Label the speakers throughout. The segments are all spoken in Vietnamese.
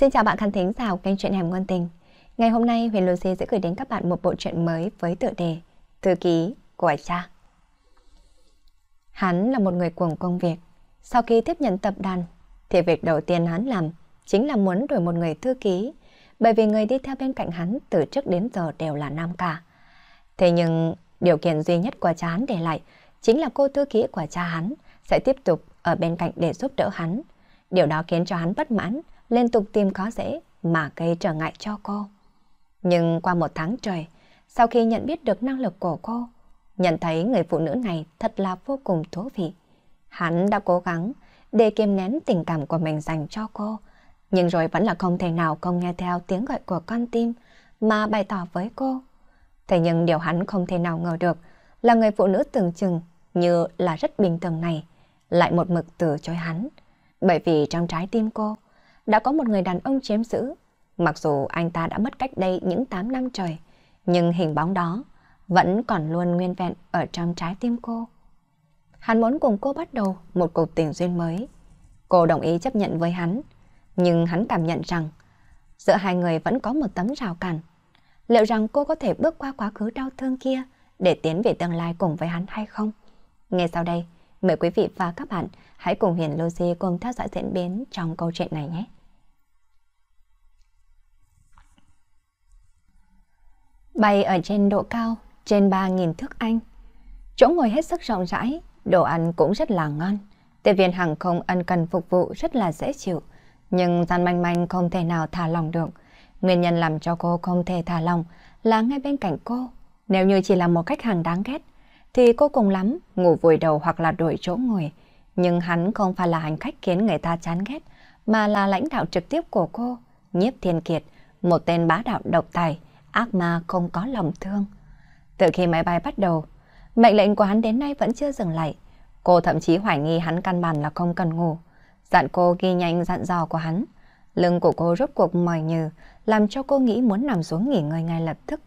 Speaker 1: Xin chào bạn khán thính giả kênh truyện hẻm ngôn tình. Ngày hôm nay Huyền Lucy sẽ gửi đến các bạn một bộ truyện mới với tựa đề Thư ký của cha. Hắn là một người cuồng công việc. Sau khi tiếp nhận tập đoàn, thì việc đầu tiên hắn làm chính là muốn đổi một người thư ký, bởi vì người đi theo bên cạnh hắn từ trước đến giờ đều là nam cả. Thế nhưng điều kiện duy nhất của cha hắn để lại chính là cô thư ký của cha hắn sẽ tiếp tục ở bên cạnh để giúp đỡ hắn. Điều đó khiến cho hắn bất mãn, liên tục tìm khó dễ mà gây trở ngại cho cô. Nhưng qua một tháng trời, sau khi nhận biết được năng lực của cô, nhận thấy người phụ nữ này thật là vô cùng thú vị. Hắn đã cố gắng để kiềm nén tình cảm của mình dành cho cô, nhưng rồi vẫn là không thể nào không nghe theo tiếng gọi của con tim mà bày tỏ với cô. Thế nhưng điều hắn không thể nào ngờ được là người phụ nữ tưởng chừng như là rất bình thường này, lại một mực từ chối hắn. Bởi vì trong trái tim cô đã có một người đàn ông chiếm giữ. Mặc dù anh ta đã mất cách đây những 8 năm trời, nhưng hình bóng đó vẫn còn luôn nguyên vẹn ở trong trái tim cô. Hắn muốn cùng cô bắt đầu một cuộc tình duyên mới. Cô đồng ý chấp nhận với hắn, nhưng hắn cảm nhận rằng giữa hai người vẫn có một tấm rào cản. Liệu rằng cô có thể bước qua quá khứ đau thương kia để tiến về tương lai cùng với hắn hay không? Ngay sau đây, mời quý vị và các bạn hãy cùng Huyền Lucy cùng theo dõi diễn biến trong câu chuyện này nhé. Bay ở trên độ cao, trên 3.000 thước Anh. Chỗ ngồi hết sức rộng rãi, đồ ăn cũng rất là ngon. Tiếp viên hàng không ân cần phục vụ rất là dễ chịu. Nhưng Gian Manh Manh không thể nào thả lòng được. Nguyên nhân làm cho cô không thể thả lòng là ngay bên cạnh cô. Nếu như chỉ là một khách hàng đáng ghét, thì cô cùng lắm ngủ vùi đầu hoặc là đổi chỗ ngồi. Nhưng hắn không phải là hành khách khiến người ta chán ghét, mà là lãnh đạo trực tiếp của cô, Nhiếp Thiên Kiệt, một tên bá đạo độc tài, ác ma không có lòng thương. Từ khi máy bay bắt đầu, mệnh lệnh của hắn đến nay vẫn chưa dừng lại. Cô thậm chí hoài nghi hắn căn bản là không cần ngủ. Dặn cô ghi nhanh dặn dò của hắn. Lưng của cô rốt cuộc mỏi nhừ, làm cho cô nghĩ muốn nằm xuống nghỉ ngơi ngay lập tức.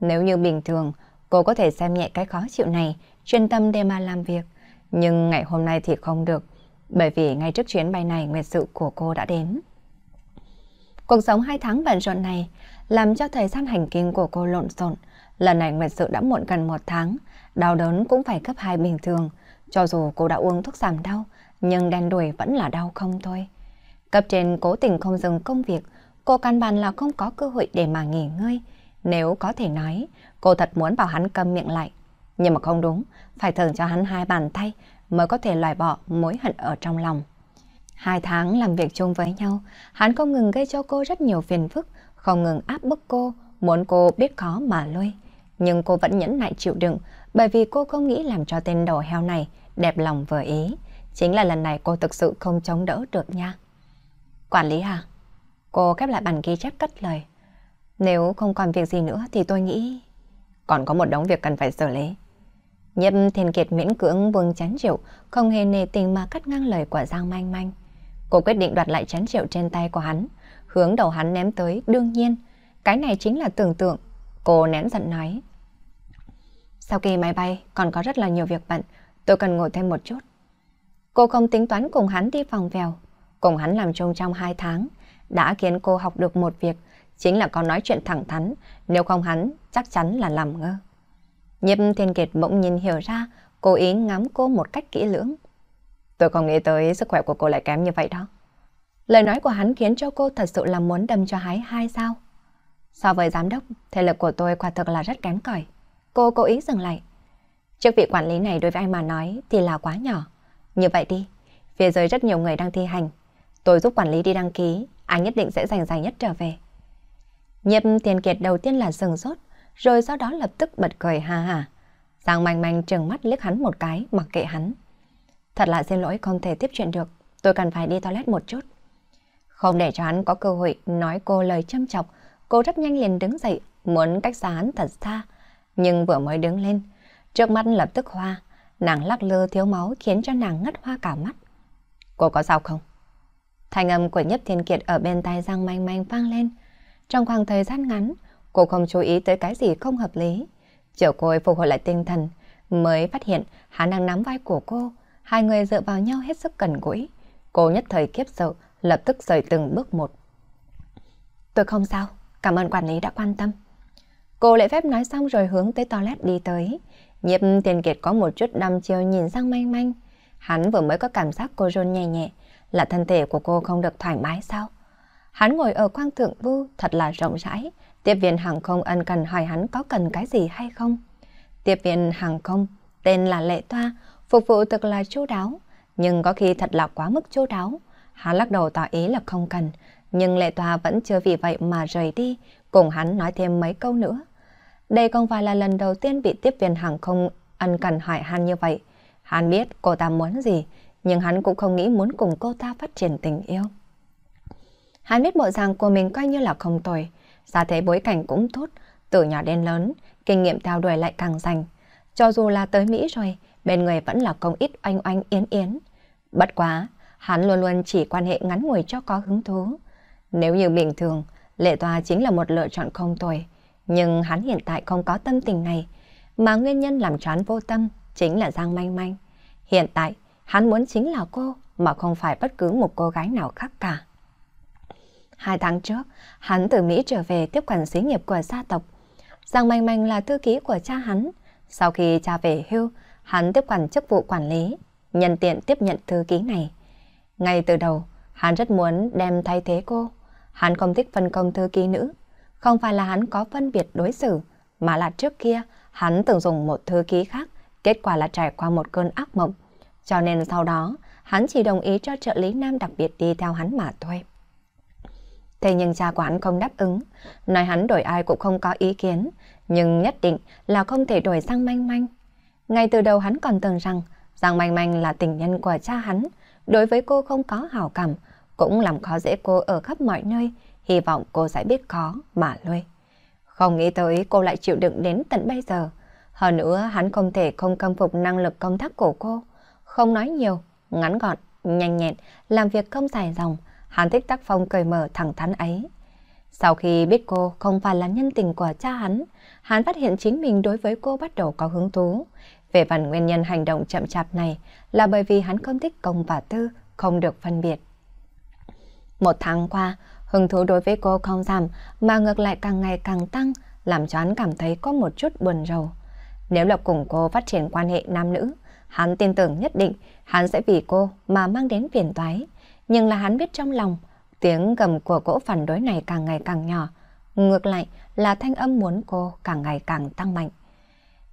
Speaker 1: Nếu như bình thường, cô có thể xem nhẹ cái khó chịu này, chuyên tâm để mà làm việc. Nhưng ngày hôm nay thì không được, bởi vì ngay trước chuyến bay này nguyệt sự của cô đã đến. Cuộc sống hai tháng bận rộn này làm cho thời gian hành kinh của cô lộn xộn. Lần này nguyệt sự đã muộn gần một tháng, đau đớn cũng phải cấp hai bình thường. Cho dù cô đã uống thuốc giảm đau, nhưng đen đuổi vẫn là đau không thôi. Cấp trên cố tình không dừng công việc, cô căn bản là không có cơ hội để mà nghỉ ngơi. Nếu có thể nói, cô thật muốn bảo hắn câm miệng lại. Nhưng mà không đúng, phải thưởng cho hắn hai bàn tay mới có thể loại bỏ mối hận ở trong lòng. Hai tháng làm việc chung với nhau, hắn không ngừng gây cho cô rất nhiều phiền phức, không ngừng áp bức cô, muốn cô biết khó mà lui. Nhưng cô vẫn nhẫn nại chịu đựng, bởi vì cô không nghĩ làm cho tên đầu heo này đẹp lòng vừa ý. Chính là lần này cô thực sự không chống đỡ được nha. Quản lý à? Cô khép lại bản ghi chép cất lời. Nếu không còn việc gì nữa thì tôi nghĩ... Còn có một đống việc cần phải xử lý. Nhếp Thiên Kiệt miễn cưỡng vương chén rượu, không hề nề tình mà cắt ngang lời của Giang Manh Manh. Cô quyết định đoạt lại chén rượu trên tay của hắn, hướng đầu hắn ném tới, đương nhiên. Cái này chính là tưởng tượng. Cô nén giận nói. Sau khi máy bay còn có rất là nhiều việc bận, tôi cần ngồi thêm một chút. Cô không tính toán cùng hắn đi phòng vèo, cùng hắn làm chung trong hai tháng, đã khiến cô học được một việc, chính là có nói chuyện thẳng thắn, nếu không hắn chắc chắn là làm ngơ. Nhiếp Thiên Kiệt bỗng nhìn hiểu ra, cố ý ngắm cô một cách kỹ lưỡng. Tôi không nghĩ tới sức khỏe của cô lại kém như vậy đó. Lời nói của hắn khiến cho cô thật sự là muốn đâm cho hái hai sao. So với giám đốc, thể lực của tôi quả thực là rất kém cỏi. Cô cố ý dừng lại. Chức vị quản lý này đối với anh mà nói thì là quá nhỏ. Như vậy đi, phía dưới rất nhiều người đang thi hành. Tôi giúp quản lý đi đăng ký, anh nhất định sẽ giành giải nhất trở về. Nhiếp Thiên kiệt đầu tiên là dừng rốt, rồi sau đó lập tức bật cười ha ha. Giang manh manh trừng mắt liếc hắn một cái, mặc kệ hắn. Thật là xin lỗi không thể tiếp chuyện được, tôi cần phải đi toilet một chút. Không để cho hắn có cơ hội nói cô lời châm chọc, cô rất nhanh liền đứng dậy, muốn cách xa hắn thật xa. Nhưng vừa mới đứng lên, trước mắt lập tức hoa, nàng lắc lư thiếu máu khiến cho nàng ngất hoa cả mắt. Cô có sao không? Thành âm của Nhất Thiên Kiệt ở bên tai Giang Manh Manh vang lên. Trong khoảng thời gian ngắn, cô không chú ý tới cái gì không hợp lý. Chờ cô phục hồi lại tinh thần, mới phát hiện hắn đang nắm vai của cô. Hai người dựa vào nhau hết sức gần gũi. Cô nhất thời kiếp sợ, lập tức rời từng bước một. Tôi không sao, cảm ơn quản lý đã quan tâm. Cô lễ phép nói xong rồi hướng tới toilet đi tới. nhịp tiền kiệt có một chút đăm chiêu nhìn sang manh manh. Hắn vừa mới có cảm giác cô rôn nhẹ nhẹ, là thân thể của cô không được thoải mái sao? Hắn ngồi ở quang thượng vu thật là rộng rãi. Tiếp viên hàng không ân cần hỏi hắn có cần cái gì hay không. Tiếp viên hàng không tên là Lệ Toa, phục vụ thực là chu đáo, nhưng có khi thật là quá mức chu đáo. Hắn lắc đầu tỏ ý là không cần, nhưng Lệ Toa vẫn chưa vì vậy mà rời đi, cùng hắn nói thêm mấy câu nữa. Đây không phải là lần đầu tiên bị tiếp viên hàng không ân cần hỏi han như vậy. Hắn biết cô ta muốn gì, nhưng hắn cũng không nghĩ muốn cùng cô ta phát triển tình yêu. Hắn biết bộ dạng của mình coi như là không tồi, gia thế bối cảnh cũng tốt, từ nhỏ đến lớn, kinh nghiệm theo đuổi lại càng dành. Cho dù là tới Mỹ rồi, bên người vẫn là công ít oanh oanh yến yến. Bất quá, hắn luôn luôn chỉ quan hệ ngắn ngủi cho có hứng thú. Nếu như bình thường, lệ tòa chính là một lựa chọn không tồi. Nhưng hắn hiện tại không có tâm tình này, mà nguyên nhân làm choán vô tâm chính là Giang Manh Manh. Hiện tại, hắn muốn chính là cô, mà không phải bất cứ một cô gái nào khác cả. Hai tháng trước, hắn từ Mỹ trở về tiếp quản xí nghiệp của gia tộc. Giang Manh Manh là thư ký của cha hắn. Sau khi cha về hưu, hắn tiếp quản chức vụ quản lý, nhân tiện tiếp nhận thư ký này. Ngay từ đầu, hắn rất muốn đem thay thế cô. Hắn không thích phân công thư ký nữ. Không phải là hắn có phân biệt đối xử, mà là trước kia hắn từng dùng một thư ký khác, kết quả là trải qua một cơn ác mộng. Cho nên sau đó, hắn chỉ đồng ý cho trợ lý nam đặc biệt đi theo hắn mà thôi. Thế nhưng cha của hắn không đáp ứng, nói hắn đổi ai cũng không có ý kiến, nhưng nhất định là không thể đổi sang manh manh. Ngay từ đầu hắn còn tưởng rằng Giang Manh Manh là tình nhân của cha hắn, đối với cô không có hảo cảm, cũng làm khó dễ cô ở khắp mọi nơi, hy vọng cô sẽ biết khó mà lui. Không nghĩ tới cô lại chịu đựng đến tận bây giờ. Hơn nữa hắn không thể không khâm phục năng lực công tác của cô. Không nói nhiều, ngắn gọn, nhanh nhẹn, làm việc không dài dòng, hắn thích tác phong cởi mở thẳng thắn ấy. Sau khi biết cô không phải là nhân tình của cha hắn, hắn phát hiện chính mình đối với cô bắt đầu có hứng thú. Về phần nguyên nhân hành động chậm chạp này là bởi vì hắn không thích công và tư, không được phân biệt. Một tháng qua, hứng thú đối với cô không giảm mà ngược lại càng ngày càng tăng, làm cho hắn cảm thấy có một chút buồn rầu. Nếu lập cùng cô phát triển quan hệ nam nữ, hắn tin tưởng nhất định hắn sẽ vì cô mà mang đến phiền toái. Nhưng là hắn biết trong lòng, tiếng gầm của cỗ phản đối này càng ngày càng nhỏ. Ngược lại là thanh âm muốn cô càng ngày càng tăng mạnh.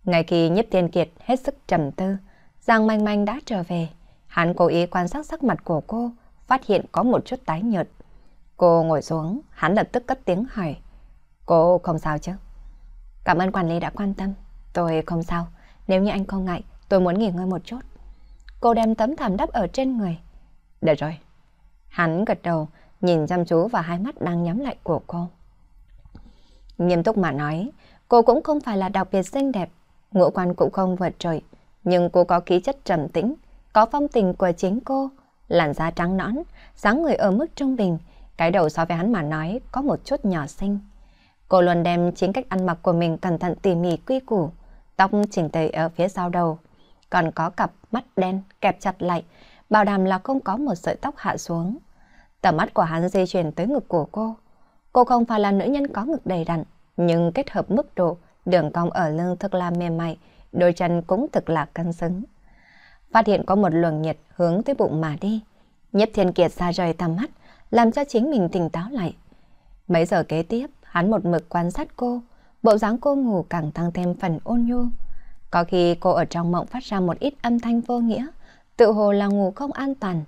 Speaker 1: Ngay khi Nhất Thiên Kiệt hết sức trầm tư, Giang Manh Manh đã trở về. Hắn cố ý quan sát sắc mặt của cô, phát hiện có một chút tái nhợt. Cô ngồi xuống, hắn lập tức cất tiếng hỏi. Cô không sao chứ? Cảm ơn quản lý đã quan tâm. Tôi không sao. Nếu như anh không ngại, tôi muốn nghỉ ngơi một chút. Cô đem tấm thảm đắp ở trên người. Được rồi. Hắn gật đầu, nhìn chăm chú vào hai mắt đang nhắm lại của cô. Nghiêm túc mà nói, cô cũng không phải là đặc biệt xinh đẹp, ngũ quan cũng không vượt trội, nhưng cô có khí chất trầm tĩnh, có phong tình của chính cô, làn da trắng nõn, dáng người ở mức trung bình, cái đầu so với hắn mà nói có một chút nhỏ xinh. Cô luôn đem chính cách ăn mặc của mình cẩn thận tỉ mỉ quy củ, tóc chỉnh tề ở phía sau đầu, còn có cặp mắt đen kẹp chặt lại, bảo đảm là không có một sợi tóc hạ xuống. Tầm mắt của hắn di chuyển tới ngực của cô. Cô không phải là nữ nhân có ngực đầy đặn, nhưng kết hợp mức độ, đường cong ở lưng thật là mềm mại, đôi chân cũng thực là cân xứng. Phát hiện có một luồng nhiệt hướng tới bụng mà đi. Nhất Thiên Kiệt xa rời tầm mắt, làm cho chính mình tỉnh táo lại. Mấy giờ kế tiếp, hắn một mực quan sát cô, bộ dáng cô ngủ càng tăng thêm phần ôn nhu. Có khi cô ở trong mộng phát ra một ít âm thanh vô nghĩa, tự hồ là ngủ không an toàn.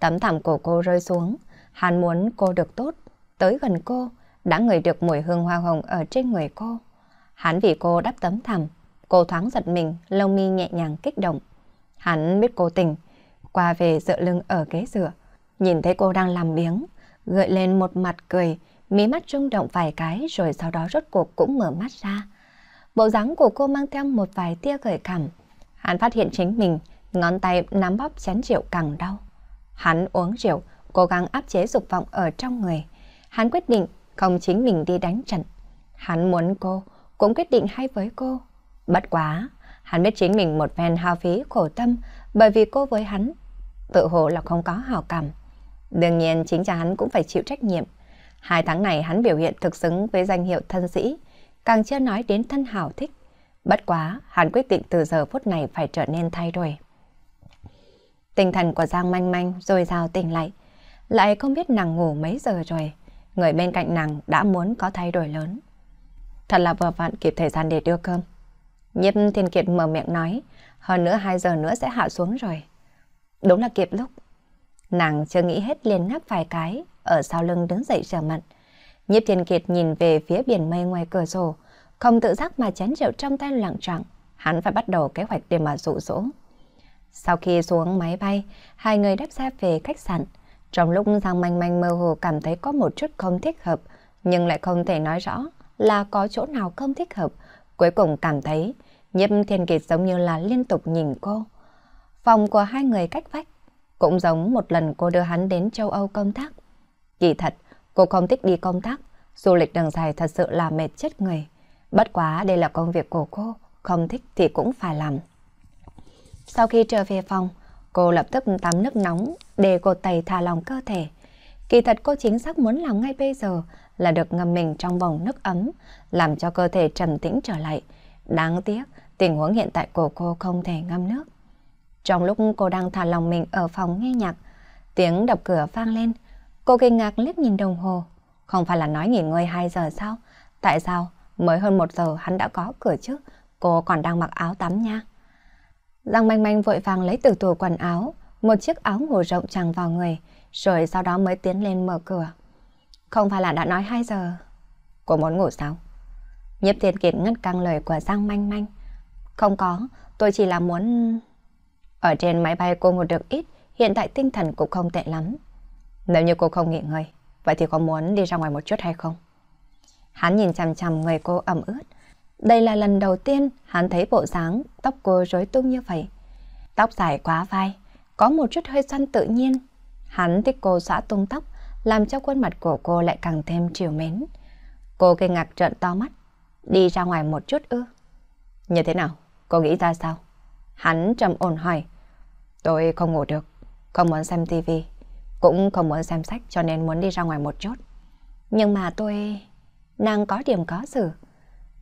Speaker 1: Tấm thảm của cô rơi xuống, hắn muốn cô được tốt, tới gần cô, đã ngửi được mùi hương hoa hồng ở trên người cô. Hắn vì cô đắp tấm thảm, cô thoáng giật mình, lông mi nhẹ nhàng kích động. Hắn biết cô tình, qua về dựa lưng ở ghế dựa, nhìn thấy cô đang làm biếng, gợi lên một mặt cười, mí mắt rung động vài cái rồi sau đó rốt cuộc cũng mở mắt ra. Bộ dáng của cô mang theo một vài tia gợi cảm. Hắn phát hiện chính mình, ngón tay nắm bóp chén rượu càng đau. Hắn uống rượu, cố gắng áp chế dục vọng ở trong người. Hắn quyết định không chính mình đi đánh trận. Hắn muốn cô, cũng quyết định hay với cô. Bất quá, hắn biết chính mình một phen hao phí khổ tâm bởi vì cô với hắn tự hồ là không có hào cảm. Đương nhiên chính cha hắn cũng phải chịu trách nhiệm. Hai tháng này hắn biểu hiện thực xứng với danh hiệu thân sĩ, càng chưa nói đến thân hảo thích. Bất quá, hắn quyết định từ giờ phút này phải trở nên thay đổi. Tinh thần của Giang manh manh rồi rào tỉnh lại. Lại không biết nàng ngủ mấy giờ rồi. Người bên cạnh nàng đã muốn có thay đổi lớn. Thật là vừa vặn kịp thời gian để đưa cơm. Nhiếp Thiên Kiệt mở miệng nói, hơn nữa 2 giờ nữa sẽ hạ xuống rồi. Đúng là kịp lúc. Nàng chưa nghĩ hết liền ngáp vài cái, ở sau lưng đứng dậy rửa mặt. Nhiếp Thiên Kiệt nhìn về phía biển mây ngoài cửa sổ, không tự giác mà chén rượu trong tay lặng trọng. Hắn phải bắt đầu kế hoạch để mà dụ dỗ. Sau khi xuống máy bay, hai người đáp xe về khách sạn. Trong lúc Giang Manh Manh mơ hồ cảm thấy có một chút không thích hợp, nhưng lại không thể nói rõ là có chỗ nào không thích hợp. Cuối cùng cảm thấy Nhiếp Thiên Kiệt giống như là liên tục nhìn cô. Phòng của hai người cách vách, cũng giống một lần cô đưa hắn đến châu Âu công tác. Kỳ thật, cô không thích đi công tác, du lịch đường dài thật sự là mệt chết người. Bất quá đây là công việc của cô, không thích thì cũng phải làm. Sau khi trở về phòng, cô lập tức tắm nước nóng để cô tẩy thả lòng cơ thể. Kỳ thật cô chính xác muốn làm ngay bây giờ là được ngâm mình trong vòng nước ấm, làm cho cơ thể trầm tĩnh trở lại. Đáng tiếc, tình huống hiện tại của cô không thể ngâm nước. Trong lúc cô đang thả lòng mình ở phòng nghe nhạc, tiếng đập cửa vang lên. Cô kinh ngạc liếc nhìn đồng hồ. Không phải là nói nghỉ ngơi 2 giờ sao? Tại sao? Mới hơn 1 giờ hắn đã có cửa chứ. Cô còn đang mặc áo tắm nha. Giang manh manh vội vàng lấy từ tủ quần áo, một chiếc áo ngủ rộng tràng vào người, rồi sau đó mới tiến lên mở cửa. Không phải là đã nói 2 giờ. Cô muốn ngủ sao? Nhiếp thiên kiệt ngắt căng lời của Giang manh manh. Không có, tôi chỉ là muốn... Ở trên máy bay cô ngủ được ít, hiện tại tinh thần cũng không tệ lắm. Nếu như cô không nghỉ ngơi, vậy thì có muốn đi ra ngoài một chút hay không? Hắn nhìn chằm chằm người cô ẩm ướt. Đây là lần đầu tiên hắn thấy bộ dáng tóc cô rối tung như vậy. Tóc dài quá vai, có một chút hơi xoăn tự nhiên. Hắn thích cô xõa tung tóc, làm cho khuôn mặt của cô lại càng thêm chiều mến. Cô kinh ngạc trợn to mắt, đi ra ngoài một chút ư. Như thế nào? Cô nghĩ ra sao? Hắn trầm ổn hỏi. Tôi không ngủ được, không muốn xem tivi, cũng không muốn xem sách cho nên muốn đi ra ngoài một chút. Nhưng mà tôi... Nàng có điểm có xử.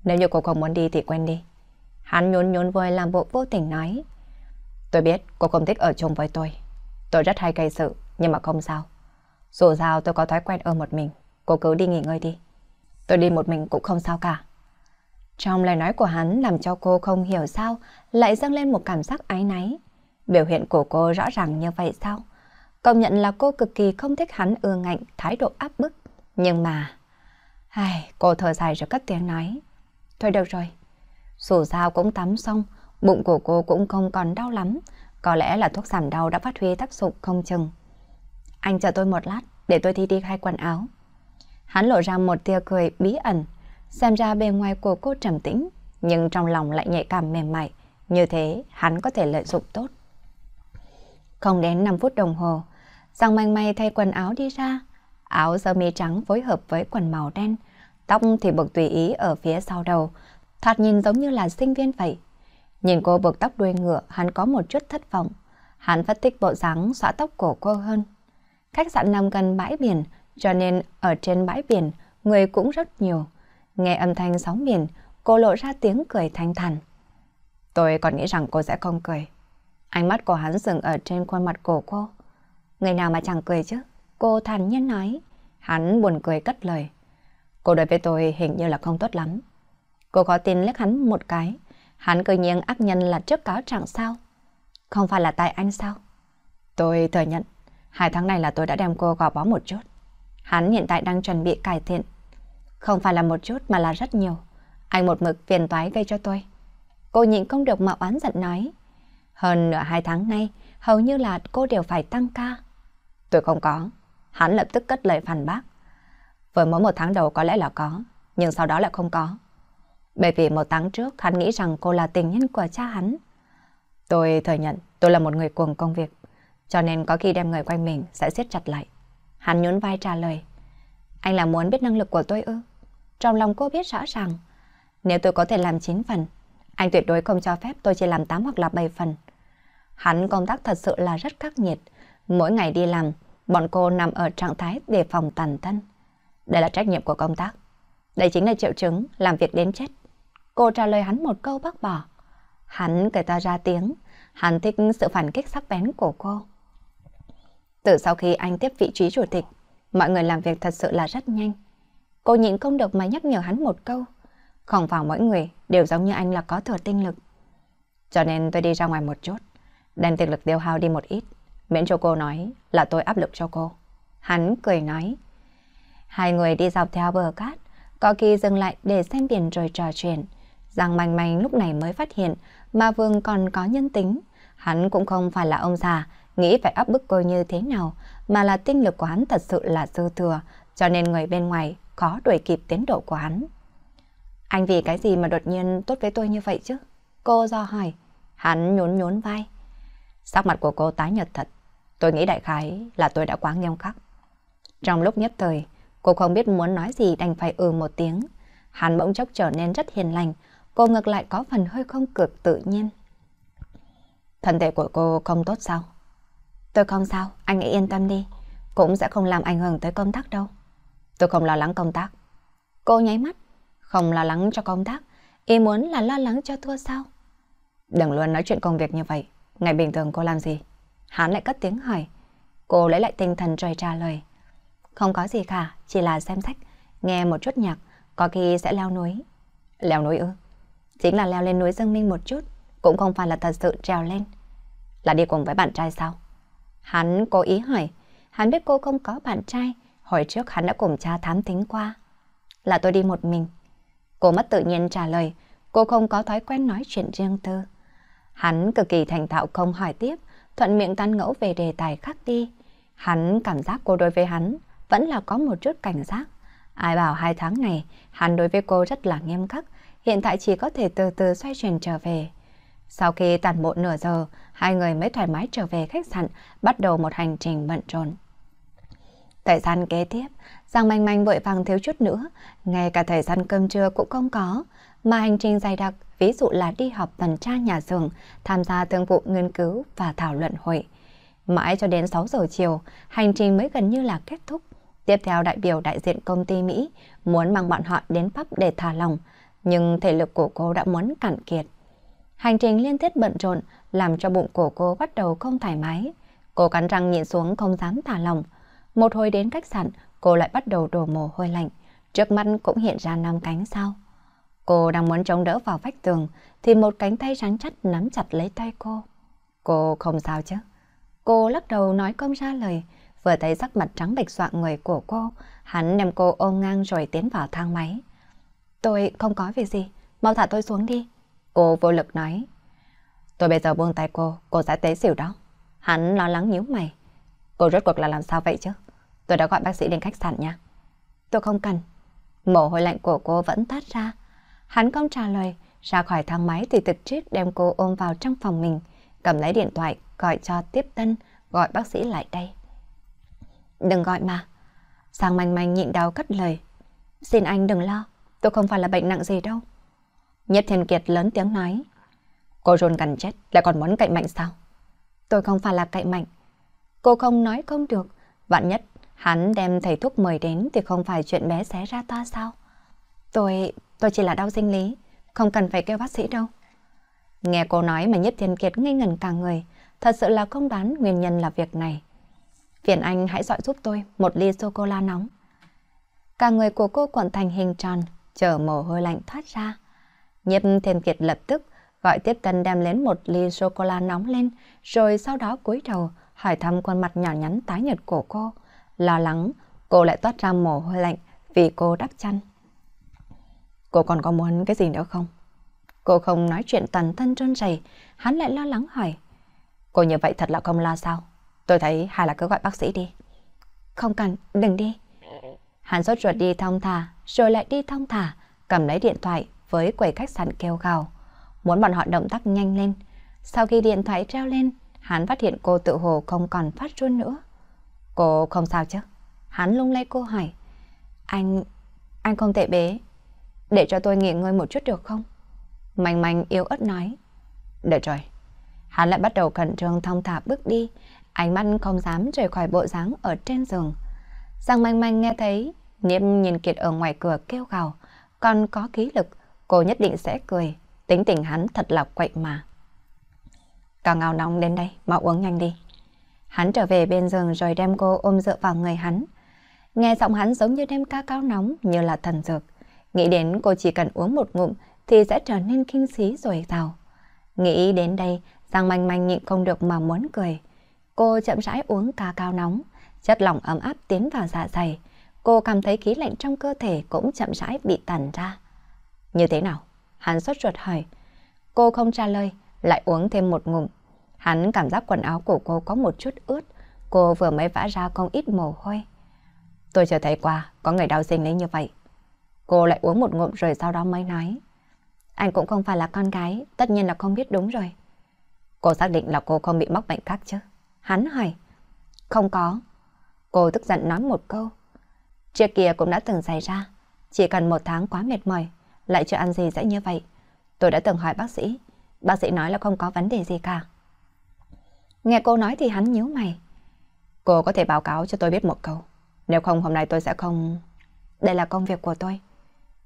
Speaker 1: Nếu như cô không muốn đi thì quên đi. Hắn nhún nhún vơi làm bộ vô tình nói. Tôi biết cô không thích ở chung với tôi. Tôi rất hay gây sự, nhưng mà không sao. Dù sao tôi có thói quen ở một mình, cô cứ đi nghỉ ngơi đi. Tôi đi một mình cũng không sao cả. Trong lời nói của hắn làm cho cô không hiểu sao lại dâng lên một cảm giác ái náy. Biểu hiện của cô rõ ràng như vậy sao? Công nhận là cô cực kỳ không thích hắn ưa ngạnh, thái độ áp bức. Nhưng mà... Ai, cô thở dài rồi cất tiếng nói. Thôi được rồi. Dù sao cũng tắm xong, bụng của cô cũng không còn đau lắm. Có lẽ là thuốc giảm đau đã phát huy tác dụng không chừng. Anh chờ tôi một lát, để tôi thi đi hai quần áo. Hắn lộ ra một tia cười bí ẩn. Xem ra bề ngoài của cô trầm tĩnh, nhưng trong lòng lại nhạy cảm mềm mại. Như thế, hắn có thể lợi dụng tốt. Không đến 5 phút đồng hồ, Giang manh may thay quần áo đi ra. Áo sơ mi trắng phối hợp với quần màu đen. Tóc thì buộc tùy ý ở phía sau đầu. Thoạt nhìn giống như là sinh viên vậy. Nhìn cô buộc tóc đuôi ngựa, hắn có một chút thất vọng. Hắn phát thích bộ dáng xõa tóc của cô hơn. Khách sạn nằm gần bãi biển, cho nên ở trên bãi biển, người cũng rất nhiều. Nghe âm thanh sóng biển, cô lộ ra tiếng cười thanh thản. Tôi còn nghĩ rằng cô sẽ không cười. Ánh mắt của hắn dừng ở trên khuôn mặt của cô. Người nào mà chẳng cười chứ? Cô thản nhiên nói. Hắn buồn cười cất lời. Cô đối với tôi hình như là không tốt lắm. Cô có tin liếc hắn một cái. Hắn cười nhiên ác nhân là trước cáo trạng sao? Không phải là tại anh sao? Tôi thừa nhận, hai tháng này là tôi đã đem cô gò bó một chút. Hắn hiện tại đang chuẩn bị cải thiện. Không phải là một chút mà là rất nhiều. Anh một mực phiền toái gây cho tôi. Cô nhịn không được mà oán giận nói. Hơn nửa hai tháng nay, hầu như là cô đều phải tăng ca. Tôi không có. Hắn lập tức cất lời phản bác với mỗi một tháng đầu có lẽ là có, nhưng sau đó lại không có. Bởi vì một tháng trước hắn nghĩ rằng cô là tình nhân của cha hắn. Tôi thừa nhận tôi là một người cuồng công việc, cho nên có khi đem người quanh mình sẽ siết chặt lại. Hắn nhún vai trả lời. Anh là muốn biết năng lực của tôi ư? Trong lòng cô biết rõ ràng, nếu tôi có thể làm 9 phần, anh tuyệt đối không cho phép tôi chỉ làm 8 hoặc là 7 phần. Hắn công tác thật sự là rất khắc nghiệt. Mỗi ngày đi làm, bọn cô nằm ở trạng thái đề phòng tàn thân. Đây là trách nhiệm của công tác. Đây chính là triệu chứng làm việc đến chết. Cô trả lời hắn một câu bác bỏ. Hắn cười to ra tiếng, hắn thích sự phản kích sắc bén của cô. Từ sau khi anh tiếp vị trí chủ tịch, mọi người làm việc thật sự là rất nhanh. Cô nhịn không được mà nhắc nhở hắn một câu. Không phải mỗi người đều giống như anh là có thừa tinh lực. Cho nên tôi đi ra ngoài một chút, đem tinh lực tiêu hao đi một ít, miễn cho cô nói là tôi áp lực cho cô. Hắn cười nói. Hai người đi dọc theo bờ cát, có khi dừng lại để xem biển rồi trò chuyện. Giang manh manh lúc này mới phát hiện mà Vương còn có nhân tính. Hắn cũng không phải là ông già, nghĩ phải áp bức cô như thế nào, mà là tinh lực của hắn thật sự là dư thừa, cho nên người bên ngoài khó đuổi kịp tiến độ của hắn. Anh vì cái gì mà đột nhiên tốt với tôi như vậy chứ? Cô do hỏi. Hắn nhún nhún vai. Sắc mặt của cô tái nhợt thật. Tôi nghĩ đại khái là tôi đã quá nghiêm khắc. Trong lúc nhất thời, cô không biết muốn nói gì đành phải ừ một tiếng. Hắn bỗng chốc trở nên rất hiền lành, cô ngược lại có phần hơi không cực tự nhiên. Thân thể của cô không tốt sao? Tôi không sao, anh hãy yên tâm đi. Cũng sẽ không làm ảnh hưởng tới công tác đâu. Tôi không lo lắng công tác. Cô nháy mắt, không lo lắng cho công tác, ý muốn là lo lắng cho thua sao? Đừng luôn nói chuyện công việc như vậy. Ngày bình thường cô làm gì? Hắn lại cất tiếng hỏi. Cô lấy lại tinh thần rồi trả lời. Không có gì cả, chỉ là xem sách, nghe một chút nhạc, có khi sẽ leo núi. Leo núi ư? Chính là leo lên núi Dương Minh một chút, cũng không phải là thật sự trèo lên. Là đi cùng với bạn trai sao? Hắn cố ý hỏi, hắn biết cô không có bạn trai, hồi trước hắn đã cùng cha thám tính qua. Là tôi đi một mình. Cô mất tự nhiên trả lời, cô không có thói quen nói chuyện riêng tư. Hắn cực kỳ thành thạo không hỏi tiếp, thuận miệng tan ngẫu về đề tài khác đi. Hắn cảm giác cô đối với hắn vẫn là có một chút cảnh giác. Ai bảo hai tháng này, hắn đối với cô rất là nghiêm khắc, hiện tại chỉ có thể từ từ xoay chuyển trở về. Sau khi tàn bộ nửa giờ, hai người mới thoải mái trở về khách sạn, bắt đầu một hành trình bận rộn. Thời gian kế tiếp, Giang Manh Manh vội vàng thiếu chút nữa, ngay cả thời gian cơm trưa cũng không có, mà hành trình dày đặc, ví dụ là đi học tuần tra nhà xưởng, tham gia thương vụ nghiên cứu và thảo luận hội. Mãi cho đến 6 giờ chiều, hành trình mới gần như là kết thúc. Tiếp theo đại biểu đại diện công ty Mỹ muốn mang bọn họ đến pub để thả lòng, nhưng thể lực của cô đã muốn cạn kiệt. Hành trình liên tiếp bận rộn làm cho bụng của cô bắt đầu không thoải mái. Cô cắn răng nhìn xuống không dám thả lòng. Một hồi đến khách sạn, cô lại bắt đầu đổ mồ hôi lạnh. Trước mắt cũng hiện ra năm cánh sao. Cô đang muốn chống đỡ vào vách tường thì một cánh tay rắn chắc nắm chặt lấy tay cô. Cô không sao chứ? Cô lắc đầu nói không ra lời. Vừa thấy sắc mặt trắng bệch soạn người của cô, hắn đem cô ôm ngang rồi tiến vào thang máy. Tôi không có việc gì, mau thả tôi xuống đi. Cô vô lực nói. Tôi bây giờ buông tay cô, cô sẽ tế xỉu đó. Hắn lo lắng nhíu mày. Cô rốt cuộc là làm sao vậy chứ? Tôi đã gọi bác sĩ đến khách sạn nha. Tôi không cần. Mồ hôi lạnh của cô vẫn tát ra. Hắn không trả lời, ra khỏi thang máy thì thực triết đem cô ôm vào trong phòng mình, cầm lấy điện thoại gọi cho tiếp tân, gọi bác sĩ lại đây. Đừng gọi mà. Sang manh manh nhịn đau cất lời. Xin anh đừng lo, tôi không phải là bệnh nặng gì đâu. Nhất Thiên Kiệt lớn tiếng nói. Cô rôn gần chết, lại còn muốn cậy mạnh sao? Tôi không phải là cậy mạnh. Cô không nói không được. Vạn nhất, hắn đem thầy thuốc mời đến thì không phải chuyện bé xé ra toa sao? Tôi, tôi chỉ là đau sinh lý, không cần phải kêu bác sĩ đâu. Nghe cô nói mà Nhất Thiên Kiệt ngây ngần cả người, thật sự là không đoán nguyên nhân là việc này. Phiền anh hãy dọi giúp tôi một ly sô-cô-la nóng. Cả người của cô cuộn thành hình tròn, chờ mồ hôi lạnh thoát ra. Nhiếp Thiên Kiệt lập tức gọi tiếp tân đem lên một ly sô-cô-la nóng lên, rồi sau đó cúi đầu hỏi thăm khuôn mặt nhỏ nhắn tái nhợt của cô. Lo lắng, cô lại toát ra mồ hôi lạnh vì cô đắp chăn. Cô còn có muốn cái gì nữa không? Cô không nói chuyện toàn thân trơn rầy, hắn lại lo lắng hỏi. Cô như vậy thật là không lo sao? Tôi thấy hay là cứ gọi bác sĩ đi. Không cần, đừng đi. Hắn sốt ruột đi thong thả, rồi lại đi thong thả, cầm lấy điện thoại với quầy khách sạn kêu gào. Muốn bọn họ động tác nhanh lên. Sau khi điện thoại treo lên, hắn phát hiện cô tự hồ không còn phát run nữa. Cô không sao chứ? Hắn lung lay cô hỏi. Anh... anh không tệ bế. Để cho tôi nghỉ ngơi một chút được không? Manh manh yếu ớt nói. Được rồi. Hắn lại bắt đầu khẩn trương thong thả bước đi, ánh mắt không dám rời khỏi bộ dáng ở trên giường. Giang manh manh nghe thấy Niệm nhìn Kiệt ở ngoài cửa kêu gào, còn có khí lực, cô nhất định sẽ cười. Tính tình hắn thật là quậy mà. Cả ngào nóng đến đây, mau uống nhanh đi. Hắn trở về bên giường rồi đem cô ôm dựa vào người hắn. Nghe giọng hắn giống như đem ca cao nóng như là thần dược. Nghĩ đến cô chỉ cần uống một ngụm thì sẽ trở nên kinh xí rồi rào. Nghĩ đến đây, Giang manh manh nhịn không được mà muốn cười. Cô chậm rãi uống cà cao nóng, chất lỏng ấm áp tiến vào dạ dày. Cô cảm thấy khí lạnh trong cơ thể cũng chậm rãi bị tàn ra. Như thế nào? Hắn sốt ruột hỏi. Cô không trả lời, lại uống thêm một ngụm. Hắn cảm giác quần áo của cô có một chút ướt. Cô vừa mới vã ra không ít mồ hôi. Tôi chưa thấy qua, có người đau sinh lấy như vậy. Cô lại uống một ngụm rồi sau đó mới nói. Anh cũng không phải là con gái, tất nhiên là không biết đúng rồi. Cô xác định là cô không bị mắc bệnh khác chứ? Hắn hỏi. Không có. Cô tức giận nói một câu. Trước kia cũng đã từng xảy ra. Chỉ cần một tháng quá mệt mỏi, lại chưa ăn gì sẽ như vậy. Tôi đã từng hỏi bác sĩ. Bác sĩ nói là không có vấn đề gì cả. Nghe cô nói thì hắn nhíu mày. Cô có thể báo cáo cho tôi biết một câu. Nếu không hôm nay tôi sẽ không... Đây là công việc của tôi.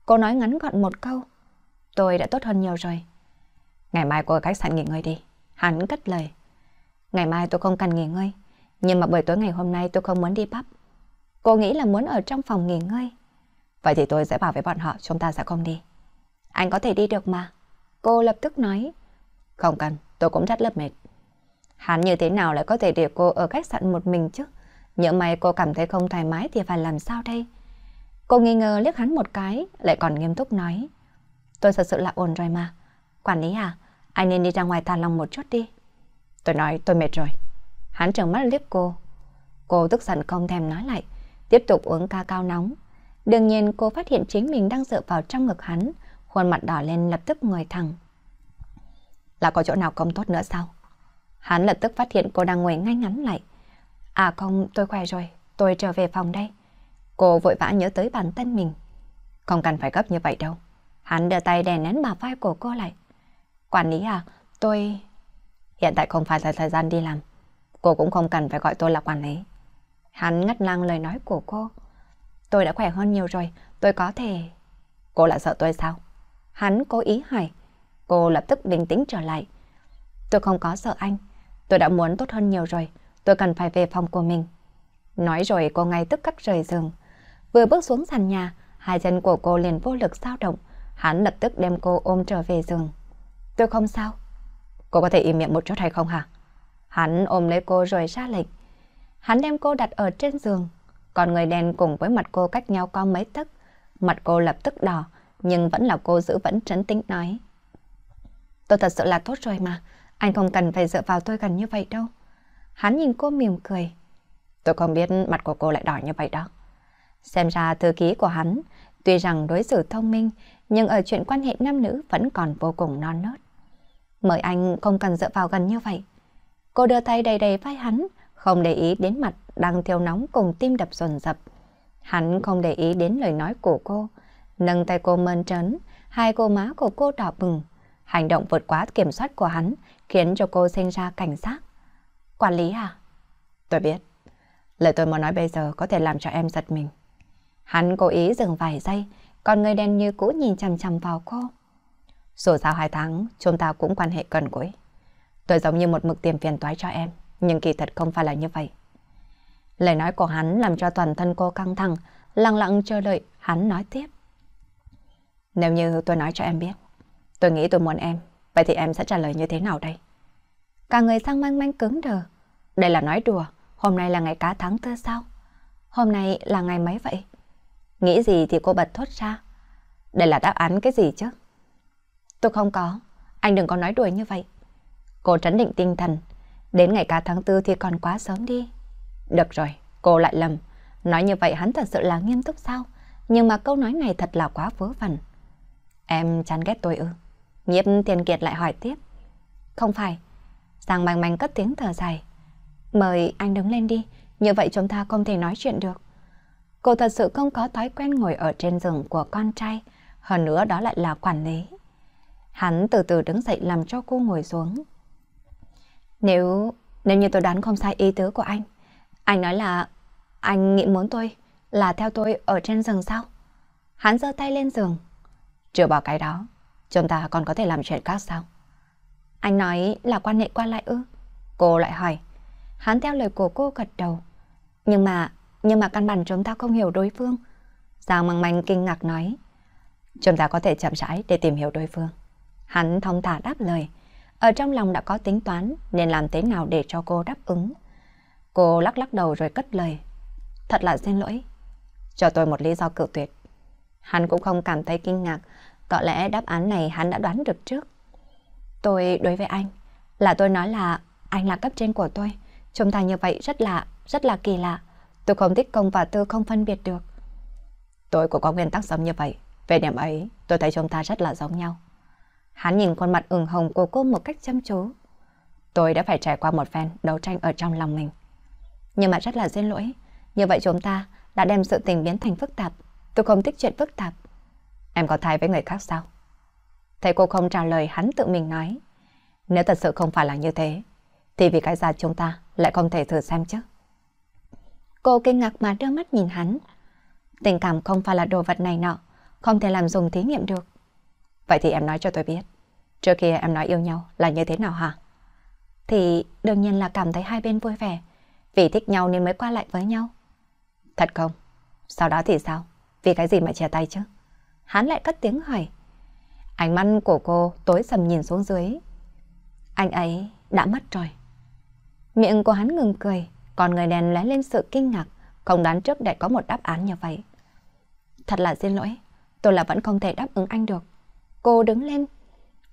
Speaker 1: Cô nói ngắn gọn một câu. Tôi đã tốt hơn nhiều rồi. Ngày mai cô ở khách sạn nghỉ ngơi đi. Hắn cất lời. Ngày mai tôi không cần nghỉ ngơi. Nhưng mà buổi tối ngày hôm nay tôi không muốn đi pub. Cô nghĩ là muốn ở trong phòng nghỉ ngơi. Vậy thì tôi sẽ bảo với bọn họ chúng ta sẽ không đi. Anh có thể đi được mà. Cô lập tức nói. Không cần, tôi cũng rất lớp mệt. Hắn như thế nào lại có thể để cô ở khách sạn một mình chứ? Nhớ may cô cảm thấy không thoải mái thì phải làm sao đây? Cô nghi ngờ liếc hắn một cái, lại còn nghiêm túc nói. Tôi thật sự là ổn rồi mà. Quản lý à, anh nên đi ra ngoài thả lòng một chút đi. Tôi nói tôi mệt rồi. Hắn trợn mắt liếc cô. Cô tức giận không thèm nói lại, tiếp tục uống ca cao nóng. Đương nhiên cô phát hiện chính mình đang dựa vào trong ngực hắn, khuôn mặt đỏ lên lập tức ngồi thẳng. Là có chỗ nào không tốt nữa sao? Hắn lập tức phát hiện cô đang ngồi ngay ngắn lại. À không, tôi khỏe rồi, tôi trở về phòng đây. Cô vội vã nhớ tới bản thân mình. Không cần phải gấp như vậy đâu. Hắn đưa tay đè nén bà vai của cô lại. Quản lý à, tôi... Hiện tại không phải là thời gian đi làm. Cô cũng không cần phải gọi tôi là quản lý. Hắn ngắt ngang lời nói của cô. Tôi đã khỏe hơn nhiều rồi, tôi có thể... Cô lại sợ tôi sao? Hắn cố ý hỏi. Cô lập tức bình tĩnh trở lại. Tôi không có sợ anh. Tôi đã muốn tốt hơn nhiều rồi. Tôi cần phải về phòng của mình. Nói rồi cô ngay tức khắc rời giường. Vừa bước xuống sàn nhà, hai chân của cô liền vô lực sao động. Hắn lập tức đem cô ôm trở về giường. Tôi không sao. Cô có thể im miệng một chút hay không hả? Hắn ôm lấy cô rồi ra lệnh. Hắn đem cô đặt ở trên giường. Còn người đen cùng với mặt cô cách nhau có mấy tấc. Mặt cô lập tức đỏ, nhưng vẫn là cô giữ vẫn trấn tĩnh nói. Tôi thật sự là tốt rồi mà. Anh không cần phải dựa vào tôi gần như vậy đâu. Hắn nhìn cô mỉm cười. Tôi không biết mặt của cô lại đỏ như vậy đó. Xem ra thư ký của hắn, tuy rằng đối xử thông minh, nhưng ở chuyện quan hệ nam nữ vẫn còn vô cùng non nớt. Mời anh không cần dựa vào gần như vậy. Cô đưa tay đầy đầy vai hắn, không để ý đến mặt đang thiêu nóng cùng tim đập dồn dập. Hắn không để ý đến lời nói của cô, nâng tay cô mơn trớn, hai cô má của cô đỏ bừng. Hành động vượt quá kiểm soát của hắn khiến cho cô sinh ra cảnh giác. Quản lý à? Tôi biết. Lời tôi muốn nói bây giờ có thể làm cho em giật mình. Hắn cố ý dừng vài giây, còn người đen như cũ nhìn chằm chằm vào cô. Dù sao hai tháng, chúng ta cũng quan hệ gần gũi. Tôi giống như một mực tiền phiền toái cho em, nhưng kỳ thật không phải là như vậy. Lời nói của hắn làm cho toàn thân cô căng thẳng, lặng lặng chờ đợi hắn nói tiếp. Nếu như tôi nói cho em biết, tôi nghĩ tôi muốn em, vậy thì em sẽ trả lời như thế nào đây? Cả người sang manh manh cứng đờ. Đây là nói đùa, hôm nay là ngày cá tháng tư sao? Hôm nay là ngày mấy vậy? Nghĩ gì thì cô bật thốt ra. Đây là đáp án cái gì chứ? Tôi không có, anh đừng có nói đùa như vậy. Cô trấn định tinh thần, đến ngày cá tháng tư thì còn quá sớm đi. Được rồi, cô lại lầm. Nói như vậy hắn thật sự là nghiêm túc sao? Nhưng mà câu nói này thật là quá vớ vẩn. Em chán ghét tôi ư? Nhiếp tiền kiệt lại hỏi tiếp. Không phải. Giang manh manh cất tiếng thở dài. Mời anh đứng lên đi, như vậy chúng ta không thể nói chuyện được. Cô thật sự không có thói quen ngồi ở trên giường của con trai, hơn nữa đó lại là quản lý. Hắn từ từ đứng dậy làm cho cô ngồi xuống. Nếu, nếu như tôi đoán không sai ý tứ của anh, anh nói là anh nghĩ muốn tôi là theo tôi ở trên giường sao? Hắn giơ tay lên giường. Trừ bỏ cái đó, chúng ta còn có thể làm chuyện khác sao? Anh nói là quan hệ qua lại ư? Cô lại hỏi. Hắn theo lời của cô gật đầu. Nhưng mà, nhưng mà căn bản chúng ta không hiểu đối phương. Giang Măng Manh kinh ngạc nói. Chúng ta có thể chậm rãi để tìm hiểu đối phương. Hắn thông thả đáp lời. Ở trong lòng đã có tính toán nên làm thế nào để cho cô đáp ứng. Cô lắc lắc đầu rồi cất lời. Thật là xin lỗi. Cho tôi một lý do cự tuyệt. Hắn cũng không cảm thấy kinh ngạc. Có lẽ đáp án này hắn đã đoán được trước. Tôi đối với anh là tôi nói là anh là cấp trên của tôi. Chúng ta như vậy rất là, rất là kỳ lạ. Tôi không thích công và tư không phân biệt được. Tôi cũng có nguyên tắc giống như vậy. Về điểm ấy, tôi thấy chúng ta rất là giống nhau. Hắn nhìn khuôn mặt ửng hồng của cô một cách chăm chú. Tôi đã phải trải qua một phen đấu tranh ở trong lòng mình. Nhưng mà rất là xin lỗi. Như vậy chúng ta đã đem sự tình biến thành phức tạp. Tôi không thích chuyện phức tạp. Em có thai với người khác sao? Thấy cô không trả lời hắn tự mình nói. Nếu thật sự không phải là như thế, thì vì cái ra chúng ta lại không thể thử xem chứ. Cô kinh ngạc mà đưa mắt nhìn hắn. Tình cảm không phải là đồ vật này nọ, không thể làm dùng thí nghiệm được. Vậy thì em nói cho tôi biết, trước kia em nói yêu nhau là như thế nào hả? Thì đương nhiên là cảm thấy hai bên vui vẻ, vì thích nhau nên mới qua lại với nhau. Thật không? Sau đó thì sao? Vì cái gì mà chia tay chứ? Hắn lại cất tiếng hỏi. Ánh mắt của cô tối sầm nhìn xuống dưới. Anh ấy đã mất rồi. Miệng của hắn ngừng cười, còn người đèn lóe lên sự kinh ngạc, không đoán trước để có một đáp án như vậy. Thật là xin lỗi, tôi là vẫn không thể đáp ứng anh được. Cô đứng lên.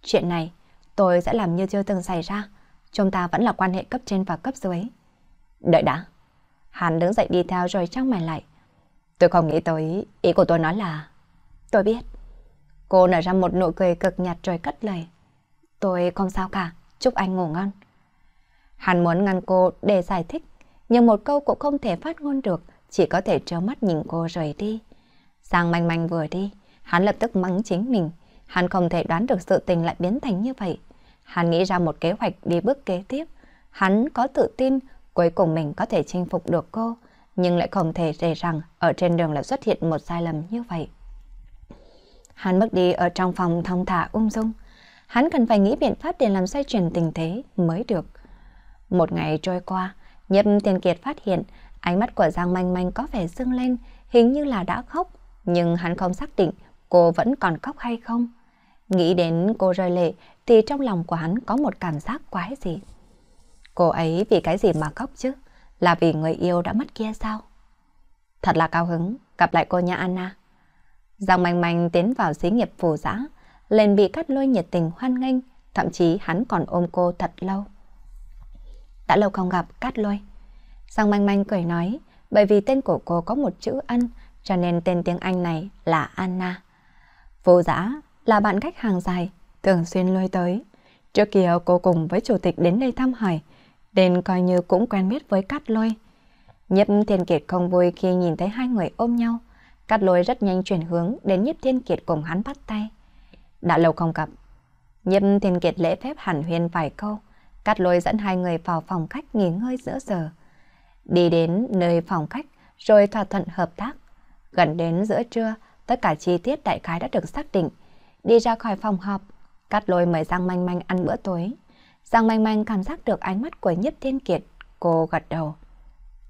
Speaker 1: Chuyện này, tôi sẽ làm như chưa từng xảy ra. Chúng ta vẫn là quan hệ cấp trên và cấp dưới. Đợi đã. Hắn đứng dậy đi theo rồi trăng mày lại. Tôi không nghĩ tới, ý của tôi nói là... Tôi biết. Cô nở ra một nụ cười cực nhạt rồi cất lời. Tôi không sao cả, chúc anh ngủ ngon. Hắn muốn ngăn cô để giải thích, nhưng một câu cũng không thể phát ngôn được, chỉ có thể trơ mắt nhìn cô rời đi. Giang manh manh vừa đi, hắn lập tức mắng chính mình. Hắn không thể đoán được sự tình lại biến thành như vậy. Hắn nghĩ ra một kế hoạch đi bước kế tiếp. Hắn có tự tin cuối cùng mình có thể chinh phục được cô, nhưng lại không thể rề rằng ở trên đường lại xuất hiện một sai lầm như vậy. Hắn bước đi ở trong phòng thông thả ung dung. Hắn cần phải nghĩ biện pháp để làm xoay chuyển tình thế mới được. Một ngày trôi qua, Nhếp Thiên Kiệt phát hiện ánh mắt của Giang Manh Manh có vẻ sưng lên, hình như là đã khóc, nhưng hắn không xác định cô vẫn còn khóc hay không. Nghĩ đến cô rơi lệ thì trong lòng của hắn có một cảm giác quái gì. Cô ấy vì cái gì mà khóc chứ? Là vì người yêu đã mất kia sao? Thật là cao hứng gặp lại cô nha Anna. Giang Manh Manh tiến vào xí nghiệp phù giã, lên bị cắt lôi nhiệt tình hoan nghênh, thậm chí hắn còn ôm cô thật lâu. Đã lâu không gặp Cát Lôi. Giang Manh Manh cười nói, bởi vì tên của cô có một chữ Ân, cho nên tên tiếng Anh này là Anna. Vô giã là bạn khách hàng dài, thường xuyên lui tới. Trước kia cô cùng với chủ tịch đến đây thăm hỏi, nên coi như cũng quen biết với Cát Lôi. Nhếp Thiên Kiệt không vui khi nhìn thấy hai người ôm nhau. Cát Lôi rất nhanh chuyển hướng đến Nhếp Thiên Kiệt cùng hắn bắt tay. Đã lâu không gặp. Nhếp Thiên Kiệt lễ phép hẳn huyên vài câu. Cát Lôi dẫn hai người vào phòng khách nghỉ ngơi giữa giờ. Đi đến nơi phòng khách rồi thỏa thuận hợp tác. Gần đến giữa trưa, tất cả chi tiết đại khái đã được xác định. Đi ra khỏi phòng họp, Cát Lôi mời Giang Manh Manh ăn bữa tối. Giang Manh Manh cảm giác được ánh mắt của Nhất Thiên Kiệt. Cô gật đầu.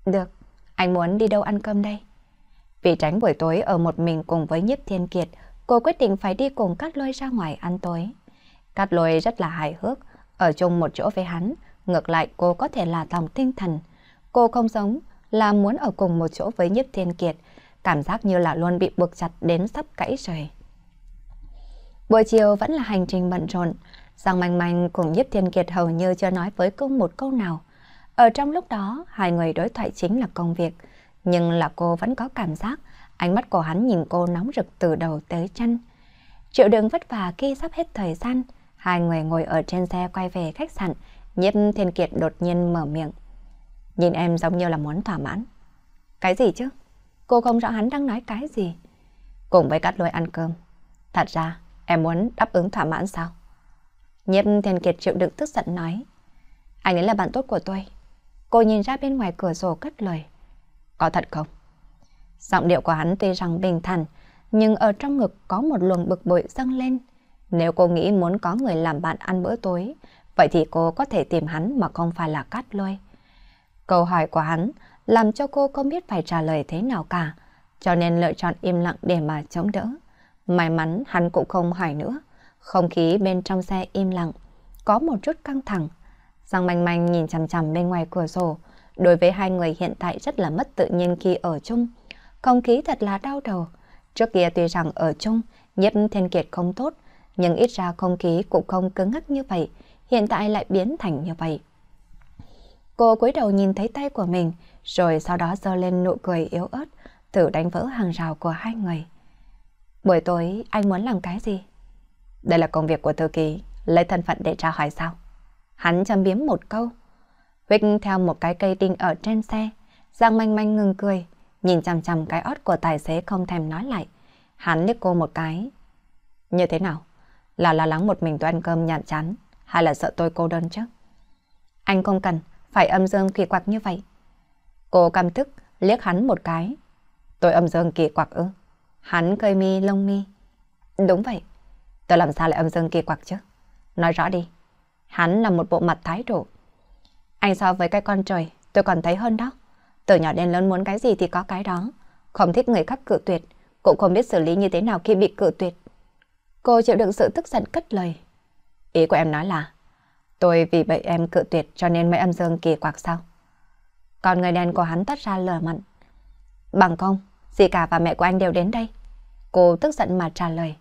Speaker 1: Được, anh muốn đi đâu ăn cơm đây? Vì tránh buổi tối ở một mình cùng với Nhất Thiên Kiệt, cô quyết định phải đi cùng Cát Lôi ra ngoài ăn tối. Cát Lôi rất là hài hước, ở chung một chỗ với hắn, ngược lại cô có thể là lòng tinh thần. Cô không giống là muốn ở cùng một chỗ với Nhất Thiên Kiệt, cảm giác như là luôn bị buộc chặt đến sắp cãi rời. Buổi chiều vẫn là hành trình bận rộn, Giang Manh Manh cùng nhiếp Thiên Kiệt hầu như chưa nói với cô một câu nào. Ở trong lúc đó, hai người đối thoại chính là công việc, nhưng là cô vẫn có cảm giác ánh mắt của hắn nhìn cô nóng rực từ đầu tới chân. Triệu đường vất vả khi sắp hết thời gian, hai người ngồi ở trên xe quay về khách sạn, Nhiếp Thiên Kiệt đột nhiên mở miệng. Nhìn em giống như là muốn thỏa mãn. Cái gì chứ? Cô không rõ hắn đang nói cái gì. Cùng với cắt lôi ăn cơm. Thật ra, em muốn đáp ứng thỏa mãn sao? Nhiếp Thiên Kiệt chịu đựng tức giận nói. Anh ấy là bạn tốt của tôi. Cô nhìn ra bên ngoài cửa sổ cất lời. Có thật không? Giọng điệu của hắn tuy rằng bình thản, nhưng ở trong ngực có một luồng bực bội dâng lên. Nếu cô nghĩ muốn có người làm bạn ăn bữa tối, vậy thì cô có thể tìm hắn mà không phải là cắt lôi. Câu hỏi của hắn làm cho cô không biết phải trả lời thế nào cả, cho nên lựa chọn im lặng để mà chống đỡ. May mắn hắn cũng không hỏi nữa, không khí bên trong xe im lặng, có một chút căng thẳng. Giang manh manh nhìn chằm chằm bên ngoài cửa sổ, đối với hai người hiện tại rất là mất tự nhiên khi ở chung. Không khí thật là đau đầu. Trước kia tuy rằng ở chung, nhất thiên kiệt không tốt, nhưng ít ra không khí cũng không cứng ngắc như vậy, hiện tại lại biến thành như vậy. Cô cúi đầu nhìn thấy tay của mình, rồi sau đó giơ lên nụ cười yếu ớt, thử đánh vỡ hàng rào của hai người. Buổi tối anh muốn làm cái gì? Đây là công việc của thư ký, lấy thân phận để tra hỏi sao? Hắn châm biếm một câu. Huyết theo một cái cây đinh ở trên xe, Giang manh manh ngừng cười, nhìn chằm chằm cái ót của tài xế không thèm nói lại. Hắn liếc cô một cái. Như thế nào? Là lo lắng một mình tôi ăn cơm nhạt chán, hay là sợ tôi cô đơn chứ? Anh không cần, phải âm dương kỳ quặc như vậy. Cô căm tức, liếc hắn một cái. Tôi âm dương kỳ quặc ư? Hắn cơi mi lông mi. Đúng vậy. Tôi làm sao lại âm dương kỳ quặc chứ? Nói rõ đi. Hắn là một bộ mặt thái độ. Anh so với cái con trời, tôi còn thấy hơn đó. Từ nhỏ đến lớn muốn cái gì thì có cái đó. Không thích người khác cự tuyệt, cũng không biết xử lý như thế nào khi bị cự tuyệt. Cô chịu đựng sự tức giận cất lời. Ý của em nói là, tôi vì vậy em cự tuyệt cho nên mới âm dương kỳ quặc sao? Còn người đàn của hắn tắt ra lửa mặn. Bằng công, dì cả và mẹ của anh đều đến đây. Cô tức giận mà trả lời.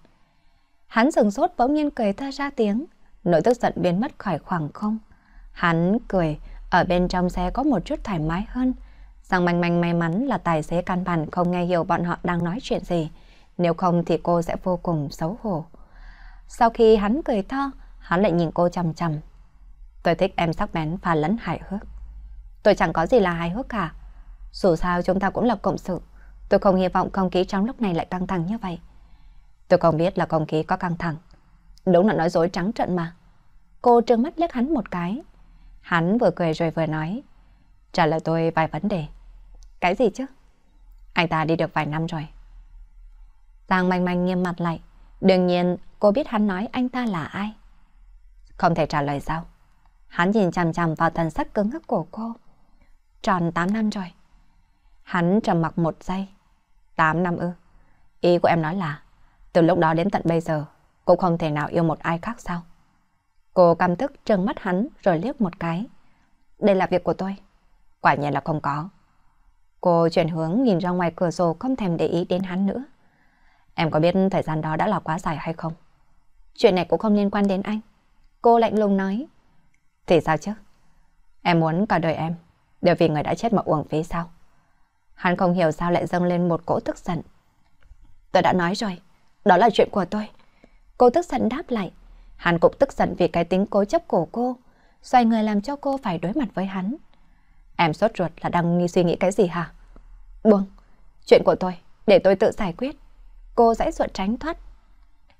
Speaker 1: Hắn dừng sốt bỗng nhiên cười thơ ra tiếng, nỗi tức giận biến mất khỏi khoảng không. Hắn cười, ở bên trong xe có một chút thoải mái hơn. Giang manh manh may mắn là tài xế căn bản không nghe hiểu bọn họ đang nói chuyện gì. Nếu không thì cô sẽ vô cùng xấu hổ. Sau khi hắn cười to, hắn lại nhìn cô chằm chằm. Tôi thích em sắc bén và lẫn hài hước. Tôi chẳng có gì là hài hước cả. Dù sao chúng ta cũng là cộng sự. Tôi không hy vọng không khí trong lúc này lại căng thẳng như vậy. Tôi không biết là không khí có căng thẳng. Đúng là nói dối trắng trợn mà. Cô trừng mắt liếc hắn một cái. Hắn vừa cười rồi vừa nói. Trả lời tôi vài vấn đề. Cái gì chứ? Anh ta đi được vài năm rồi. Giang manh manh nghiêm mặt lại. Đương nhiên, cô biết hắn nói anh ta là ai. Không thể trả lời sao? Hắn nhìn chằm chằm vào thần sắc cứng ngắc của cô. Tròn 8 năm rồi. Hắn trầm mặc một giây. 8 năm ư. Ý của em nói là từ lúc đó đến tận bây giờ cô không thể nào yêu một ai khác sao? Cô căm tức trừng mắt hắn rồi liếc một cái. Đây là việc của tôi. Quả nhiên là không có. Cô chuyển hướng nhìn ra ngoài cửa sổ không thèm để ý đến hắn nữa. Em có biết thời gian đó đã là quá dài hay không? Chuyện này cũng không liên quan đến anh. Cô lạnh lùng nói. Thì sao chứ? Em muốn cả đời em, đều vì người đã chết mà uổng phí sao? Hắn không hiểu sao lại dâng lên một cỗ tức giận. Tôi đã nói rồi, đó là chuyện của tôi. Cô tức giận đáp lại. Hắn cũng tức giận vì cái tính cố chấp của cô, xoay người làm cho cô phải đối mặt với hắn. Em sốt ruột là đang nghi suy nghĩ cái gì hả? Buông, chuyện của tôi, để tôi tự giải quyết. Cô dãy ruột tránh thoát.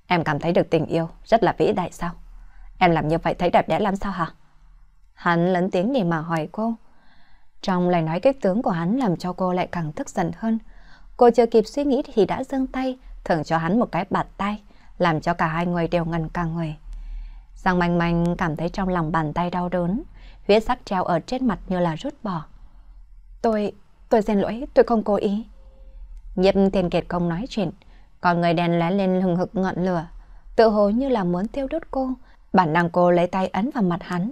Speaker 1: Em cảm thấy được tình yêu rất là vĩ đại sao? Em làm như vậy thấy đẹp đẽ lắm sao hả? Hắn lớn tiếng để mà hỏi cô. Trong lời nói kích tướng của hắn làm cho cô lại càng tức giận hơn. Cô chưa kịp suy nghĩ thì đã giương tay, thưởng cho hắn một cái bạt tay, làm cho cả hai người đều ngần cả người. Giang manh manh cảm thấy trong lòng bàn tay đau đớn, huyết sắc treo ở trên mặt như là rút bỏ. Tôi, tôi xin lỗi, tôi không cố ý. Nhiếp tiền kiệt không nói chuyện, còn người đèn lóe lên hừng hực ngọn lửa, tự hồ như là muốn tiêu đốt cô, bản năng cô lấy tay ấn vào mặt hắn.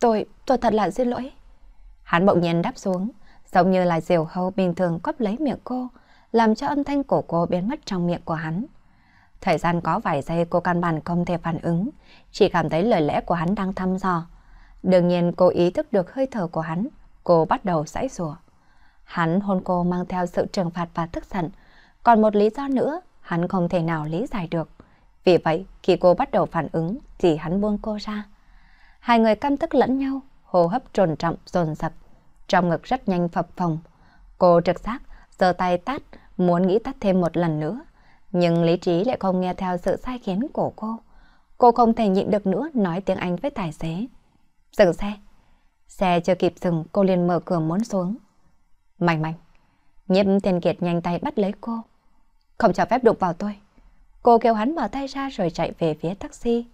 Speaker 1: Tôi, tôi thật là xin lỗi. Hắn bỗng nhiên đáp xuống, giống như là diều hâu bình thường quắp lấy miệng cô, làm cho âm thanh của cô biến mất trong miệng của hắn. Thời gian có vài giây cô căn bản không thể phản ứng, chỉ cảm thấy lời lẽ của hắn đang thăm dò. Đương nhiên cô ý thức được hơi thở của hắn, cô bắt đầu sãi rùa. Hắn hôn cô mang theo sự trừng phạt và tức giận, còn một lý do nữa hắn không thể nào lý giải được. Vì vậy, khi cô bắt đầu phản ứng thì hắn buông cô ra. Hai người căm tức lẫn nhau, hô hấp trồn trọng dồn dập, trong ngực rất nhanh phập phồng. Cô trực giác, giơ tay tát, muốn nghĩ tắt thêm một lần nữa. Nhưng lý trí lại không nghe theo sự sai khiến của cô. Cô không thể nhịn được nữa nói tiếng Anh với tài xế. Dừng xe. Xe chưa kịp dừng, cô liền mở cửa muốn xuống. Mạnh mạnh. Nhiếp Thiên Kiệt nhanh tay bắt lấy cô. Không cho phép đụng vào tôi. Cô kêu hắn bỏ tay ra rồi chạy về phía taxi.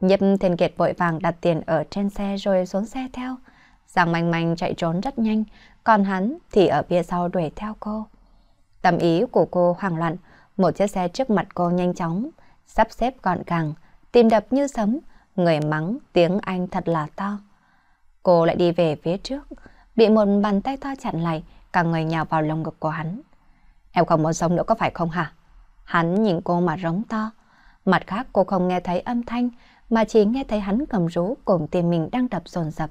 Speaker 1: Nhiếp Thiên Kiệt vội vàng đặt tiền ở trên xe rồi xuống xe theo. Giang manh manh chạy trốn rất nhanh, còn hắn thì ở phía sau đuổi theo cô. Tâm ý của cô hoảng loạn, một chiếc xe trước mặt cô nhanh chóng, sắp xếp gọn gàng, tim đập như sấm, người mắng tiếng Anh thật là to. Cô lại đi về phía trước, bị một bàn tay to chặn lại, cả người nhào vào lồng ngực của hắn. Em không muốn sống nữa có phải không hả? Hắn nhìn cô mà rống to. Mặt khác cô không nghe thấy âm thanh, mà chỉ nghe thấy hắn cầm rú cùng tim mình đang đập dồn dập.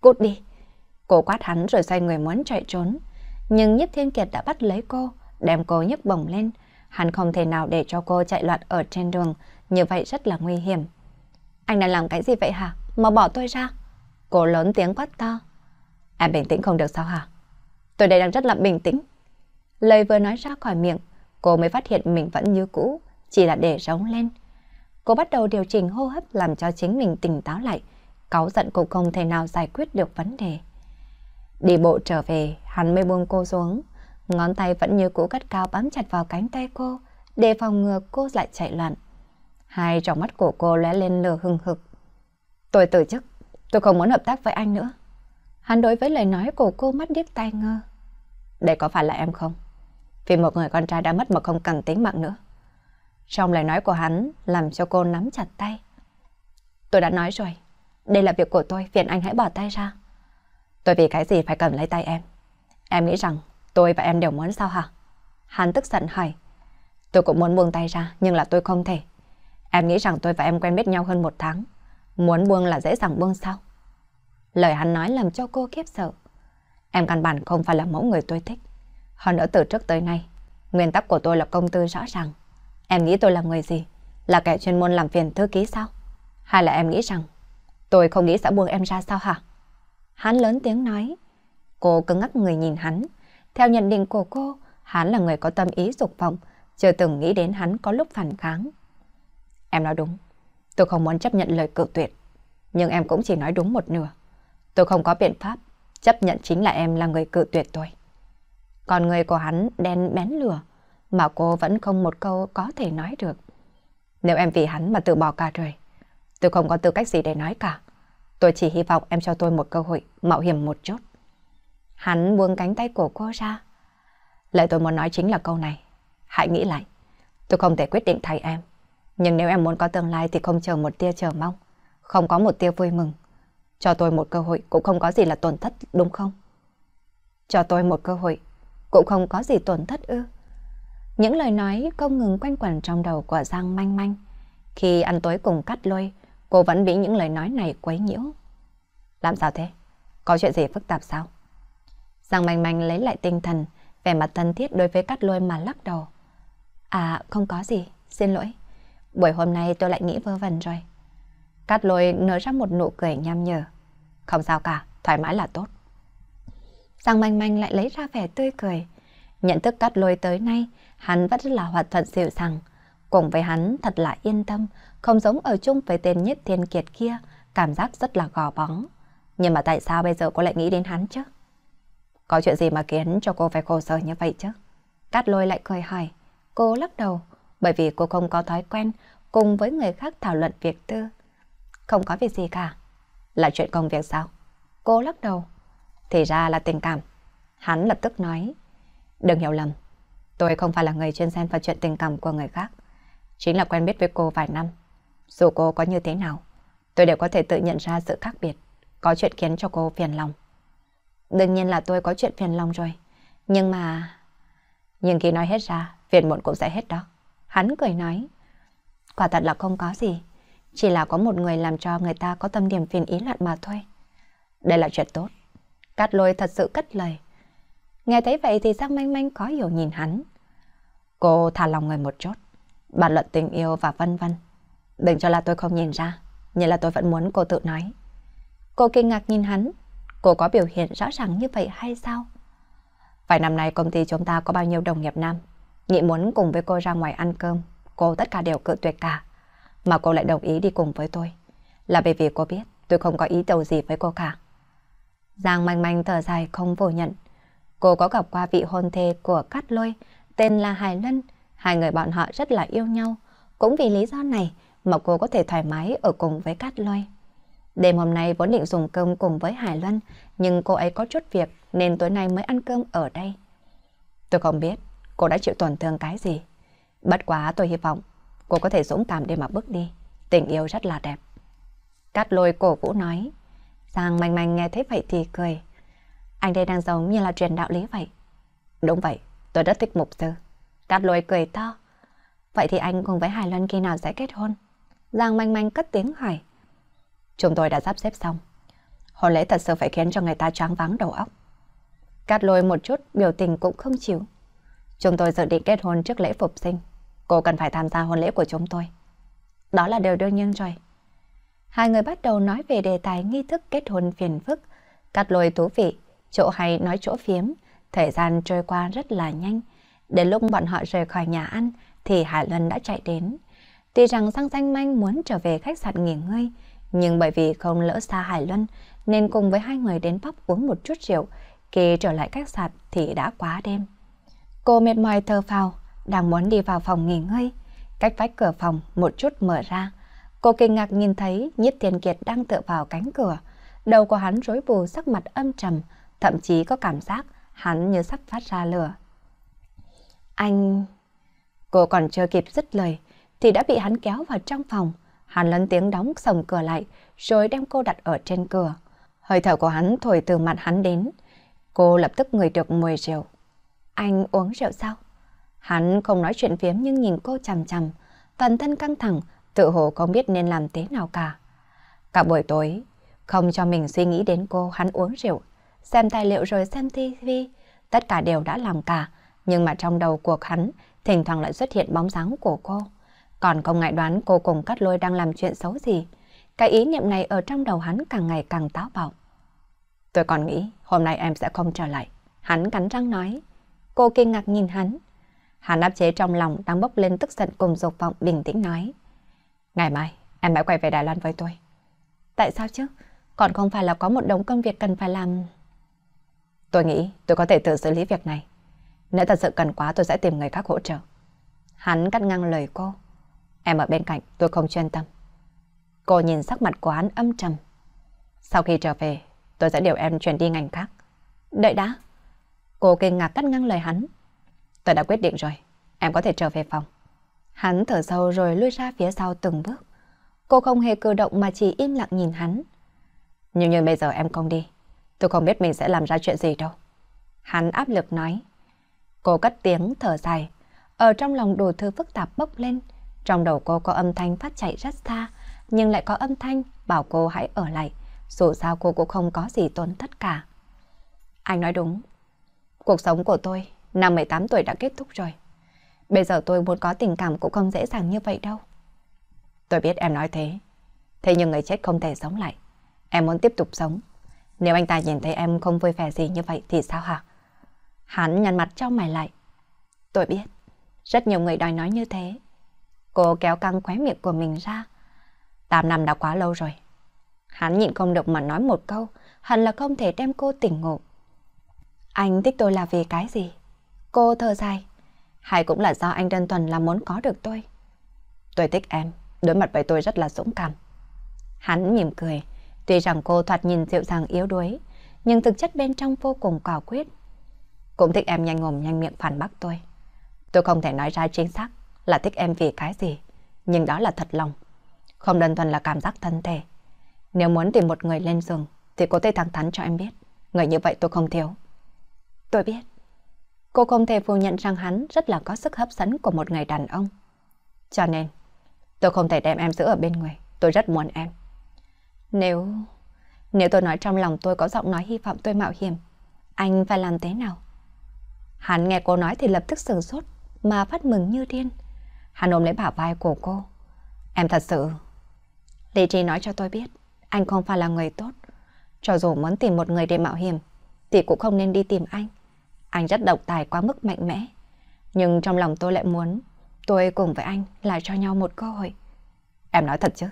Speaker 1: Cút đi! Cô quát hắn rồi xoay người muốn chạy trốn. Nhưng Nhiếp Thiên Kiệt đã bắt lấy cô, đem cô nhấc bổng lên. Hắn không thể nào để cho cô chạy loạn ở trên đường, như vậy rất là nguy hiểm. Anh đang làm cái gì vậy hả? Mà bỏ tôi ra. Cô lớn tiếng quát to. Em bình tĩnh không được sao hả? Tôi đây đang rất là bình tĩnh. Lời vừa nói ra khỏi miệng, cô mới phát hiện mình vẫn như cũ, chỉ là để rống lên. Cô bắt đầu điều chỉnh hô hấp làm cho chính mình tỉnh táo lại. Cáu giận cô không thể nào giải quyết được vấn đề. Đi bộ trở về, hắn mới buông cô xuống. Ngón tay vẫn như cũ cắt cao bám chặt vào cánh tay cô, để phòng ngừa cô lại chạy loạn. Hai trong mắt của cô lóe lên lửa hừng hực. Tôi từ chức, tôi không muốn hợp tác với anh nữa. Hắn đối với lời nói của cô mắt điếc tai ngơ. Đây có phải là em không? Vì một người con trai đã mất mà không cần tính mạng nữa. Trong lời nói của hắn làm cho cô nắm chặt tay. Tôi đã nói rồi, đây là việc của tôi, phiền anh hãy bỏ tay ra. Tôi vì cái gì phải cầm lấy tay em? Em nghĩ rằng tôi và em đều muốn sao hả? Hắn tức giận hỏi. Tôi cũng muốn buông tay ra, nhưng là tôi không thể. Em nghĩ rằng tôi và em quen biết nhau hơn một tháng. Muốn buông là dễ dàng buông sao? Lời hắn nói làm cho cô khiếp sợ. Em căn bản không phải là mẫu người tôi thích. Hơn nữa từ trước tới nay, nguyên tắc của tôi là công tư rõ ràng. Em nghĩ tôi là người gì? Là kẻ chuyên môn làm phiền thư ký sao? Hay là em nghĩ rằng tôi không nghĩ sẽ buông em ra sao hả? Hắn lớn tiếng nói. Cô cứng ngắc người nhìn hắn. Theo nhận định của cô, hắn là người có tâm ý dục vọng, chưa từng nghĩ đến hắn có lúc phản kháng. Em nói đúng, tôi không muốn chấp nhận lời cự tuyệt, nhưng em cũng chỉ nói đúng một nửa. Tôi không có biện pháp, chấp nhận chính là em là người cự tuyệt tôi. Còn người của hắn đen bén lửa, mà cô vẫn không một câu có thể nói được. Nếu em vì hắn mà từ bỏ cả rồi, tôi không có tư cách gì để nói cả. Tôi chỉ hy vọng em cho tôi một cơ hội mạo hiểm một chút. Hắn buông cánh tay của cô ra. Lời tôi muốn nói chính là câu này. Hãy nghĩ lại. Tôi không thể quyết định thay em. Nhưng nếu em muốn có tương lai thì không chờ một tia chờ mong. Không có một tia vui mừng. Cho tôi một cơ hội cũng không có gì là tổn thất, đúng không? Cho tôi một cơ hội cũng không có gì tổn thất ư. Những lời nói không ngừng quanh quẩn trong đầu của Giang manh manh. Khi ăn tối cùng cắt lôi, cô vẫn bị những lời nói này quấy nhiễu. Làm sao thế? Có chuyện gì phức tạp sao? Giang manh manh lấy lại tinh thần, vẻ mặt thân thiết đối với cắt lôi mà lắc đầu. À, không có gì, xin lỗi. Buổi hôm nay tôi lại nghĩ vơ vẩn rồi. Cát lôi nở ra một nụ cười nham nhở. Không sao cả, thoải mái là tốt. Giang manh manh lại lấy ra vẻ tươi cười. Nhận thức cát lôi tới nay, hắn vẫn rất là hoạt thuận dịu dàng. Cùng với hắn thật là yên tâm, không giống ở chung với tên nhất thiên kiệt kia, cảm giác rất là gò bóng. Nhưng mà tại sao bây giờ cô lại nghĩ đến hắn chứ? Có chuyện gì mà khiến cho cô phải khổ sở như vậy chứ? Cát lôi lại cười hỏi. Cô lắc đầu, bởi vì cô không có thói quen cùng với người khác thảo luận việc tư. Không có việc gì cả. Là chuyện công việc sao? Cô lắc đầu. Thì ra là tình cảm. Hắn lập tức nói. Đừng hiểu lầm. Tôi không phải là người chuyên xem vào chuyện tình cảm của người khác. Chính là quen biết với cô vài năm. Dù cô có như thế nào, tôi đều có thể tự nhận ra sự khác biệt. Có chuyện khiến cho cô phiền lòng. Đương nhiên là tôi có chuyện phiền lòng rồi. Nhưng mà... Nhưng khi nói hết ra, phiền muộn cũng sẽ hết đó. Hắn cười nói. Quả thật là không có gì. Chỉ là có một người làm cho người ta có tâm điểm phiền ý loạn mà thôi. Đây là chuyện tốt. Cát lôi thật sự cất lời. Nghe thấy vậy thì Giang Manh Manh có hiểu nhìn hắn. Cô thả lòng người một chút. Bàn luận tình yêu và vân vân. Đừng cho là tôi không nhìn ra. Nhưng là tôi vẫn muốn cô tự nói. Cô kinh ngạc nhìn hắn. Cô có biểu hiện rõ ràng như vậy hay sao? Vài năm nay công ty chúng ta có bao nhiêu đồng nghiệp nam. Nghĩ muốn cùng với cô ra ngoài ăn cơm. Cô tất cả đều cự tuyệt cả mà cô lại đồng ý đi cùng với tôi. Là bởi vì cô biết tôi không có ý đầu gì với cô cả. Giang manh manh thở dài không phủ nhận. Cô có gặp qua vị hôn thê của Cát Lôi, tên là Hải Lân. Hai người bọn họ rất là yêu nhau. Cũng vì lý do này mà cô có thể thoải mái ở cùng với Cát Lôi. Đêm hôm nay vốn định dùng cơm cùng với Hải lân nhưng cô ấy có chút việc nên tối nay mới ăn cơm ở đây. Tôi không biết cô đã chịu tổn thương cái gì. Bất quá tôi hy vọng cô có thể dũng cảm để mà bước đi. Tình yêu rất là đẹp. Cát lôi cổ vũ nói. Giang manh manh nghe thấy vậy thì cười. Anh đây đang giống như là truyền đạo lý vậy. Đúng vậy, tôi rất thích mục sư. Cát lôi cười to. Vậy thì anh cùng với Hải Luân khi nào sẽ kết hôn? Giang manh manh cất tiếng hỏi. Chúng tôi đã sắp xếp xong. Hôn lễ thật sự phải khiến cho người ta choáng váng đầu óc. Cát lôi một chút biểu tình cũng không chịu. Chúng tôi dự định kết hôn trước lễ phục sinh. Cô cần phải tham gia hôn lễ của chúng tôi. Đó là điều đương nhiên rồi. Hai người bắt đầu nói về đề tài nghi thức kết hôn phiền phức. Cát lôi thú vị, chỗ hay nói chỗ phiếm. Thời gian trôi qua rất là nhanh. Đến lúc bọn họ rời khỏi nhà ăn thì Hải Luân đã chạy đến. Tuy rằng Sang Danh Manh muốn trở về khách sạn nghỉ ngơi, nhưng bởi vì không lỡ xa Hải Luân nên cùng với hai người đến pub uống một chút rượu. Khi trở lại khách sạn thì đã quá đêm. Cô mệt mỏi thơ phào, đang muốn đi vào phòng nghỉ ngơi. Cách vách cửa phòng một chút mở ra. Cô kinh ngạc nhìn thấy Nhiếp Thiên Kiệt đang tựa vào cánh cửa. Đầu của hắn rối bù sắc mặt âm trầm, thậm chí có cảm giác hắn như sắp phát ra lửa. Anh... Cô còn chưa kịp dứt lời thì đã bị hắn kéo vào trong phòng. Hắn lớn tiếng đóng sầm cửa lại rồi đem cô đặt ở trên cửa. Hơi thở của hắn thổi từ mặt hắn đến. Cô lập tức ngửi được mùi rượu. Anh uống rượu sao? Hắn không nói chuyện phiếm nhưng nhìn cô chằm chằm. Toàn thân căng thẳng, tự hồ không biết nên làm thế nào cả. Cả buổi tối, không cho mình suy nghĩ đến cô hắn uống rượu. Xem tài liệu rồi xem TV, tất cả đều đã làm cả. Nhưng mà trong đầu cuộc hắn, thỉnh thoảng lại xuất hiện bóng dáng của cô. Còn không ngại đoán cô cùng Cát Lôi đang làm chuyện xấu gì. Cái ý niệm này ở trong đầu hắn càng ngày càng táo bạo. Tôi còn nghĩ hôm nay em sẽ không trở lại. Hắn cắn răng nói. Cô kinh ngạc nhìn hắn. Hắn áp chế trong lòng đang bốc lên tức giận cùng dục vọng bình tĩnh nói. Ngày mai em hãy quay về Đài Loan với tôi. Tại sao chứ? Còn không phải là có một đống công việc cần phải làm... Tôi nghĩ tôi có thể tự xử lý việc này. Nếu thật sự cần quá tôi sẽ tìm người khác hỗ trợ. Hắn cắt ngang lời cô. Em ở bên cạnh tôi không chuyên tâm. Cô nhìn sắc mặt của hắn âm trầm. Sau khi trở về, tôi sẽ điều em chuyển đi ngành khác. Đợi đã. Cô kinh ngạc cắt ngang lời hắn. Tôi đã quyết định rồi, em có thể trở về phòng. Hắn thở sâu rồi lui ra phía sau từng bước. Cô không hề cử động mà chỉ im lặng nhìn hắn. Nhưng như bây giờ em không đi, tôi không biết mình sẽ làm ra chuyện gì đâu. Hắn áp lực nói. Cô cất tiếng thở dài, ở trong lòng đồ thư phức tạp bốc lên. Trong đầu cô có âm thanh phát chạy rất xa, nhưng lại có âm thanh bảo cô hãy ở lại. Dù sao cô cũng không có gì tốn tất cả. Anh nói đúng. Cuộc sống của tôi, năm 18 tuổi đã kết thúc rồi. Bây giờ tôi muốn có tình cảm cũng không dễ dàng như vậy đâu. Tôi biết em nói thế. Thế nhưng người chết không thể sống lại. Em muốn tiếp tục sống. Nếu anh ta nhìn thấy em không vui vẻ gì như vậy thì sao hả? Hắn nhăn mặt trong mày lại. Tôi biết. Rất nhiều người đòi nói như thế. Cô kéo căng khóe miệng của mình ra. Tám năm đã quá lâu rồi. Hắn nhịn không được mà nói một câu, hẳn là không thể đem cô tỉnh ngộ. Anh thích tôi là vì cái gì? Cô thở dài. Hay cũng là do anh đơn thuần là muốn có được tôi? Tôi thích em, đối mặt với tôi rất là dũng cảm. Hắn mỉm cười, tuy rằng cô thoạt nhìn dịu dàng yếu đuối, nhưng thực chất bên trong vô cùng quả quyết. Cũng thích em nhanh ngồm nhanh miệng phản bác tôi. Tôi không thể nói ra chính xác là thích em vì cái gì, nhưng đó là thật lòng. Không đơn thuần là cảm giác thân thể. Nếu muốn tìm một người lên giường, thì có thể thẳng thắn cho em biết. Người như vậy tôi không thiếu. Tôi biết. Cô không thể phủ nhận rằng hắn rất là có sức hấp dẫn của một người đàn ông. Cho nên, tôi không thể đem em giữ ở bên người. Tôi rất muốn em. Nếu... Nếu tôi nói trong lòng tôi có giọng nói hy vọng tôi mạo hiểm, anh phải làm thế nào? Hắn nghe cô nói thì lập tức sửng sốt, mà phát mừng như điên. Hắn ôm lấy bả vai của cô. Em thật sự... Lý trí nói cho tôi biết, anh không phải là người tốt. Cho dù muốn tìm một người để mạo hiểm, thì cũng không nên đi tìm anh. Anh rất độc tài quá mức mạnh mẽ. Nhưng trong lòng tôi lại muốn tôi cùng với anh lại cho nhau một cơ hội. Em nói thật chứ?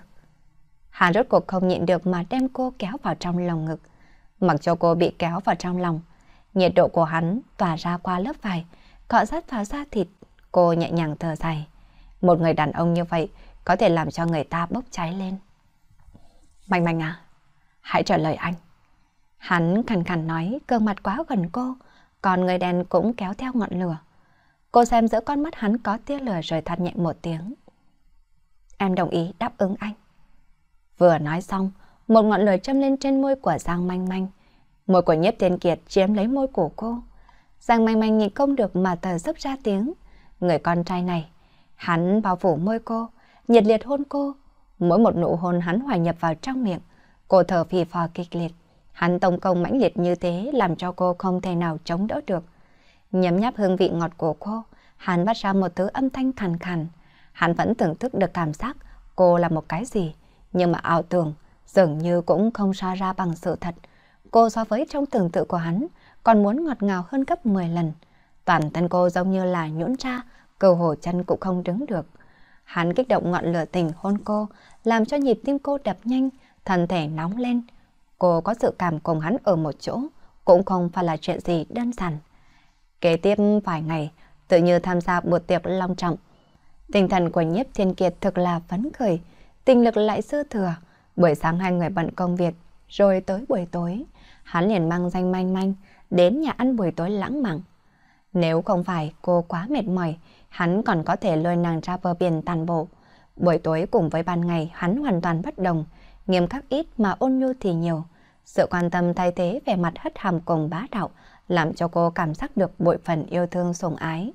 Speaker 1: Hắn rốt cuộc không nhịn được mà đem cô kéo vào trong lòng ngực. Mặc cho cô bị kéo vào trong lòng, Nhiệt độ của hắn tỏa ra qua lớp vải, cọ sát vào da thịt. Cô nhẹ nhàng thở dài. Một người đàn ông như vậy có thể làm cho người ta bốc cháy lên. Mạnh Mạnh à, hãy trả lời anh. Hắn khẳng khẳng nói, cơ mặt quá gần cô, còn người đèn cũng kéo theo ngọn lửa. Cô xem giữa con mắt hắn có tia lửa rồi thật nhẹ một tiếng. Em đồng ý đáp ứng anh. Vừa nói xong, một ngọn lửa châm lên trên môi của Giang Manh Manh. Môi của nhiếp thiên kiệt chiếm lấy môi của cô. Giang Manh Manh nhịn không được mà thở dốc ra tiếng. Người con trai này, hắn bao phủ môi cô, nhiệt liệt hôn cô. Mỗi một nụ hôn hắn hòa nhập vào trong miệng. Cô thở phì phò kịch liệt. Hắn tông công mãnh liệt như thế làm cho cô không thể nào chống đỡ được. Nhấm nháp hương vị ngọt của cô, hắn bắt ra một thứ âm thanh khàn khàn. Hắn vẫn thưởng thức được cảm giác cô là một cái gì, nhưng mà ảo tưởng dường như cũng không so ra bằng sự thật. Cô so với trong tưởng tượng của hắn còn muốn ngọt ngào hơn gấp 10 lần. Toàn thân cô giống như là nhũn ra, cầu hồ chân cũng không đứng được. Hắn kích động ngọn lửa tình hôn cô, làm cho nhịp tim cô đập nhanh, thân thể nóng lên. Cô có sự cảm cùng hắn ở một chỗ, cũng không phải là chuyện gì đơn giản. Kế tiếp vài ngày, tự như tham gia buổi tiệc long trọng. Tinh thần của nhiếp thiên kiệt thực là phấn khởi, tinh lực lại dư thừa. Buổi sáng hai người bận công việc, rồi tới buổi tối, hắn liền mang danh manh manh đến nhà ăn buổi tối lãng mạn. Nếu không phải cô quá mệt mỏi, hắn còn có thể lôi nàng ra bờ biển tàn bộ. Buổi tối cùng với ban ngày hắn hoàn toàn bất đồng, nghiêm khắc ít mà ôn nhu thì nhiều. Sự quan tâm thay thế về mặt hất hàm cùng bá đạo làm cho cô cảm giác được bội phần yêu thương sủng ái.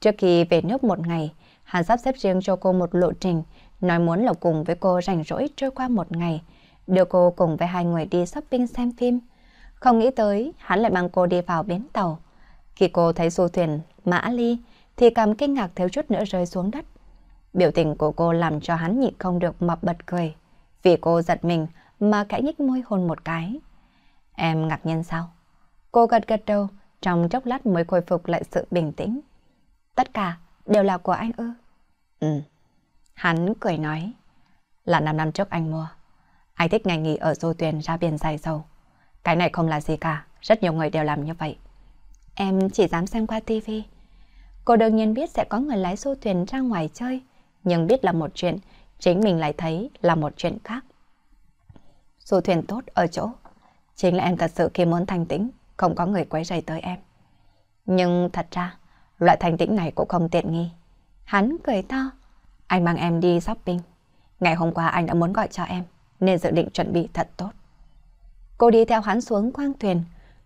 Speaker 1: Trước khi về nước một ngày, hắn sắp xếp riêng cho cô một lộ trình, nói muốn Lộc cùng với cô rảnh rỗi trôi qua một ngày, đưa cô cùng với hai người đi shopping xem phim. Không nghĩ tới, hắn lại mang cô đi vào bến tàu. Khi cô thấy du thuyền Mã Ly, thì cảm kinh ngạc thiếu chút nữa rơi xuống đất. Biểu tình của cô làm cho hắn nhịn không được mà bật cười. Vì cô giật mình mà cãi nhích môi hôn một cái. Em ngạc nhiên sao? Cô gật gật đầu, trong chốc lát mới khôi phục lại sự bình tĩnh. Tất cả đều là của anh ư? Ừ. Hắn cười nói. Là 5 năm trước anh mua. Anh thích ngày nghỉ ở du thuyền ra biển dài dầu. Cái này không là gì cả, rất nhiều người đều làm như vậy. Em chỉ dám xem qua tivi. Cô đương nhiên biết sẽ có người lái du thuyền ra ngoài chơi, nhưng biết là một chuyện, chính mình lại thấy là một chuyện khác. Du thuyền tốt ở chỗ, chính là em thật sự khi muốn thanh tĩnh, không có người quấy rầy tới em. Nhưng thật ra, loại thanh tĩnh này cũng không tiện nghi. Hắn cười to, anh mang em đi shopping. Ngày hôm qua anh đã muốn gọi cho em, nên dự định chuẩn bị thật tốt. Cô đi theo hắn xuống khoang thuyền,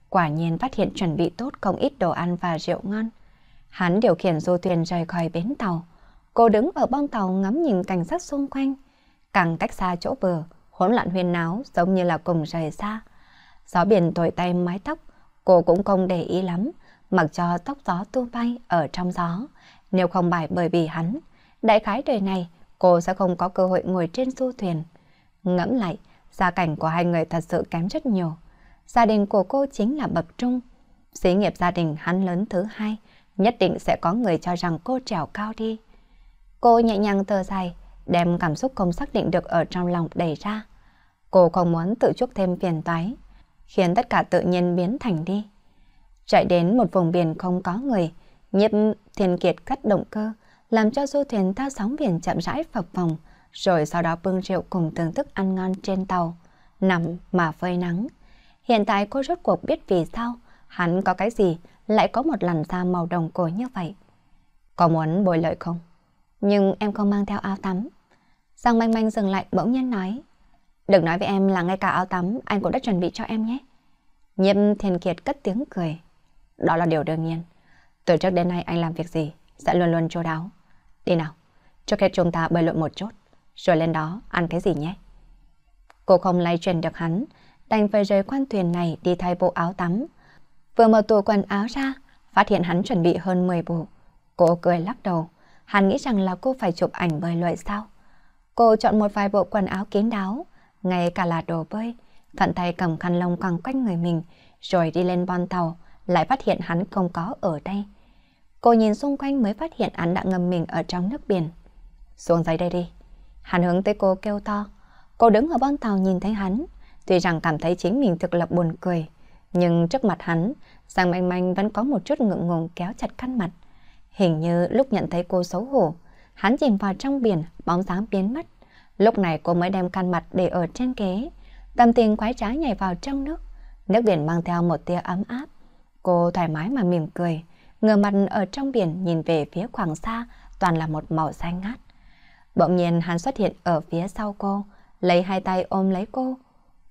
Speaker 1: quả nhiên phát hiện chuẩn bị tốt không ít đồ ăn và rượu ngon. Hắn điều khiển du thuyền rời khỏi bến tàu. Cô đứng ở bong tàu ngắm nhìn cảnh sát xung quanh. Càng cách xa chỗ bờ, hỗn loạn huyên náo giống như là cùng rời xa. Gió biển thổi tay mái tóc, cô cũng không để ý lắm, mặc cho tóc gió tung bay ở trong gió. Nếu không phải bởi vì hắn, đại khái đời này cô sẽ không có cơ hội ngồi trên du thuyền. Ngẫm lại, gia cảnh của hai người thật sự kém rất nhiều. Gia đình của cô chính là bậc trung. Xí nghiệp gia đình hắn lớn thứ hai, nhất định sẽ có người cho rằng cô trèo cao đi. Cô nhẹ nhàng thở dài, đem cảm xúc không xác định được ở trong lòng đẩy ra. Cô không muốn tự chuốc thêm phiền toái, khiến tất cả tự nhiên biến thành đi. Chạy đến một vùng biển không có người, nhiếp thiên kiệt cắt động cơ, làm cho du thuyền theo sóng biển chậm rãi phập phồng, rồi sau đó bưng rượu cùng thưởng thức ăn ngon trên tàu, nằm mà phơi nắng. Hiện tại cô rốt cuộc biết vì sao hắn có cái gì lại có một làn da màu đồng cổ như vậy. Có muốn bồi lợi không? Nhưng em không mang theo áo tắm. Giang manh manh dừng lại bỗng nhiên nói. Đừng nói với em là ngay cả áo tắm anh cũng đã chuẩn bị cho em nhé. Nhiếp Thiền Kiệt cất tiếng cười. Đó là điều đương nhiên. Từ trước đến nay anh làm việc gì sẽ luôn luôn chu đáo. Đi nào, trước hết chúng ta bơi lội một chút, rồi lên đó ăn cái gì nhé. Cô không lay truyền được hắn, đành phải rời quan thuyền này đi thay bộ áo tắm. Vừa mở tủ quần áo ra, phát hiện hắn chuẩn bị hơn 10 bộ. Cô cười lắc đầu, hắn nghĩ rằng là cô phải chụp ảnh bơi lội sao. Cô chọn một vài bộ quần áo kín đáo, ngay cả là đồ bơi, thuận tay cầm khăn lông quàng quanh người mình, rồi đi lên bon tàu, lại phát hiện hắn không có ở đây. Cô nhìn xung quanh mới phát hiện hắn đã ngâm mình ở trong nước biển. Xuống dưới đây đi. Hắn hướng tới cô kêu to. Cô đứng ở bon tàu nhìn thấy hắn, tuy rằng cảm thấy chính mình thực là buồn cười, Nhưng trước mặt hắn, Giang Manh Manh vẫn có một chút ngượng ngùng kéo chặt khăn mặt. Hình như lúc nhận thấy cô xấu hổ, hắn chìm vào trong biển, bóng dáng biến mất. Lúc này cô mới đem khăn mặt để ở trên ghế, tâm tình quái trái nhảy vào trong nước. Nước biển mang theo một tia ấm áp. Cô thoải mái mà mỉm cười, ngửa mặt ở trong biển nhìn về phía khoảng xa, toàn là một màu xanh ngát. Bỗng nhiên hắn xuất hiện ở phía sau cô, lấy hai tay ôm lấy cô.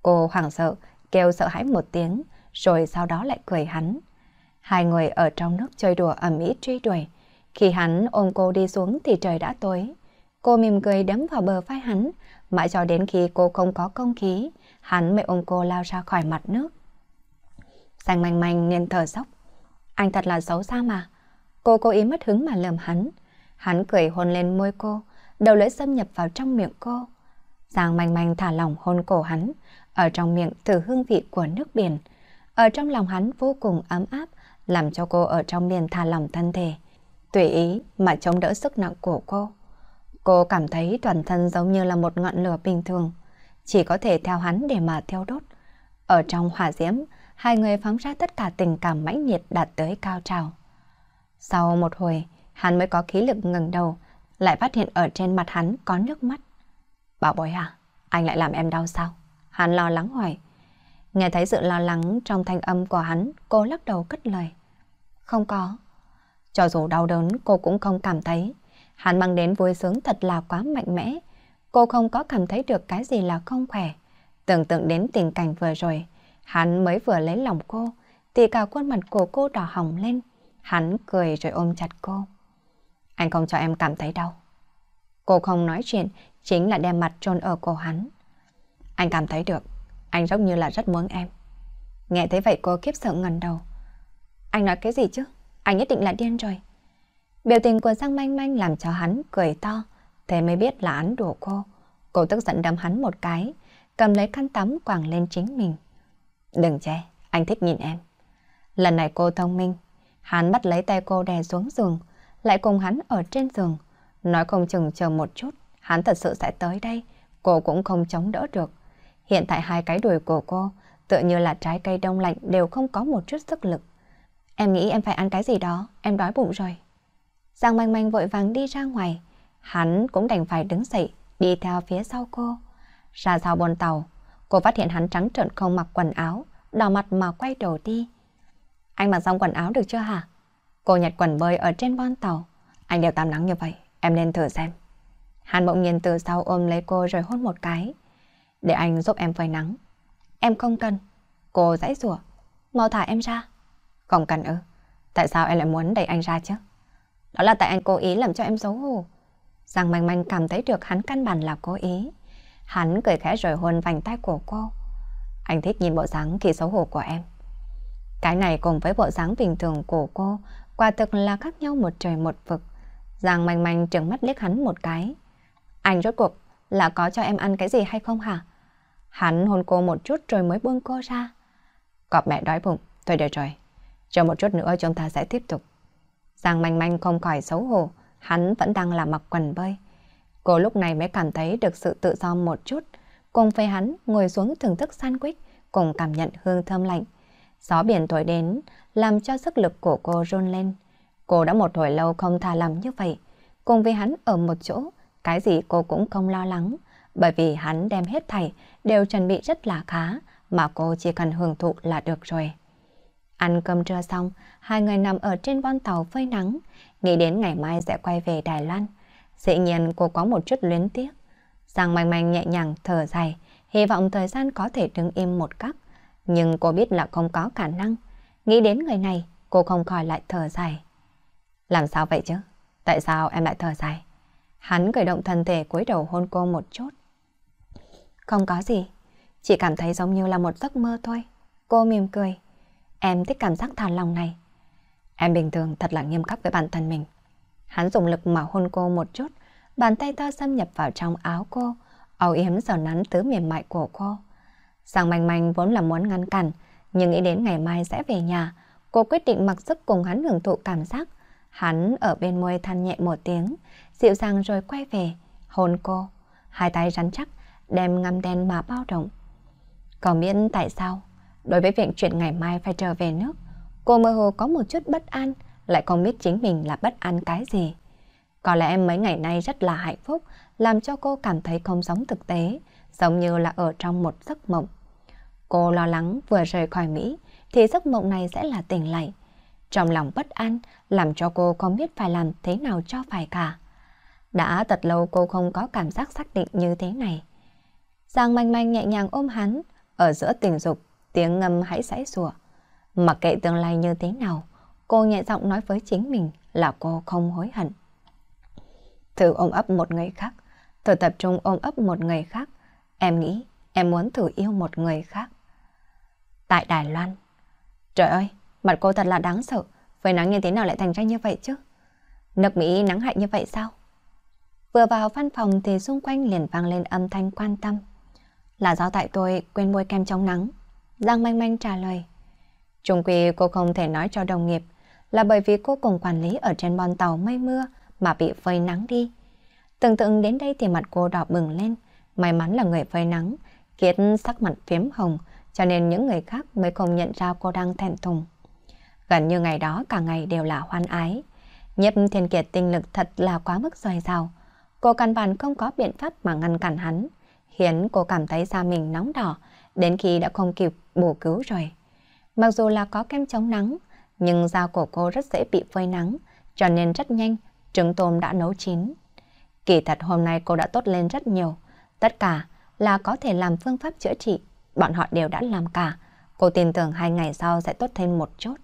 Speaker 1: Cô hoảng sợ, kêu sợ hãi một tiếng, rồi sau đó lại cười hắn. Hai người ở trong nước chơi đùa ẩm ý truy đuổi. Khi hắn ôm cô đi xuống thì trời đã tối. Cô mỉm cười đấm vào bờ vai hắn, mãi cho đến khi cô không có công khí, hắn mới ôm cô lao ra khỏi mặt nước. Xanh manh manh nên thở sốc. Anh thật là xấu xa mà. Cô cố ý mất hứng mà lườm hắn. Hắn cười hôn lên môi cô, đầu lưỡi xâm nhập vào trong miệng cô. Giang manh manh thả lỏng hôn cổ hắn, ở trong miệng từ hương vị của nước biển. Ở trong lòng hắn vô cùng ấm áp, làm cho cô ở trong miệng thả lỏng thân thể. Tùy ý mà chống đỡ sức nặng của cô. Cô cảm thấy toàn thân giống như là một ngọn lửa bình thường, chỉ có thể theo hắn để mà theo đốt. Ở trong hỏa diễm, hai người phóng ra tất cả tình cảm mãnh liệt đạt tới cao trào. Sau một hồi, hắn mới có khí lực ngừng đầu, lại phát hiện ở trên mặt hắn có nước mắt. Bảo bối à, anh lại làm em đau sao? Hắn lo lắng hỏi. Nghe thấy sự lo lắng trong thanh âm của hắn, cô lắc đầu cất lời. Không có. Cho dù đau đớn, cô cũng không cảm thấy. Hắn mang đến vui sướng thật là quá mạnh mẽ. Cô không có cảm thấy được cái gì là không khỏe. Tưởng tượng đến tình cảnh vừa rồi, hắn mới vừa lấy lòng cô, thì cả khuôn mặt của cô đỏ hồng lên. Hắn cười rồi ôm chặt cô. Anh không cho em cảm thấy đau. Cô không nói chuyện, chính là đem mặt trôn ở cổ hắn. Anh cảm thấy được, anh giống như là rất muốn em. Nghe thấy vậy cô kiếp sợ ngần đầu. Anh nói cái gì chứ? Anh nhất định là điên rồi. Biểu tình của Giang Manh Manh làm cho hắn cười to, thế mới biết là hắn đùa cô. Cô tức giận đấm hắn một cái, cầm lấy khăn tắm quàng lên chính mình. Đừng che, anh thích nhìn em. Lần này cô thông minh, hắn bắt lấy tay cô đè xuống giường, lại cùng hắn ở trên giường. Nói không chừng chờ một chút, hắn thật sự sẽ tới đây, cô cũng không chống đỡ được. Hiện tại hai cái đùi của cô, tựa như là trái cây đông lạnh đều không có một chút sức lực. Em nghĩ em phải ăn cái gì đó, em đói bụng rồi. Giang manh manh vội vàng đi ra ngoài, hắn cũng đành phải đứng dậy, đi theo phía sau cô. Ra sau bồn tàu, cô phát hiện hắn trắng trợn không mặc quần áo, đỏ mặt mà quay đầu đi. Anh mặc xong quần áo được chưa hả? Cô nhặt quần bơi ở trên bon tàu. Anh đều tắm nắng như vậy, em nên thử xem. Hắn bỗng nhiên từ sau ôm lấy cô rồi hôn một cái. Để anh giúp em phơi nắng. Em không cần. Cô dãy rủa Mau thả em ra. Không cần ư. Tại sao em lại muốn đẩy anh ra chứ? Đó là tại anh cố ý làm cho em xấu hổ. Giang manh manh cảm thấy được hắn căn bản là cố ý. Hắn cười khẽ rồi hôn vành tay của cô. Anh thích nhìn bộ dáng khi xấu hổ của em. Cái này cùng với bộ dáng bình thường của cô, quả thực là khác nhau một trời một vực. Giang manh manh trừng mắt liếc hắn một cái. Anh rốt cuộc là có cho em ăn cái gì hay không hả? Hắn hôn cô một chút rồi mới buông cô ra. Cọp mẹ đói bụng, thôi được rồi. Chờ một chút nữa chúng ta sẽ tiếp tục. Giang manh manh không khỏi xấu hổ, hắn vẫn đang là mặc quần bơi. Cô lúc này mới cảm thấy được sự tự do một chút, cùng với hắn ngồi xuống thưởng thức sandwich, cùng cảm nhận hương thơm lạnh. Gió biển thổi đến, làm cho sức lực của cô run lên. Cô đã một hồi lâu không thà làm như vậy. Cùng với hắn ở một chỗ, cái gì cô cũng không lo lắng, bởi vì hắn đem hết thảy đều chuẩn bị rất là khá, mà cô chỉ cần hưởng thụ là được rồi. Ăn cơm trưa xong, hai người nằm ở trên bon tàu phơi nắng, nghĩ đến ngày mai sẽ quay về Đài Loan. Dĩ nhiên cô có một chút luyến tiếc. Giang manh manh nhẹ nhàng thở dài, hy vọng thời gian có thể đứng im một cách, Nhưng cô biết là không có khả năng. Nghĩ đến người này, cô không khỏi lại thở dài. Làm sao vậy chứ? Tại sao em lại thở dài? Hắn cởi động thân thể cúi đầu hôn cô một chút. Không có gì, chỉ cảm thấy giống như là một giấc mơ thôi. Cô mỉm cười. Em thích cảm giác thả lòng này. Em bình thường thật là nghiêm khắc với bản thân mình. Hắn dùng lực mà hôn cô một chút, bàn tay to xâm nhập vào trong áo cô, âu yếm sờ nắn tứ mềm mại của cô. Giang manh manh vốn là muốn ngăn cản, nhưng nghĩ đến ngày mai sẽ về nhà, cô quyết định mặc sức cùng hắn hưởng thụ cảm giác. Hắn ở bên môi than nhẹ một tiếng, dịu dàng rồi quay về, hôn cô, hai tay rắn chắc, đem ngăm đen mà bao động. Còn biết tại sao Đối với việc chuyện ngày mai phải trở về nước, cô mơ hồ có một chút bất an, lại không biết chính mình là bất an cái gì. Có lẽ mấy ngày nay rất là hạnh phúc, làm cho cô cảm thấy không giống thực tế, giống như là ở trong một giấc mộng. Cô lo lắng vừa rời khỏi Mỹ, thì giấc mộng này sẽ là tỉnh lại. Trong lòng bất an, làm cho cô không biết phải làm thế nào cho phải cả. Đã thật lâu cô không có cảm giác xác định như thế này. Giang manh manh nhẹ nhàng ôm hắn, ở giữa tình dục, tiếng ngâm hãy sãy sủa. Mặc kệ tương lai như thế nào, cô nhẹ giọng nói với chính mình là cô không hối hận. Thử ôm ấp một người khác, thử tập trung ôm ấp một người khác. Em nghĩ em muốn thử yêu một người khác. Tại Đài Loan. Trời ơi, mặt cô thật là đáng sợ. Với nắng như thế nào lại thành ra như vậy chứ? Nước Mỹ nắng hại như vậy sao? Vừa vào văn phòng thì xung quanh liền vang lên âm thanh quan tâm. Là do tại tôi quên bôi kem chống nắng. Giang manh manh trả lời. Trung quy cô không thể nói cho đồng nghiệp là bởi vì cô cùng quản lý ở trên bon tàu mây mưa mà bị phơi nắng đi. Tưởng tượng đến đây thì mặt cô đỏ bừng lên. May mắn là người phơi nắng, kiệt sắc mặt phiếm hồng, cho nên những người khác mới không nhận ra cô đang thẹn thùng. Gần như ngày đó cả ngày đều là hoan ái. Nhếp thiên kiệt tinh lực thật là quá mức dồi dào. Cô căn bản không có biện pháp mà ngăn cản hắn, khiến cô cảm thấy da mình nóng đỏ, đến khi đã không kịp bổ cứu rồi. Mặc dù là có kem chống nắng, nhưng da của cô rất dễ bị phơi nắng, cho nên rất nhanh, trứng tôm đã nấu chín. Kỳ thật hôm nay cô đã tốt lên rất nhiều, tất cả là có thể làm phương pháp chữa trị, bọn họ đều đã làm cả. Cô tin tưởng hai ngày sau sẽ tốt thêm một chút.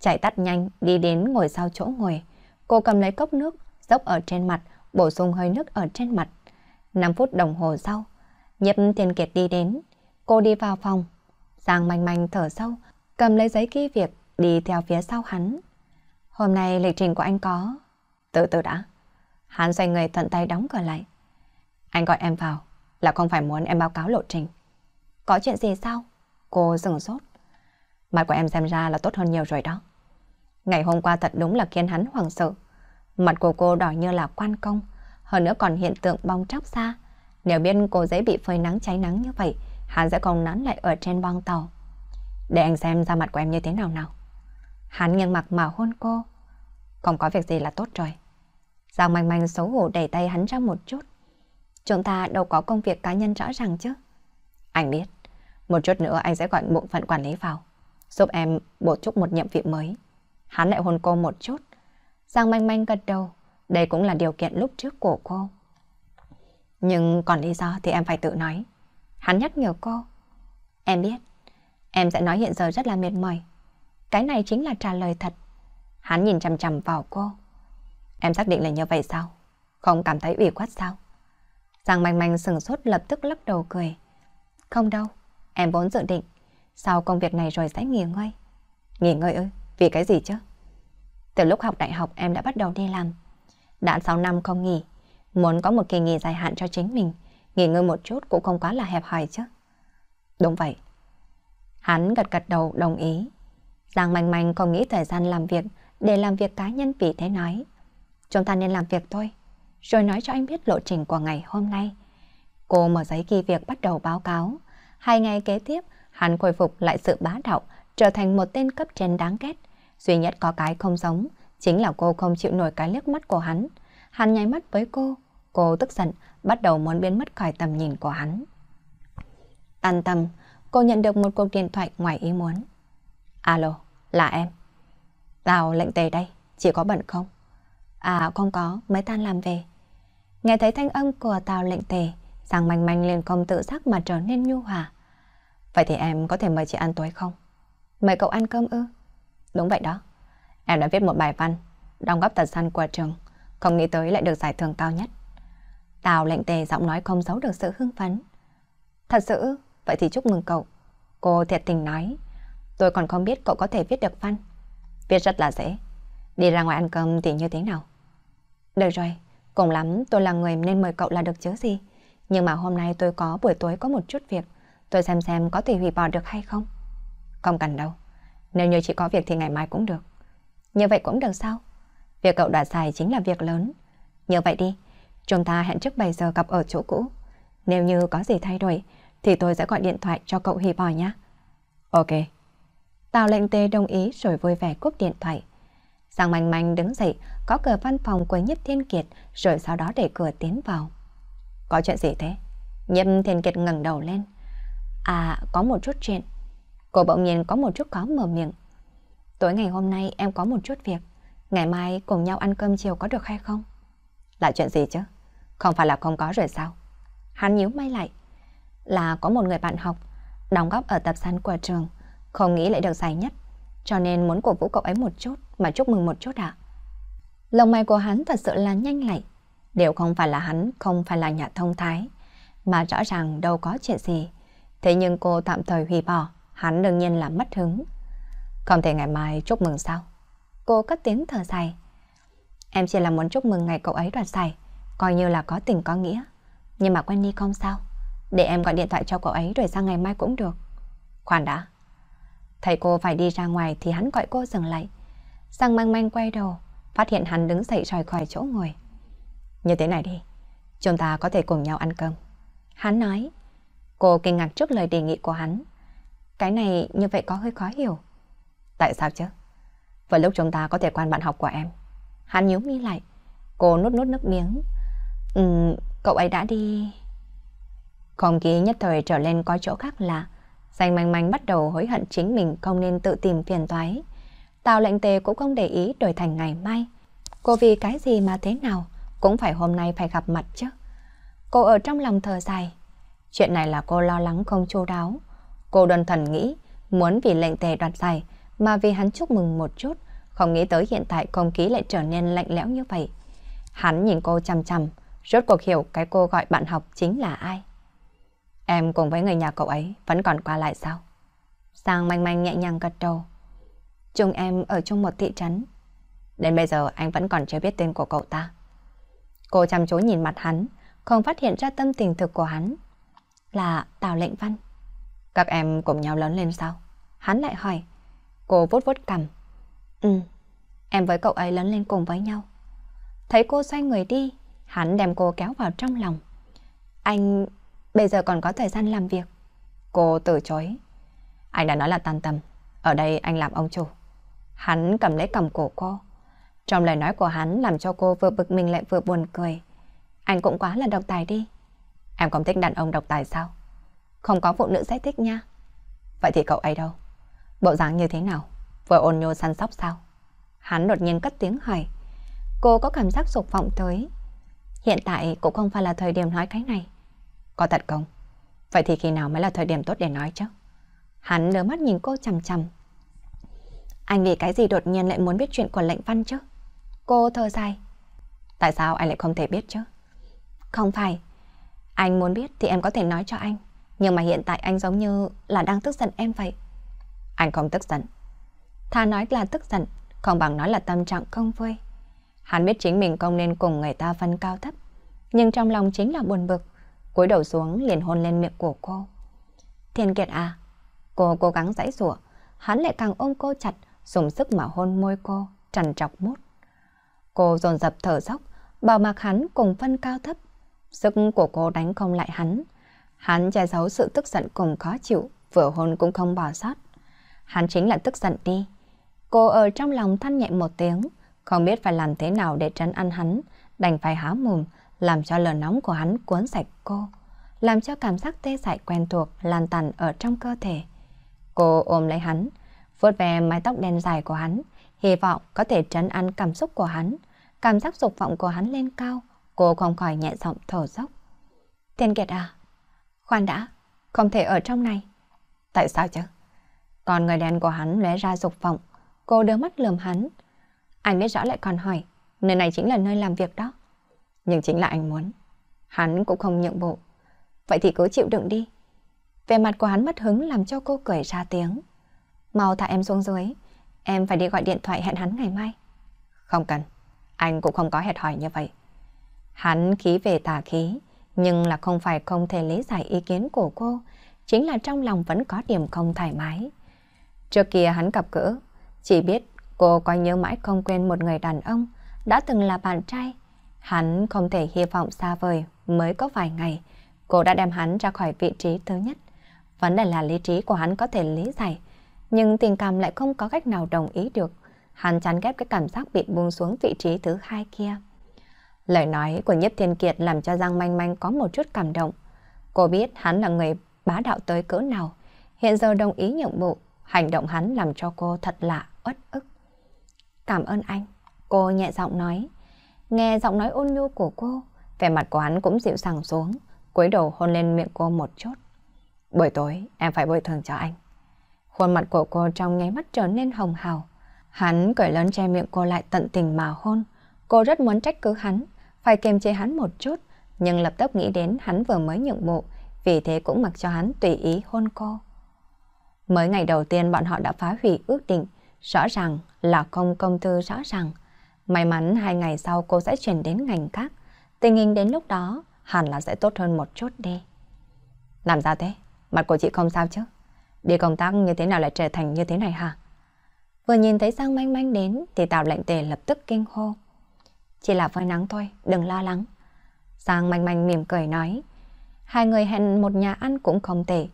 Speaker 1: Chạy tắt nhanh, đi đến ngồi sau chỗ ngồi. Cô cầm lấy cốc nước, dốc ở trên mặt, bổ sung hơi nước ở trên mặt. 5 phút đồng hồ sau, Nhếp Tiền Kiệt đi đến. Cô đi vào phòng. Giang manh manh thở sâu, cầm lấy giấy ghi việc, đi theo phía sau hắn. Hôm nay lịch trình của anh có... Từ từ đã. Hắn xoay người thuận tay đóng cửa lại. Anh gọi em vào, là không phải muốn em báo cáo lộ trình. Có chuyện gì sao? Cô dừng sốt. Mặt của em xem ra là tốt hơn nhiều rồi đó. Ngày hôm qua thật đúng là khiến hắn hoảng sợ. Mặt của cô đỏ như là quan công, hơn nữa còn hiện tượng bong tróc xa. Nếu biết cô dễ bị phơi nắng cháy nắng như vậy, hắn sẽ còn nán lại ở trên bong tàu. Để anh xem ra mặt của em như thế nào nào. Hắn nghiêng mặt mà hôn cô. Không có việc gì là tốt rồi. Giang manh manh xấu hổ đẩy tay hắn ra một chút. Chúng ta đâu có công việc cá nhân rõ ràng chứ. Anh biết. Một chút nữa anh sẽ gọi bộ phận quản lý vào. Giúp em bổ trúc một nhiệm vụ mới. Hắn lại hôn cô một chút. Giang manh manh gật đầu. Đây cũng là điều kiện lúc trước của cô. Nhưng còn lý do thì em phải tự nói. Hắn nhắc nhở cô. Em biết. Em sẽ nói hiện giờ rất là mệt mỏi. Cái này chính là trả lời thật. Hắn nhìn chằm chằm vào cô. Em xác định là như vậy sao? Không cảm thấy ủy khuất sao? Giang manh manh sừng sốt lập tức lắc đầu cười. Không đâu, em vốn dự định. Sau công việc này rồi sẽ nghỉ ngơi. Nghỉ ngơi ư? Vì cái gì chứ? Từ lúc học đại học em đã bắt đầu đi làm. Đã 6 năm không nghỉ. Muốn có một kỳ nghỉ dài hạn cho chính mình. Nghỉ ngơi một chút cũng không quá là hẹp hòi chứ. Đúng vậy. Hắn gật gật đầu đồng ý. Giang manh manh không nghĩ thời gian làm việc để làm việc cá nhân vì thế nói. Chúng ta nên làm việc thôi. Rồi nói cho anh biết lộ trình của ngày hôm nay. Cô mở giấy ghi việc bắt đầu báo cáo. Hai ngày kế tiếp, hắn khôi phục lại sự bá đạo, trở thành một tên cấp trên đáng ghét. Duy nhất có cái không giống, chính là cô không chịu nổi cái liếc mắt của hắn. Hắn nháy mắt với cô, cô tức giận, bắt đầu muốn biến mất khỏi tầm nhìn của hắn. An tâm, cô nhận được một cuộc điện thoại ngoài ý muốn. Alo, là em. Tào lệnh tề đây, chỉ có bận không? À không có, mới tan làm về. Nghe thấy thanh âm của Tào lệnh tề, Giang manh manh liền không tự giác mà trở nên nhu hòa. Vậy thì em có thể mời chị ăn tối không? Mời cậu ăn cơm ư? Đúng vậy đó. Em đã viết một bài văn, đóng góp tật săn của trường, không nghĩ tới lại được giải thưởng cao nhất. Tào lệnh tề giọng nói không giấu được sự hưng phấn. Thật sự, vậy thì chúc mừng cậu. Cô thiệt tình nói, tôi còn không biết cậu có thể viết được văn. Viết rất là dễ. Đi ra ngoài ăn cơm thì như thế nào? Được rồi, cùng lắm tôi là người nên mời cậu là được chứ gì. Nhưng mà hôm nay tôi có buổi tối có một chút việc. Tôi xem xem có thể hủy bỏ được hay không. Không cần đâu. Nếu như chỉ có việc thì ngày mai cũng được. Như vậy cũng được sao? Việc cậu đoạt xài chính là việc lớn. Như vậy đi, chúng ta hẹn trước 7 giờ gặp ở chỗ cũ. Nếu như có gì thay đổi, thì tôi sẽ gọi điện thoại cho cậu hủy bỏ nhé. Ok. Tào lệnh tê đồng ý rồi vui vẻ cúp điện thoại. Giang manh manh đứng dậy, có cửa văn phòng của Nhiếp Thiên Kiệt, rồi sau đó để cửa tiến vào. Có chuyện gì thế? Nhiếp Thiên Kiệt ngẩng đầu lên. À, có một chút chuyện. Cô bỗng nhiên có một chút khó mở miệng. Tối ngày hôm nay em có một chút việc. Ngày mai cùng nhau ăn cơm chiều có được hay không? Là chuyện gì chứ? Không phải là không có rồi sao? Hắn nhíu may lại. Là có một người bạn học, đóng góp ở tập san của trường, không nghĩ lại được giải nhất. Cho nên muốn cổ vũ cậu ấy một chút mà chúc mừng một chút ạ. À? Mày của hắn thật sự là nhanh lại. Đều không phải là hắn, không phải là nhà thông thái. Mà rõ ràng đâu có chuyện gì. Thế nhưng cô tạm thời hủy bỏ, hắn đương nhiên là mất hứng. Không thể ngày mai chúc mừng sao? Cô cất tiếng thở dài. Em chỉ là muốn chúc mừng ngày cậu ấy đoạt giải, coi như là có tình có nghĩa. Nhưng mà quen đi không sao? Để em gọi điện thoại cho cậu ấy rồi sang ngày mai cũng được. Khoan đã. Thầy cô phải đi ra ngoài thì hắn gọi cô dừng lại. Sang mang manh quay đầu, phát hiện hắn đứng dậy rời khỏi chỗ ngồi. Như thế này đi, chúng ta có thể cùng nhau ăn cơm. Hắn nói, cô kinh ngạc trước lời đề nghị của hắn. Cái này như vậy có hơi khó hiểu. Tại sao chứ? Vừa lúc chúng ta có thể quan bạn học của em. Hắn nhíu mi lại. Cô nút nút nước miếng. Ừ, cậu ấy đã đi... Không khí nhất thời trở lên có chỗ khác lạ. Danh manh manh bắt đầu hối hận chính mình không nên tự tìm phiền toái. Tào lệnh tề cũng không để ý đổi thành ngày mai. Cô vì cái gì mà thế nào cũng phải hôm nay phải gặp mặt chứ. Cô ở trong lòng thờ dài. Chuyện này là cô lo lắng không chu đáo. Cô đơn thần nghĩ muốn vì lệnh tề đoạt giải mà vì hắn chúc mừng một chút, không nghĩ tới hiện tại không khí lại trở nên lạnh lẽo như vậy. Hắn nhìn cô chằm chằm, rốt cuộc hiểu cái cô gọi bạn học chính là ai. Em cùng với người nhà cậu ấy vẫn còn qua lại sao? Sang manh manh nhẹ nhàng gật đầu. Chúng em ở chung một thị trấn. Đến bây giờ anh vẫn còn chưa biết tên của cậu ta. Cô chăm chú nhìn mặt hắn, không phát hiện ra tâm tình thực của hắn. Là Tào Lệnh Văn. Các em cùng nhau lớn lên sao? Hắn lại hỏi. Cô vút vút cằm. Ừ, em với cậu ấy lớn lên cùng với nhau. Thấy cô xoay người đi, hắn đem cô kéo vào trong lòng. Anh bây giờ còn có thời gian làm việc. Cô từ chối. Anh đã nói là tan tầm, ở đây anh làm ông chủ. Hắn cầm lấy cầm cổ cô. Trong lời nói của hắn làm cho cô vừa bực mình lại vừa buồn cười. Anh cũng quá là độc tài đi. Em không thích đàn ông độc tài sao? Không có phụ nữ sẽ thích nha. Vậy thì cậu ấy đâu? Bộ dáng như thế nào? Vừa ôn nhô săn sóc sao? Hắn đột nhiên cất tiếng hỏi. Cô có cảm giác dục vọng tới. Hiện tại cũng không phải là thời điểm nói cái này. Có thật không? Vậy thì khi nào mới là thời điểm tốt để nói chứ? Hắn đưa mắt nhìn cô chằm chằm. Anh vì cái gì đột nhiên lại muốn biết chuyện của lệnh văn chứ? Cô thơ dài. Tại sao anh lại không thể biết chứ? Không phải. Anh muốn biết thì em có thể nói cho anh. Nhưng mà hiện tại anh giống như là đang tức giận em vậy. Anh không tức giận. Thà nói là tức giận, không bằng nói là tâm trạng không vui. Hắn biết chính mình không nên cùng người ta phân cao thấp, nhưng trong lòng chính là buồn bực cúi đầu xuống liền hôn lên miệng của cô. Thiên Kiệt à, cô cố gắng giãy giụa, hắn lại càng ôm cô chặt, dùng sức mà hôn môi cô, trằn trọc mút. Cô dồn dập thở dốc, bảo mặc hắn cùng phân cao thấp. Sức của cô đánh không lại hắn. Hắn che giấu sự tức giận cùng khó chịu, vừa hôn cũng không bỏ sót. Hắn chính là tức giận đi. Cô ở trong lòng than nhẹ một tiếng, không biết phải làm thế nào để trấn ăn hắn, đành phải há mồm, làm cho lửa nóng của hắn cuốn sạch cô, làm cho cảm giác tê dại quen thuộc lan tàn ở trong cơ thể. Cô ôm lấy hắn, vuốt về mái tóc đen dài của hắn, hy vọng có thể trấn an cảm xúc của hắn, cảm giác dục vọng của hắn lên cao, cô không khỏi nhẹ giọng thở dốc. Thiên Kiệt à, khoan đã, không thể ở trong này. Tại sao chứ? Còn người đàn của hắn lóe ra dục vọng, cô đưa mắt lườm hắn. Anh biết rõ lại còn hỏi, nơi này chính là nơi làm việc đó. Nhưng chính là anh muốn. Hắn cũng không nhượng bộ. Vậy thì cứ chịu đựng đi. Về mặt của hắn mất hứng làm cho cô cười ra tiếng. Mau thả em xuống dưới. Em phải đi gọi điện thoại hẹn hắn ngày mai. Không cần. Anh cũng không có hẹn hỏi như vậy. Hắn khí về tà khí, nhưng là không phải không thể lý giải ý kiến của cô. Chính là trong lòng vẫn có điểm không thoải mái. Trước kia hắn gặp gỡ, chỉ biết cô có nhớ mãi không quên một người đàn ông đã từng là bạn trai. Hắn không thể hy vọng xa vời mới có vài ngày, cô đã đem hắn ra khỏi vị trí thứ nhất. Vấn đề là lý trí của hắn có thể lý giải, nhưng tình cảm lại không có cách nào đồng ý được. Hắn chán ghét cái cảm giác bị buông xuống vị trí thứ hai kia. Lời nói của Nhất Thiên Kiệt làm cho Giang Manh Manh có một chút cảm động. Cô biết hắn là người bá đạo tới cỡ nào. Hiện giờ đồng ý nhượng bộ, hành động hắn làm cho cô thật lạ, uất ức. Cảm ơn anh, cô nhẹ giọng nói. Nghe giọng nói ôn nhu của cô, vẻ mặt của hắn cũng dịu dàng xuống, cúi đầu hôn lên miệng cô một chút. Buổi tối em phải bồi thường cho anh. Khuôn mặt của cô trong nháy mắt trở nên hồng hào. Hắn cởi lớn che miệng cô lại tận tình mà hôn. Cô rất muốn trách cứ hắn, phải kiềm chế hắn một chút, nhưng lập tức nghĩ đến hắn vừa mới nhượng bộ, vì thế cũng mặc cho hắn tùy ý hôn cô. Mới ngày đầu tiên bọn họ đã phá hủy ước định, rõ ràng là không công tư rõ ràng. May mắn hai ngày sau cô sẽ chuyển đến ngành khác, tình hình đến lúc đó hẳn là sẽ tốt hơn một chút đi. Làm sao thế? Mặt của chị không sao chứ? Đi công tác như thế nào lại trở thành như thế này hả? Vừa nhìn thấy Giang Manh Manh đến thì Tào lệnh tề lập tức kinh hô. Chỉ là phơi nắng thôi, đừng lo lắng. Giang Manh Manh mỉm cười nói. Hai người hẹn một nhà ăn cũng không tệ.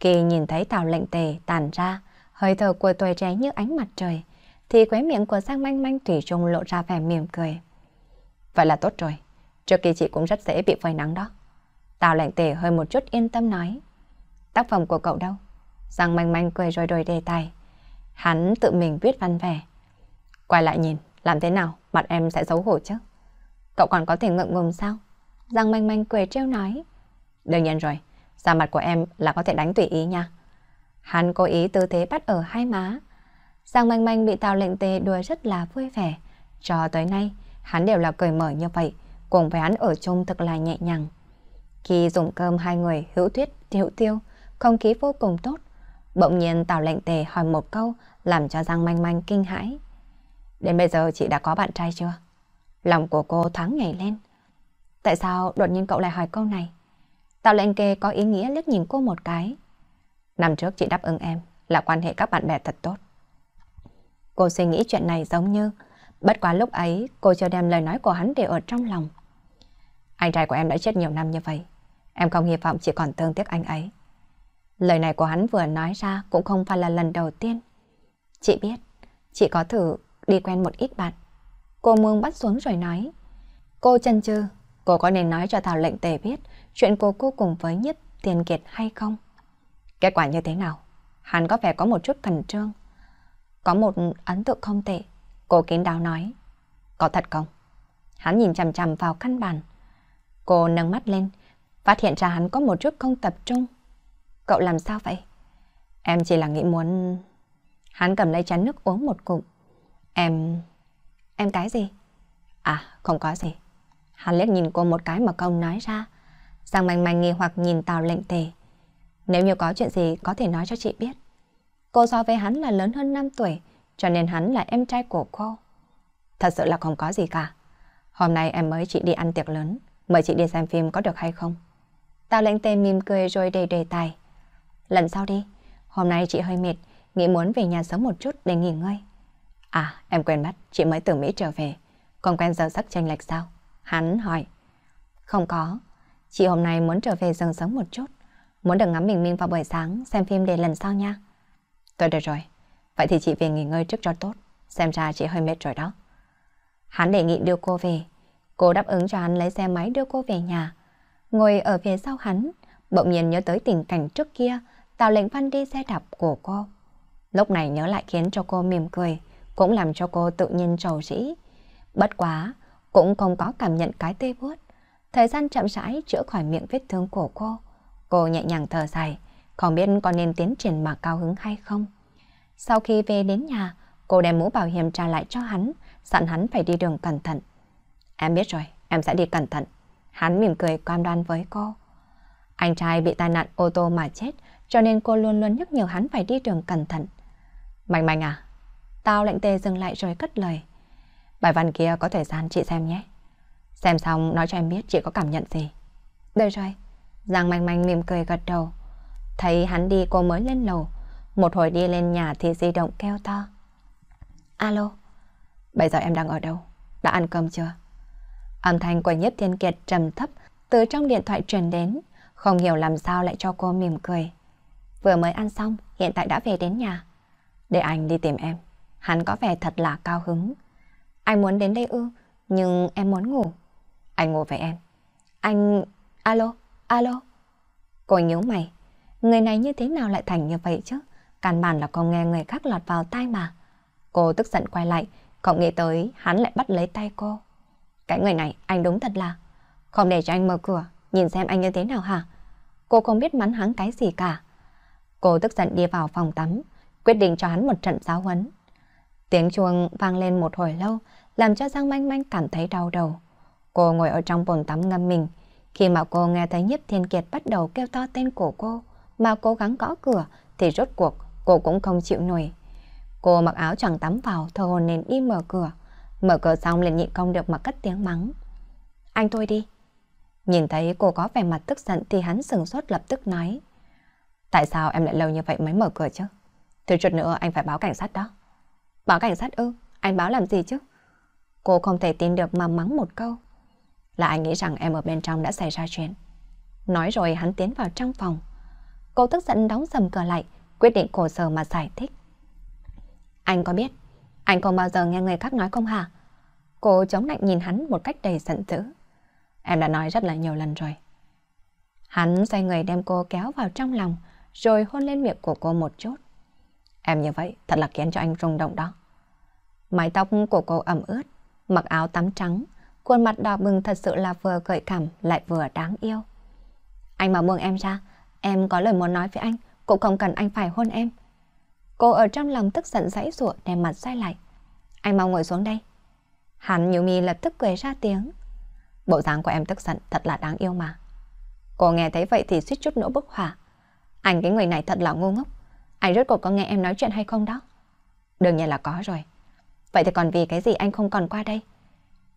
Speaker 1: Kỳ nhìn thấy Tào lệnh tề tàn ra, hơi thở của tuổi trẻ như ánh mặt trời, thì khóe miệng của Giang Manh Manh thủy chung lộ ra vẻ mỉm cười. Vậy là tốt rồi, trước kia chị cũng rất dễ bị phơi nắng đó. Tào Lạnh tề hơi một chút yên tâm nói. Tác phẩm của cậu đâu? Giang manh manh cười rồi đổi đề tài. Hắn tự mình viết văn vẻ. Quay lại nhìn, làm thế nào mặt em sẽ xấu hổ chứ? Cậu còn có thể ngượng ngùng sao? Giang manh manh cười trêu nói. Đương nhiên rồi, da mặt của em là có thể đánh tùy ý nha. Hắn cố ý tư thế bắt ở hai má. Giang manh manh bị Tào lệnh tề đùa rất là vui vẻ. Cho tới nay, hắn đều là cười mở như vậy, cùng với hắn ở chung thật là nhẹ nhàng. Khi dùng cơm hai người hữu tuyết, hữu tiêu, không khí vô cùng tốt. Bỗng nhiên Tào lệnh tề hỏi một câu làm cho Giang manh manh kinh hãi. Đến bây giờ chị đã có bạn trai chưa? Lòng của cô thoáng nhảy lên. Tại sao đột nhiên cậu lại hỏi câu này? Tào lệnh kề có ý nghĩa liếc nhìn cô một cái. Năm trước chị đáp ứng em là quan hệ các bạn bè thật tốt. Cô suy nghĩ chuyện này giống như Bất quá lúc ấy cô chưa đem lời nói của hắn để ở trong lòng. Anh trai của em đã chết nhiều năm như vậy. Em không hy vọng chỉ còn thương tiếc anh ấy. Lời này của hắn vừa nói ra cũng không phải là lần đầu tiên. Chị biết, chị có thử đi quen một ít bạn. Cô mương bắt xuống rồi nói. Cô chân chừ, cô có nên nói cho Thảo lệnh tề biết chuyện cô cô cùng với nhất tiền kiệt hay không? Kết quả như thế nào? Hắn có vẻ có một chút cần trương. Có một ấn tượng không tệ. Cô kín đáo nói. Có thật không? Hắn nhìn chằm chằm vào căn bàn. Cô nâng mắt lên, phát hiện ra hắn có một chút không tập trung. Cậu làm sao vậy? Em chỉ là nghĩ muốn... Hắn cầm lấy chén nước uống một cụm. Em... Em cái gì? À, không có gì. Hắn liếc nhìn cô một cái mà không nói ra. Giang manh manh nghi hoặc nhìn Tào lệnh tề. Nếu như có chuyện gì có thể nói cho chị biết. Cô so với hắn là lớn hơn 5 tuổi, cho nên hắn là em trai của cô. Thật sự là không có gì cả. Hôm nay em mới chị đi ăn tiệc lớn, mời chị đi xem phim có được hay không? tao lệnh tề mỉm cười rồi đầy đề tài. Lần sau đi, hôm nay chị hơi mệt, nghĩ muốn về nhà sớm một chút để nghỉ ngơi. À, em quên mất, chị mới từ Mỹ trở về, còn quen giờ giấc tranh lệch sao? Hắn hỏi. Không có, chị hôm nay muốn trở về giường sớm một chút, muốn được ngắm bình minh vào buổi sáng xem phim để lần sau nha. Tôi được rồi, vậy thì chị về nghỉ ngơi trước cho tốt, xem ra chị hơi mệt rồi đó. Hắn đề nghị đưa cô về, cô đáp ứng cho hắn lấy xe máy đưa cô về nhà. Ngồi ở phía sau hắn, bỗng nhiên nhớ tới tình cảnh trước kia, Tào lệnh văn đi xe đạp của cô. Lúc này nhớ lại khiến cho cô mỉm cười, cũng làm cho cô tự nhiên trầu rĩ. Bất quá, cũng không có cảm nhận cái tê buốt. Thời gian chậm rãi chữa khỏi miệng vết thương của cô. Cô nhẹ nhàng thở dài, không biết có nên tiến triển mà cao hứng hay không. Sau khi về đến nhà, cô đem mũ bảo hiểm trả lại cho hắn, dặn hắn phải đi đường cẩn thận. Em biết rồi, em sẽ đi cẩn thận. Hắn mỉm cười cam đoan với cô. Anh trai bị tai nạn ô tô mà chết, cho nên cô luôn luôn nhắc nhở hắn phải đi đường cẩn thận. Mạnh mạnh à, tao lệnh tê dừng lại rồi cất lời. Bài văn kia có thời gian chị xem nhé. Xem xong nói cho em biết chị có cảm nhận gì. Được rồi. Giang manh manh mỉm cười gật đầu. Thấy hắn đi cô mới lên lầu. Một hồi đi lên nhà thì di động kêu to. Alo, bây giờ em đang ở đâu? Đã ăn cơm chưa? Âm thanh của Nhất Thiên Kiệt trầm thấp từ trong điện thoại truyền đến, không hiểu làm sao lại cho cô mỉm cười. Vừa mới ăn xong, hiện tại đã về đến nhà. Để anh đi tìm em. Hắn có vẻ thật là cao hứng. Anh muốn đến đây ư, nhưng em muốn ngủ. Anh ngủ với em. Anh... Alo, alo. Cô nhớ mày. Người này như thế nào lại thành như vậy chứ? Căn bản là không nghe người khác lọt vào tai mà. Cô tức giận quay lại, không nghĩ tới hắn lại bắt lấy tay cô. Cái người này anh đúng thật là Không để cho anh mở cửa Nhìn xem anh như thế nào hả Cô không biết mắn hắn cái gì cả Cô tức giận đi vào phòng tắm Quyết định cho hắn một trận giáo huấn Tiếng chuông vang lên một hồi lâu Làm cho Giang Manh Manh cảm thấy đau đầu Cô ngồi ở trong bồn tắm ngâm mình Khi mà cô nghe thấy Nhiếp Thiên Kiệt bắt đầu kêu to tên của cô mà cố gắng gõ cửa Thì rốt cuộc cô cũng không chịu nổi Cô mặc áo choàng tắm vào, thờ hồn nên đi mở cửa Mở cửa xong liền nhịn không được mà cất tiếng mắng. Anh thôi đi. Nhìn thấy cô có vẻ mặt tức giận thì hắn sừng sốt lập tức nói. Tại sao em lại lâu như vậy mới mở cửa chứ? Thứ chút nữa anh phải báo cảnh sát đó. Báo cảnh sát ư? Anh báo làm gì chứ? Cô không thể tin được mà mắng một câu. Là anh nghĩ rằng em ở bên trong đã xảy ra chuyện. Nói rồi hắn tiến vào trong phòng. Cô tức giận đóng sầm cửa lại, quyết định cổ sở mà giải thích. Anh có biết anh không bao giờ nghe người khác nói không hả? Cô chống lạnh nhìn hắn một cách đầy giận dữ. Em đã nói rất là nhiều lần rồi. Hắn xoay người đem cô kéo vào trong lòng, rồi hôn lên miệng của cô một chút. Em như vậy thật là khiến cho anh rung động đó. Mái tóc của cô ẩm ướt, mặc áo tắm trắng, khuôn mặt đỏ bừng thật sự là vừa gợi cảm lại vừa đáng yêu. Anh mà buông em ra, em có lời muốn nói với anh, cũng không cần anh phải hôn em. Cô ở trong lòng tức giận dãy rủa, đè mặt sai lại. Anh mau ngồi xuống đây. Hắn nhíu mi lập tức cười ra tiếng. Bộ dáng của em tức giận thật là đáng yêu mà. Cô nghe thấy vậy thì suýt chút nữa bức hỏa. Anh cái người này thật là ngu ngốc. Anh rốt cuộc có nghe em nói chuyện hay không đó? Đương nhiên là có rồi. Vậy thì còn vì cái gì anh không còn qua đây?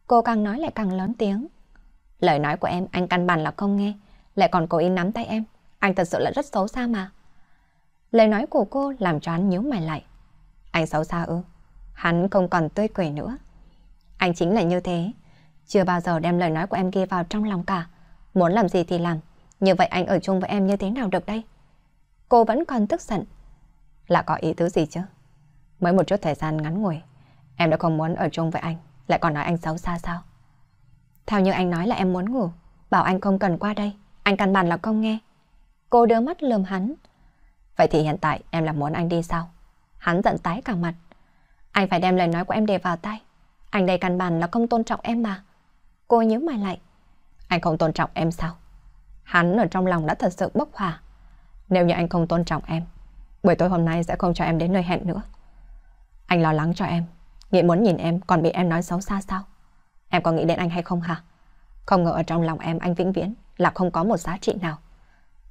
Speaker 1: Cô càng nói lại càng lớn tiếng. Lời nói của em anh căn bản là không nghe. Lại còn cố ý nắm tay em. Anh thật sự là rất xấu xa mà. Lời nói của cô làm cho hắn nhíu mày lại. Anh xấu xa ư? Hắn không còn tươi cười nữa. Anh chính là như thế. Chưa bao giờ đem lời nói của em ghi vào trong lòng cả. Muốn làm gì thì làm. Như vậy anh ở chung với em như thế nào được đây? Cô vẫn còn tức giận. Là có ý tứ gì chứ? Mới một chút thời gian ngắn ngủi. Em đã không muốn ở chung với anh. Lại còn nói anh xấu xa sao? Theo như anh nói là em muốn ngủ. Bảo anh không cần qua đây. Anh căn bản là không nghe. Cô đưa mắt lườm hắn. Vậy thì hiện tại em là muốn anh đi sao? Hắn giận tái cả mặt. Anh phải đem lời nói của em để vào tay. Anh đây căn bản là không tôn trọng em mà. Cô nhớ mày lại. Anh không tôn trọng em sao? Hắn ở trong lòng đã thật sự bốc hỏa. Nếu như anh không tôn trọng em, buổi tối hôm nay sẽ không cho em đến nơi hẹn nữa. Anh lo lắng cho em, nghĩ muốn nhìn em còn bị em nói xấu xa sao? Em có nghĩ đến anh hay không hả? Không ngờ ở trong lòng em anh vĩnh viễn là không có một giá trị nào.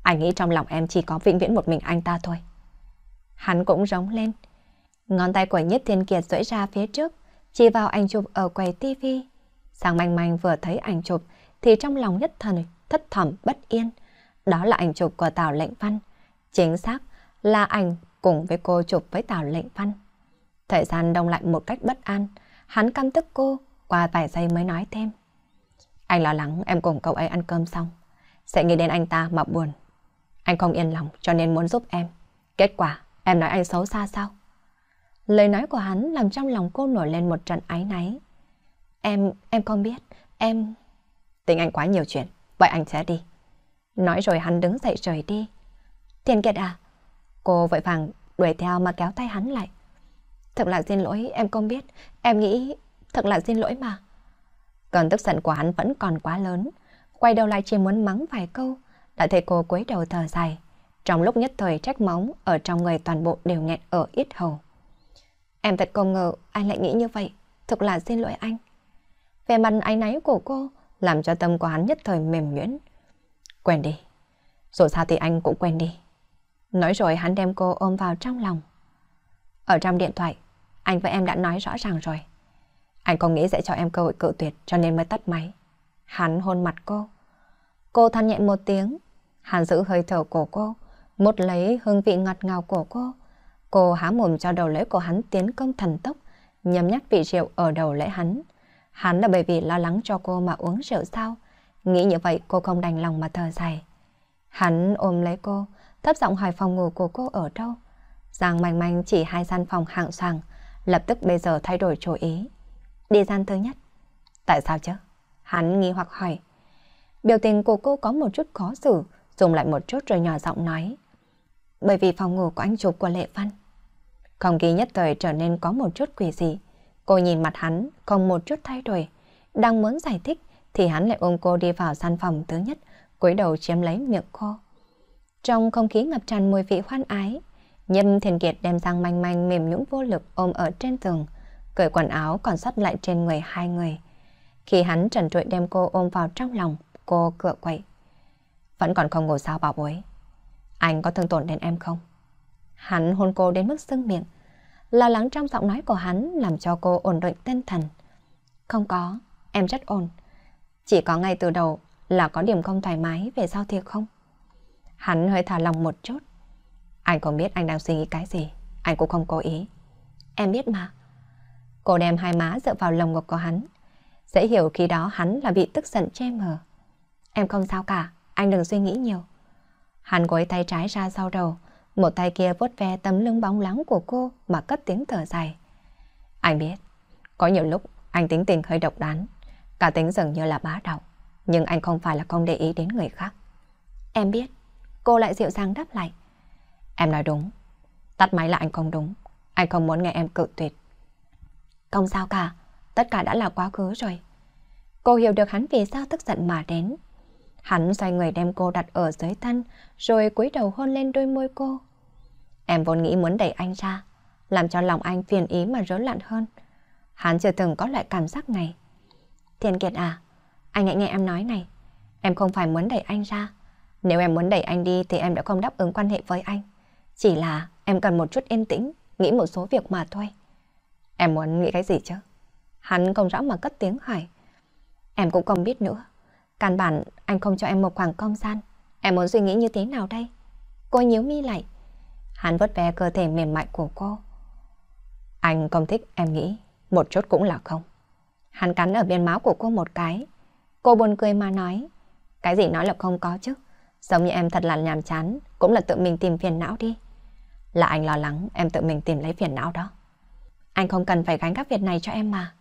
Speaker 1: Anh nghĩ trong lòng em chỉ có vĩnh viễn một mình anh ta thôi. Hắn cũng rống lên. Ngón tay của Nhất Thiên Kiệt duỗi ra phía trước, chỉ vào ảnh chụp ở quầy tivi. Sang manh manh vừa thấy ảnh chụp thì trong lòng nhất thần thất thẩm bất yên. Đó là ảnh chụp của Tào Lệnh Văn. Chính xác là ảnh cùng với cô chụp với Tào Lệnh Văn. Thời gian đông lạnh một cách bất an, hắn căm tức cô, qua vài giây mới nói thêm. Anh lo lắng em cùng cậu ấy ăn cơm xong, sẽ nghĩ đến anh ta mà buồn. Anh không yên lòng cho nên muốn giúp em. Kết quả, em nói anh xấu xa sao? Lời nói của hắn làm trong lòng cô nổi lên một trận áy náy. Em, em không biết, em... Tình anh quá nhiều chuyện, vậy anh sẽ đi. Nói rồi hắn đứng dậy rời đi. Thiên Kiệt à? Cô vội vàng đuổi theo mà kéo tay hắn lại. Thật là xin lỗi, em không biết. Em nghĩ thật là xin lỗi mà. Còn tức giận của hắn vẫn còn quá lớn. Quay đầu lại chỉ muốn mắng vài câu đã thấy cô cúi đầu thở dài. Trong lúc nhất thời trách móng ở trong người toàn bộ đều nghẹn ở ít hầu. Em thật không ngờ anh lại nghĩ như vậy. Thực là xin lỗi anh. Về mặt ánh náy của cô làm cho tâm của hắn nhất thời mềm nhuyễn. Quên đi. Dù sao thì anh cũng quên đi. Nói rồi hắn đem cô ôm vào trong lòng. Ở trong điện thoại, anh và em đã nói rõ ràng rồi. Anh không nghĩ sẽ cho em cơ hội cự tuyệt cho nên mới tắt máy. Hắn hôn mặt cô. Cô than nhẹ một tiếng, hàn giữ hơi thở của cô, một lấy hương vị ngọt ngào của cô. Cô há mồm cho đầu lưỡi của hắn tiến công thần tốc, nhấm nhắc vị rượu ở đầu lưỡi hắn. Hắn là bởi vì lo lắng cho cô mà uống rượu sao? Nghĩ như vậy cô không đành lòng mà thở dài. Hắn ôm lấy cô, thấp giọng hỏi phòng ngủ của cô ở đâu. Giang manh manh chỉ hai gian phòng hạng soàng, lập tức bây giờ thay đổi chủ ý. Đi gian thứ nhất. Tại sao chứ? Hắn nghi hoặc hỏi. Biểu tình của cô có một chút khó xử, dùng lại một chút rồi nhỏ giọng nói. Bởi vì phòng ngủ của anh chụp của Lệ Văn. Không khí nhất thời trở nên có một chút quỷ dị. Cô nhìn mặt hắn, không một chút thay đổi. Đang muốn giải thích, thì hắn lại ôm cô đi vào gian phòng thứ nhất, cúi đầu chiếm lấy miệng cô. Trong không khí ngập tràn mùi vị hoan ái, Nhâm Thiền Kiệt đem răng manh manh mềm nhũn vô lực ôm ở trên tường, cởi quần áo còn sót lại trên người hai người. Khi hắn trần trụi đem cô ôm vào trong lòng, cô cựa quậy. Vẫn còn không ngủ sao bảo bối. Anh có thương tổn đến em không? Hắn hôn cô đến mức sưng miệng. Lo lắng trong giọng nói của hắn làm cho cô ổn định tinh thần. Không có, em rất ổn. Chỉ có ngay từ đầu là có điểm không thoải mái về sau thì không. Hắn hơi thả lòng một chút. Anh không biết anh đang suy nghĩ cái gì. Anh cũng không cố ý. Em biết mà. Cô đem hai má dựa vào lồng ngực của hắn. Dễ hiểu khi đó hắn là bị tức giận che mờ. Em không sao cả, anh đừng suy nghĩ nhiều. Hắn gối tay trái ra sau đầu, một tay kia vuốt ve tấm lưng bóng lắng của cô mà cất tiếng thở dài. Anh biết, có nhiều lúc anh tính tình hơi độc đoán, cả tính dường như là bá đạo, nhưng anh không phải là không để ý đến người khác. Em biết, cô lại dịu dàng đáp lại. Em nói đúng, tắt máy là anh không đúng, anh không muốn nghe em cự tuyệt. Không sao cả, tất cả đã là quá khứ rồi. Cô hiểu được hắn vì sao tức giận mà đến. Hắn xoay người đem cô đặt ở dưới thân, rồi cúi đầu hôn lên đôi môi cô. Em vốn nghĩ muốn đẩy anh ra, làm cho lòng anh phiền ý mà rối loạn hơn. Hắn chưa từng có loại cảm giác này. Thiên Kiệt à, anh hãy nghe em nói này. Em không phải muốn đẩy anh ra. Nếu em muốn đẩy anh đi thì em đã không đáp ứng quan hệ với anh. Chỉ là em cần một chút yên tĩnh, nghĩ một số việc mà thôi. Em muốn nghĩ cái gì chứ? Hắn không rõ mà cất tiếng hỏi. Em cũng không biết nữa. Căn bản anh không cho em một khoảng không gian. Em muốn suy nghĩ như thế nào đây? Cô nhíu mi lại. Hắn vớt ve cơ thể mềm mại của cô. Anh không thích em nghĩ. Một chút cũng là không. Hắn cắn ở bên máu của cô một cái. Cô buồn cười mà nói. Cái gì nói là không có chứ. Giống như em thật là nhàm chán. Cũng là tự mình tìm phiền não đi. Là anh lo lắng em tự mình tìm lấy phiền não đó. Anh không cần phải gánh các việc này cho em mà.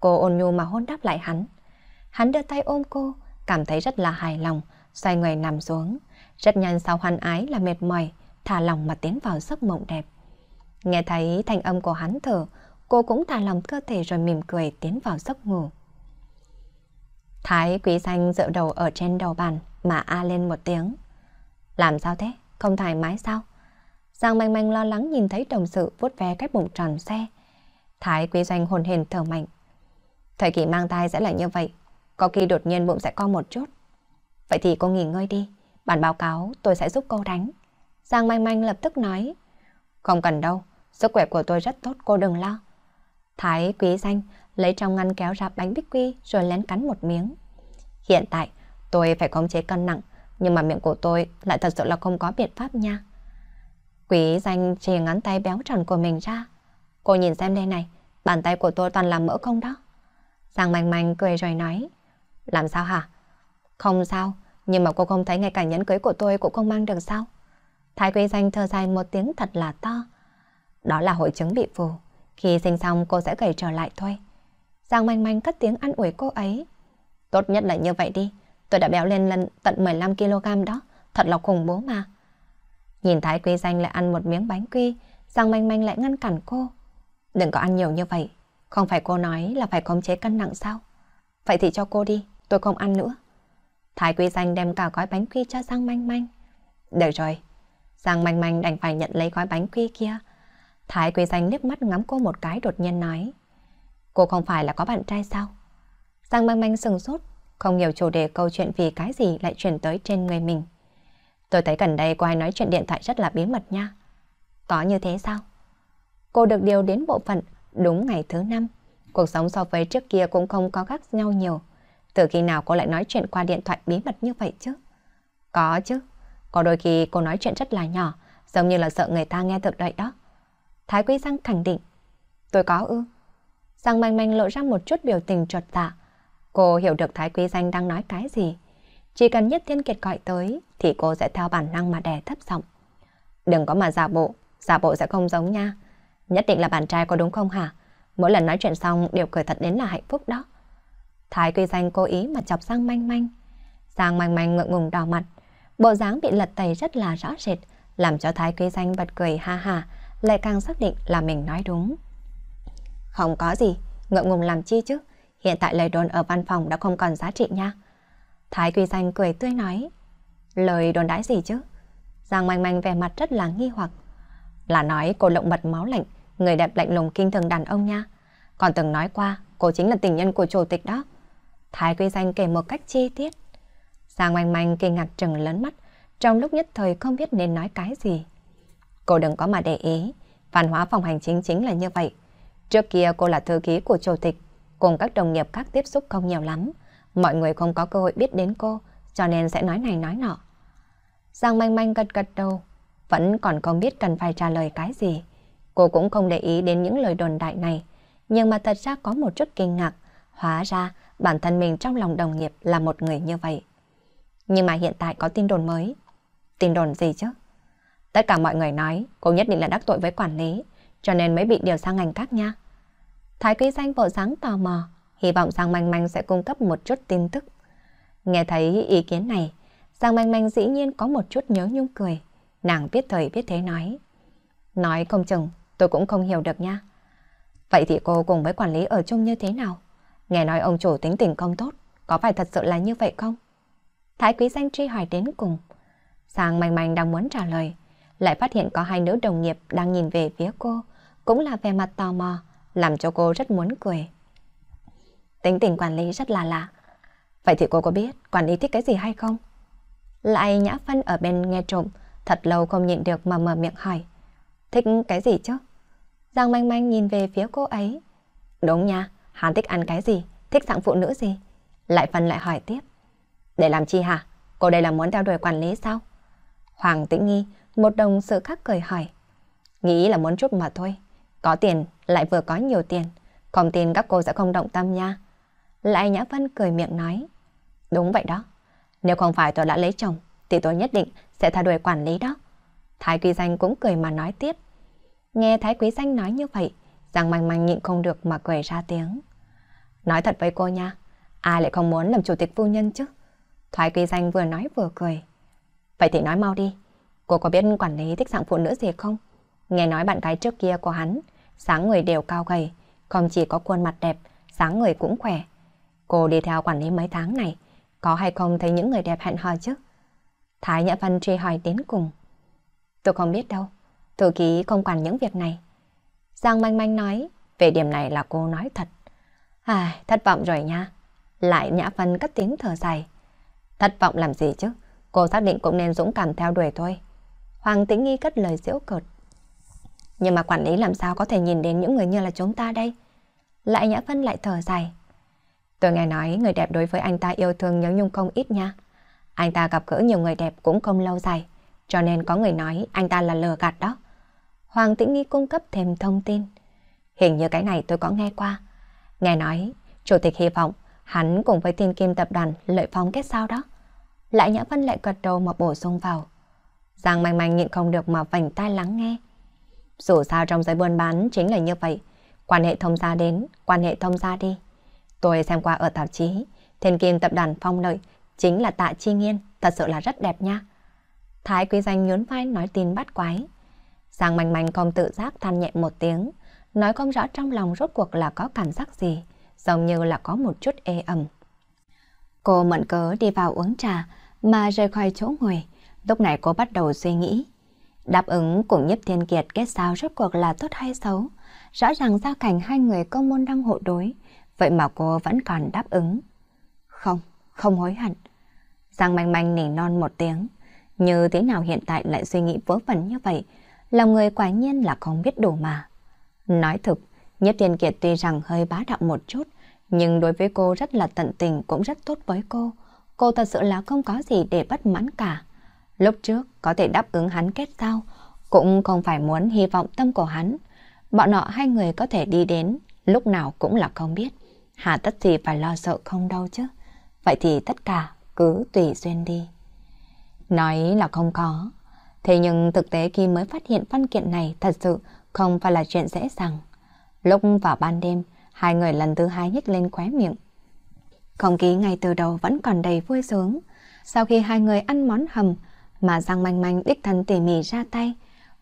Speaker 1: Cô ôn nhu mà hôn đáp lại hắn. Hắn đưa tay ôm cô, cảm thấy rất là hài lòng, xoay người nằm xuống. Rất nhanh sau hoan ái là mệt mỏi, thả lòng mà tiến vào giấc mộng đẹp. Nghe thấy thanh âm của hắn thở, cô cũng thả lòng cơ thể rồi mỉm cười tiến vào giấc ngủ. Thái quý danh dựa đầu ở trên đầu bàn mà a lên một tiếng. Làm sao thế? Không thoải mái sao? Giang manh manh lo lắng nhìn thấy đồng sự vuốt ve cái bụng tròn xe. Thái quý doanh hồn hền thở mạnh. Thời kỳ mang thai sẽ là như vậy, có khi đột nhiên bụng sẽ co một chút. Vậy thì cô nghỉ ngơi đi, bản báo cáo tôi sẽ giúp cô đánh. Giang manh manh lập tức nói. Không cần đâu, sức khỏe của tôi rất tốt, cô đừng lo. Thái quý danh lấy trong ngăn kéo ra bánh bích quy rồi lén cắn một miếng. Hiện tại tôi phải khống chế cân nặng, nhưng mà miệng của tôi lại thật sự là không có biện pháp nha. Quý danh chìa ngắn tay béo tròn của mình ra. Cô nhìn xem đây này, bàn tay của tôi toàn là mỡ không đó. Giang manh manh cười rồi nói. Làm sao hả? Không sao, nhưng mà cô không thấy ngay cả nhẫn cưới của tôi cũng không mang được sao? Thái quý danh thơ dài một tiếng thật là to. Đó là hội chứng bị phù. Khi sinh xong cô sẽ gầy trở lại thôi. Giang manh manh cất tiếng ăn ủi cô ấy. Tốt nhất là như vậy đi. Tôi đã béo lên lần tận 15kg đó. Thật là khủng bố mà. Nhìn Thái Quy Danh lại ăn một miếng bánh quy, Giang manh manh lại ngăn cản cô. Đừng có ăn nhiều như vậy. Không phải cô nói là phải khống chế cân nặng sao? Vậy thì cho cô đi, tôi không ăn nữa. Thái Quy Danh đem cả gói bánh quy cho Giang manh manh. Được rồi. Giang manh manh đành phải nhận lấy gói bánh quy kia. Thái Quy Danh liếc mắt ngắm cô một cái đột nhiên nói. Cô không phải là có bạn trai sao? Giang manh manh sừng sốt, không hiểu chủ đề câu chuyện vì cái gì lại chuyển tới trên người mình. Tôi thấy gần đây cô hay nói chuyện điện thoại rất là bí mật nha. Có như thế sao? Cô được điều đến bộ phận đúng ngày thứ năm. Cuộc sống so với trước kia cũng không có khác nhau nhiều. Từ khi nào cô lại nói chuyện qua điện thoại bí mật như vậy chứ? Có chứ. Có đôi khi cô nói chuyện rất là nhỏ, giống như là sợ người ta nghe được đấy đó. Thái Quý Giang khẳng định. Tôi có ư. Giang manh manh lộ ra một chút biểu tình trột dạ. Cô hiểu được Thái Quý Danh đang nói cái gì. Chỉ cần nhất thiên kiệt gọi tới thì cô sẽ theo bản năng mà đè thấp giọng. Đừng có mà giả bộ, giả bộ sẽ không giống nha. Nhất định là bạn trai có đúng không hả? Mỗi lần nói chuyện xong đều cười thật đến là hạnh phúc đó. Thái Quy Danh cố ý mà chọc Giang Manh Manh. Giang Manh Manh ngượng ngùng đỏ mặt, bộ dáng bị lật tẩy rất là rõ rệt, làm cho Thái Quy Danh bật cười ha ha, lại càng xác định là mình nói đúng. Không có gì, ngượng ngùng làm chi chứ, hiện tại lời đồn ở văn phòng đã không còn giá trị nha. Thái Quy Danh cười tươi nói, lời đồn đãi gì chứ? Giang Manh Manh vẻ mặt rất là nghi hoặc. Là nói cô lộng mật máu lạnh, người đẹp lạnh lùng kinh thường đàn ông nha. Còn từng nói qua, cô chính là tình nhân của chủ tịch đó. Thái Quy Danh kể một cách chi tiết. Giang Oanh Manh kinh ngạc trừng lớn mắt, trong lúc nhất thời không biết nên nói cái gì. Cô đừng có mà để ý, văn hóa phòng hành chính chính là như vậy. Trước kia cô là thư ký của chủ tịch, cùng các đồng nghiệp khác tiếp xúc không nhiều lắm. Mọi người không có cơ hội biết đến cô, cho nên sẽ nói này nói nọ. Giang manh manh gật gật đầu, vẫn còn không biết cần phải trả lời cái gì. Cô cũng không để ý đến những lời đồn đại này, nhưng mà thật ra có một chút kinh ngạc. Hóa ra bản thân mình trong lòng đồng nghiệp là một người như vậy. Nhưng mà hiện tại có tin đồn mới. Tin đồn gì chứ? Tất cả mọi người nói cô nhất định là đắc tội với quản lý, cho nên mới bị điều sang ngành khác nha. Thái quý danh vội dáng tò mò, hy vọng Giang Manh Manh sẽ cung cấp một chút tin tức. Nghe thấy ý kiến này, Giang Manh Manh dĩ nhiên có một chút nhớ nhung cười. Nàng biết thời biết thế nói. Nói không chừng, tôi cũng không hiểu được nha. Vậy thì cô cùng với quản lý ở chung như thế nào? Nghe nói ông chủ tính tình không tốt, có phải thật sự là như vậy không? Thái quý danh truy hỏi đến cùng. Giang Manh Manh đang muốn trả lời, lại phát hiện có hai nữ đồng nghiệp đang nhìn về phía cô, cũng là vẻ mặt tò mò, làm cho cô rất muốn cười. Tính tình quản lý rất là lạ. Vậy thì cô có biết quản lý thích cái gì hay không? Lại Nhã Phân ở bên nghe trộm, thật lâu không nhịn được mà mở miệng hỏi. Thích cái gì chứ? Giang manh manh nhìn về phía cô ấy. Đúng nha, hắn thích ăn cái gì? Thích dạng phụ nữ gì? Lại Phân lại hỏi tiếp. Để làm chi hả? Cô đây là muốn theo đuổi quản lý sao? Hoàng Tĩnh Nghi, một đồng sự khác cười hỏi. Nghĩ là muốn chút mà thôi. Có tiền, lại vừa có nhiều tiền. Không tin các cô sẽ không động tâm nha. Lại Nhã Vân cười miệng nói. Đúng vậy đó. Nếu không phải tôi đã lấy chồng, thì tôi nhất định sẽ thay đổi quản lý đó. Thái Quý Danh cũng cười mà nói tiếp. Nghe Thái Quý Danh nói như vậy, Giang Manh Manh nhịn không được mà cười ra tiếng. Nói thật với cô nha, ai lại không muốn làm chủ tịch phu nhân chứ? Thoái Quý Danh vừa nói vừa cười. Vậy thì nói mau đi, cô có biết quản lý thích dạng phụ nữ gì không? Nghe nói bạn gái trước kia của hắn, sáng người đều cao gầy, không chỉ có khuôn mặt đẹp, sáng người cũng khỏe. Cô đi theo quản lý mấy tháng này, có hay không thấy những người đẹp hẹn hò chứ? Thái Nhã Văn truy hỏi đến cùng. Tôi không biết đâu, thư ký không quản những việc này. Giang Manh Manh nói, về điểm này là cô nói thật. À, thất vọng rồi nha. Lại Nhã phân cất tiếng thở dài. Thất vọng làm gì chứ? Cô xác định cũng nên dũng cảm theo đuổi thôi. Hoàng Tĩnh Nghi cất lời giễu cợt. Nhưng mà quản lý làm sao có thể nhìn đến những người như là chúng ta đây? Lại Nhã Vân lại thở dài. Tôi nghe nói người đẹp đối với anh ta yêu thương nhớ nhung không ít nha. Anh ta gặp gỡ nhiều người đẹp cũng không lâu dài, cho nên có người nói anh ta là lừa gạt đó. Hoàng Tĩnh Nghi cung cấp thêm thông tin. Hình như cái này tôi có nghe qua. Nghe nói, chủ tịch hy vọng hắn cùng với thiên kim tập đoàn lợi phong kết sao đó. Lại Nhã Vân lại gật đầu mà bổ sung vào. Giang manh manh nhịn không được mà vành tai lắng nghe. Dù sao trong giới buôn bán chính là như vậy. Quan hệ thông gia đến, quan hệ thông gia đi. Tôi xem qua ở tạp chí, thiên kim tập đoàn phong lợi chính là tạ chi nghiên, thật sự là rất đẹp nha. Thái quý danh nhún vai nói tin bắt quái. Giang manh manh không tự giác than nhẹ một tiếng, nói không rõ trong lòng rốt cuộc là có cảm giác gì, giống như là có một chút ê ẩm. Cô mận cớ đi vào uống trà, mà rời khỏi chỗ ngồi. Lúc này cô bắt đầu suy nghĩ. Đáp ứng cùng Nhếp Thiên Kiệt kết sao rốt cuộc là tốt hay xấu. Rõ ràng gia cảnh hai người công môn đang hộ đối, vậy mà cô vẫn còn đáp ứng. Không, không hối hận. Giang manh manh nỉ non một tiếng. Như thế nào hiện tại lại suy nghĩ vớ vẩn như vậy? Lòng người quả nhiên là không biết đủ mà. Nói thực, Nhất Thiên Kiệt tuy rằng hơi bá đạo một chút, nhưng đối với cô rất là tận tình cũng rất tốt với cô. Cô thật sự là không có gì để bất mãn cả. Lúc trước có thể đáp ứng hắn kết giao, cũng không phải muốn hy vọng tâm của hắn. Bọn họ hai người có thể đi đến, lúc nào cũng là không biết. Hà tất gì phải lo sợ không đâu chứ. Vậy thì tất cả cứ tùy duyên đi. Nói là không có, Thế nhưng thực tế khi mới phát hiện văn kiện này thật sự không phải là chuyện dễ dàng. Lúc vào ban đêm, hai người lần thứ hai nhích lên khóe miệng. Không khí ngay từ đầu vẫn còn đầy vui sướng. Sau khi hai người ăn món hầm mà Giang Manh Manh đích thân tỉ mỉ ra tay,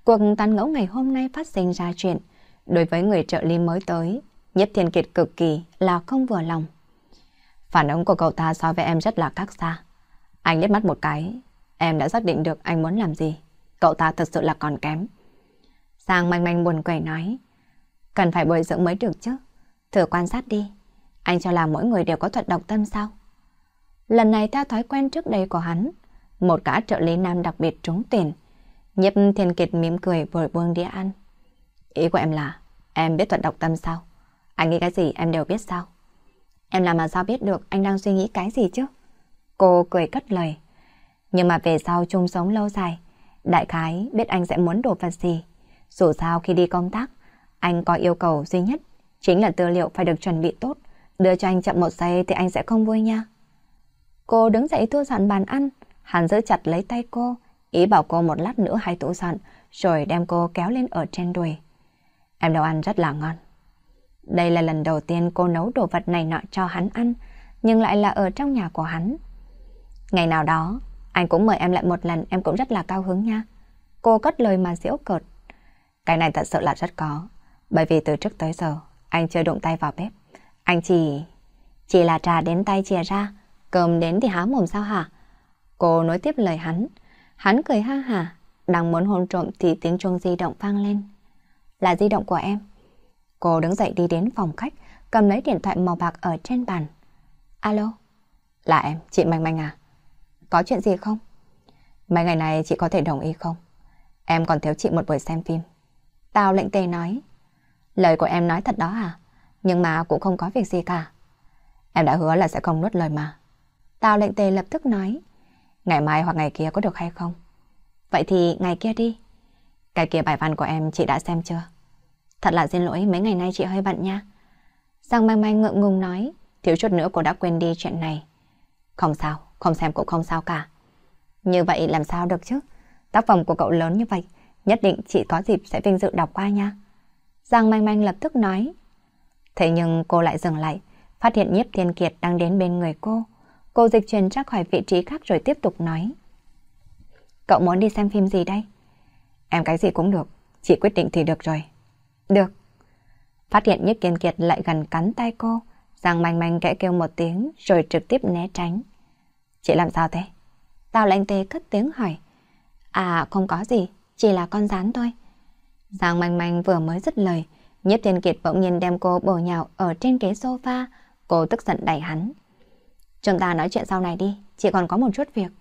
Speaker 1: cuộc tán ngẫu ngày hôm nay phát sinh ra chuyện. Đối với người trợ lý mới tới, Nhất Thiên Kiệt cực kỳ là không vừa lòng. Phản ứng của cậu ta so với em rất là khác xa. Anh nhếch mắt một cái, em đã xác định được anh muốn làm gì. Cậu ta thật sự là còn kém. Giang Manh Manh buồn cười nói, cần phải bồi dưỡng mới được chứ. Thử quan sát đi. Anh cho là mỗi người đều có thuật độc tâm sao? Lần này theo thói quen trước đây của hắn, một gã trợ lý nam đặc biệt trúng tuyển, nhấp Thiên Kiệt mỉm cười vội buông đĩa ăn. Ý của em là, em biết thuật độc tâm sao? Anh nghĩ cái gì em đều biết sao? Em làm mà sao biết được anh đang suy nghĩ cái gì chứ? Cô cười cất lời. Nhưng mà về sau chung sống lâu dài, đại khái biết anh sẽ muốn đồ vật gì. Dù sao khi đi công tác, anh có yêu cầu duy nhất, chính là tư liệu phải được chuẩn bị tốt. Đưa cho anh chậm một giây thì anh sẽ không vui nha. Cô đứng dậy thu dọn bàn ăn, hắn giữ chặt lấy tay cô, ý bảo cô một lát nữa hãy tủ dọn, rồi đem cô kéo lên ở trên đùi. Em nấu ăn rất là ngon. Đây là lần đầu tiên cô nấu đồ vật này nọ cho hắn ăn, nhưng lại là ở trong nhà của hắn. Ngày nào đó, anh cũng mời em lại một lần, em cũng rất là cao hứng nha. Cô cất lời mà giễu cợt. Cái này thật sự là rất có, bởi vì từ trước tới giờ, anh chưa đụng tay vào bếp. Anh chỉ... Chỉ là trà đến tay chìa ra, cơm đến thì há mồm sao hả? Cô nối tiếp lời hắn. Hắn cười ha hả, đang muốn hôn trộm thì tiếng chuông di động vang lên. Là di động của em. Cô đứng dậy đi đến phòng khách, cầm lấy điện thoại màu bạc ở trên bàn. Alo? Là em, chị Mạnh Mạnh à? Có chuyện gì không? Mấy ngày này chị có thể đồng ý không? Em còn thiếu chị một buổi xem phim. Tao lệnh tề nói. Lời của em nói thật đó à? Nhưng mà cũng không có việc gì cả. Em đã hứa là sẽ không nuốt lời mà. Tao lệnh tề lập tức nói. Ngày mai hoặc ngày kia có được hay không? Vậy thì ngày kia đi. Cái kia bài văn của em chị đã xem chưa? Thật là xin lỗi mấy ngày nay chị hơi bận nha. Giang Mai Mai ngượng ngùng nói, thiếu chút nữa cô đã quên đi chuyện này. Không sao, không xem cũng không sao cả. Như vậy làm sao được chứ? Tác phẩm của cậu lớn như vậy, nhất định chị có dịp sẽ vinh dự đọc qua nha. Giang Manh Manh lập tức nói. Thế nhưng cô lại dừng lại, phát hiện nhiếp thiên kiệt đang đến bên người cô. Cô dịch chuyển ra khỏi vị trí khác rồi tiếp tục nói. Cậu muốn đi xem phim gì đây? Em cái gì cũng được, chị quyết định thì được rồi. Được. Phát hiện nhiếp thiên Kiệt lại gần cắn tay cô, Giang manh manh kẽ kêu một tiếng rồi trực tiếp né tránh. Chị làm sao thế? Tào lãnh tê cất tiếng hỏi. À không có gì, chỉ là con rán thôi. Giang manh manh vừa mới dứt lời, Nhất Thiên Kiệt bỗng nhiên đem cô bổ nhào ở trên ghế sofa, cô tức giận đẩy hắn. Chúng ta nói chuyện sau này đi, chị còn có một chút việc.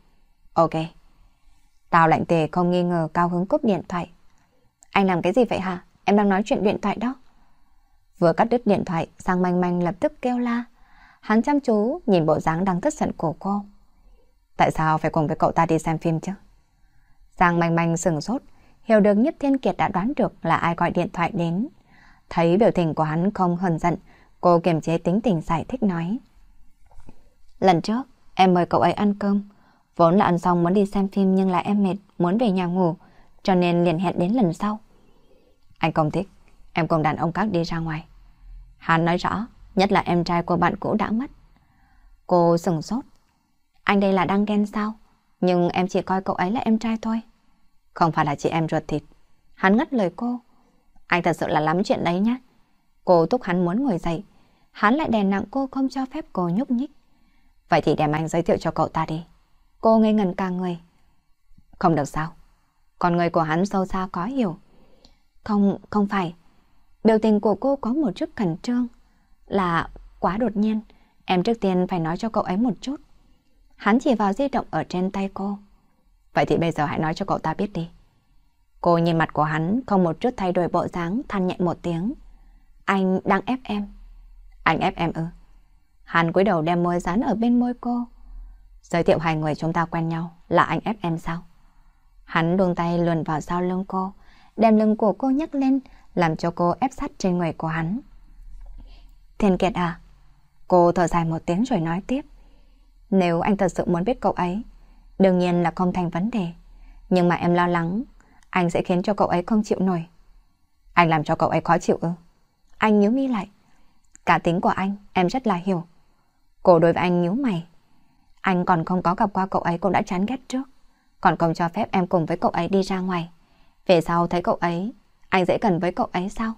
Speaker 1: Ok. Tào lạnh tề không nghi ngờ cao hứng cúp điện thoại. Anh làm cái gì vậy hả? Em đang nói chuyện điện thoại đó. Vừa cắt đứt điện thoại, Giang Manh Manh lập tức kêu la. Hắn chăm chú nhìn bộ dáng đang tức giận của cô. Tại sao phải cùng với cậu ta đi xem phim chứ? Giang Manh Manh sừng sốt, hiểu được Nhất Thiên Kiệt đã đoán được là ai gọi điện thoại đến. Thấy biểu tình của hắn không hờn giận, cô kiềm chế tính tình giải thích nói. Lần trước, em mời cậu ấy ăn cơm. Vốn là ăn xong muốn đi xem phim nhưng lại em mệt, muốn về nhà ngủ, cho nên liền hẹn đến lần sau. Anh không thích, em cùng đàn ông khác đi ra ngoài. Hắn nói rõ, nhất là em trai của bạn cũ đã mất. Cô sừng sốt. Anh đây là đang ghen sao? Nhưng em chỉ coi cậu ấy là em trai thôi. Không phải là chị em ruột thịt. Hắn ngắt lời cô. Anh thật sự là lắm chuyện đấy nhá. Cô thúc hắn muốn ngồi dậy. Hắn lại đè nặng cô không cho phép cô nhúc nhích. Vậy thì đem anh giới thiệu cho cậu ta đi. Cô ngây ngần cả người. Không được sao. Còn người của hắn sâu xa có hiểu. Không, không phải. Biểu tình của cô có một chút khẩn trương. Là quá đột nhiên. Em trước tiên phải nói cho cậu ấy một chút. Hắn chỉ vào di động ở trên tay cô. Vậy thì bây giờ hãy nói cho cậu ta biết đi. Cô nhìn mặt của hắn không một chút thay đổi bộ dáng than nhẹ một tiếng. Anh đang ép em. Anh ép em ư? Hắn cúi đầu đem môi dán ở bên môi cô. Giới thiệu hai người chúng ta quen nhau là anh ép em sao? Hắn đuông tay luồn vào sau lưng cô, đem lưng của cô nhấc lên, làm cho cô ép sát trên người của hắn. Thiên Kiệt à? Cô thở dài một tiếng rồi nói tiếp. Nếu anh thật sự muốn biết cậu ấy, đương nhiên là không thành vấn đề. Nhưng mà em lo lắng, anh sẽ khiến cho cậu ấy không chịu nổi. Anh làm cho cậu ấy khó chịu ư? Anh nhíu mi lại. Cả tính của anh, em rất là hiểu. Cô đối với anh nhíu mày. Anh còn không có gặp qua cậu ấy cũng đã chán ghét trước. Còn không cho phép em cùng với cậu ấy đi ra ngoài. Về sau thấy cậu ấy, anh dễ cần với cậu ấy sao?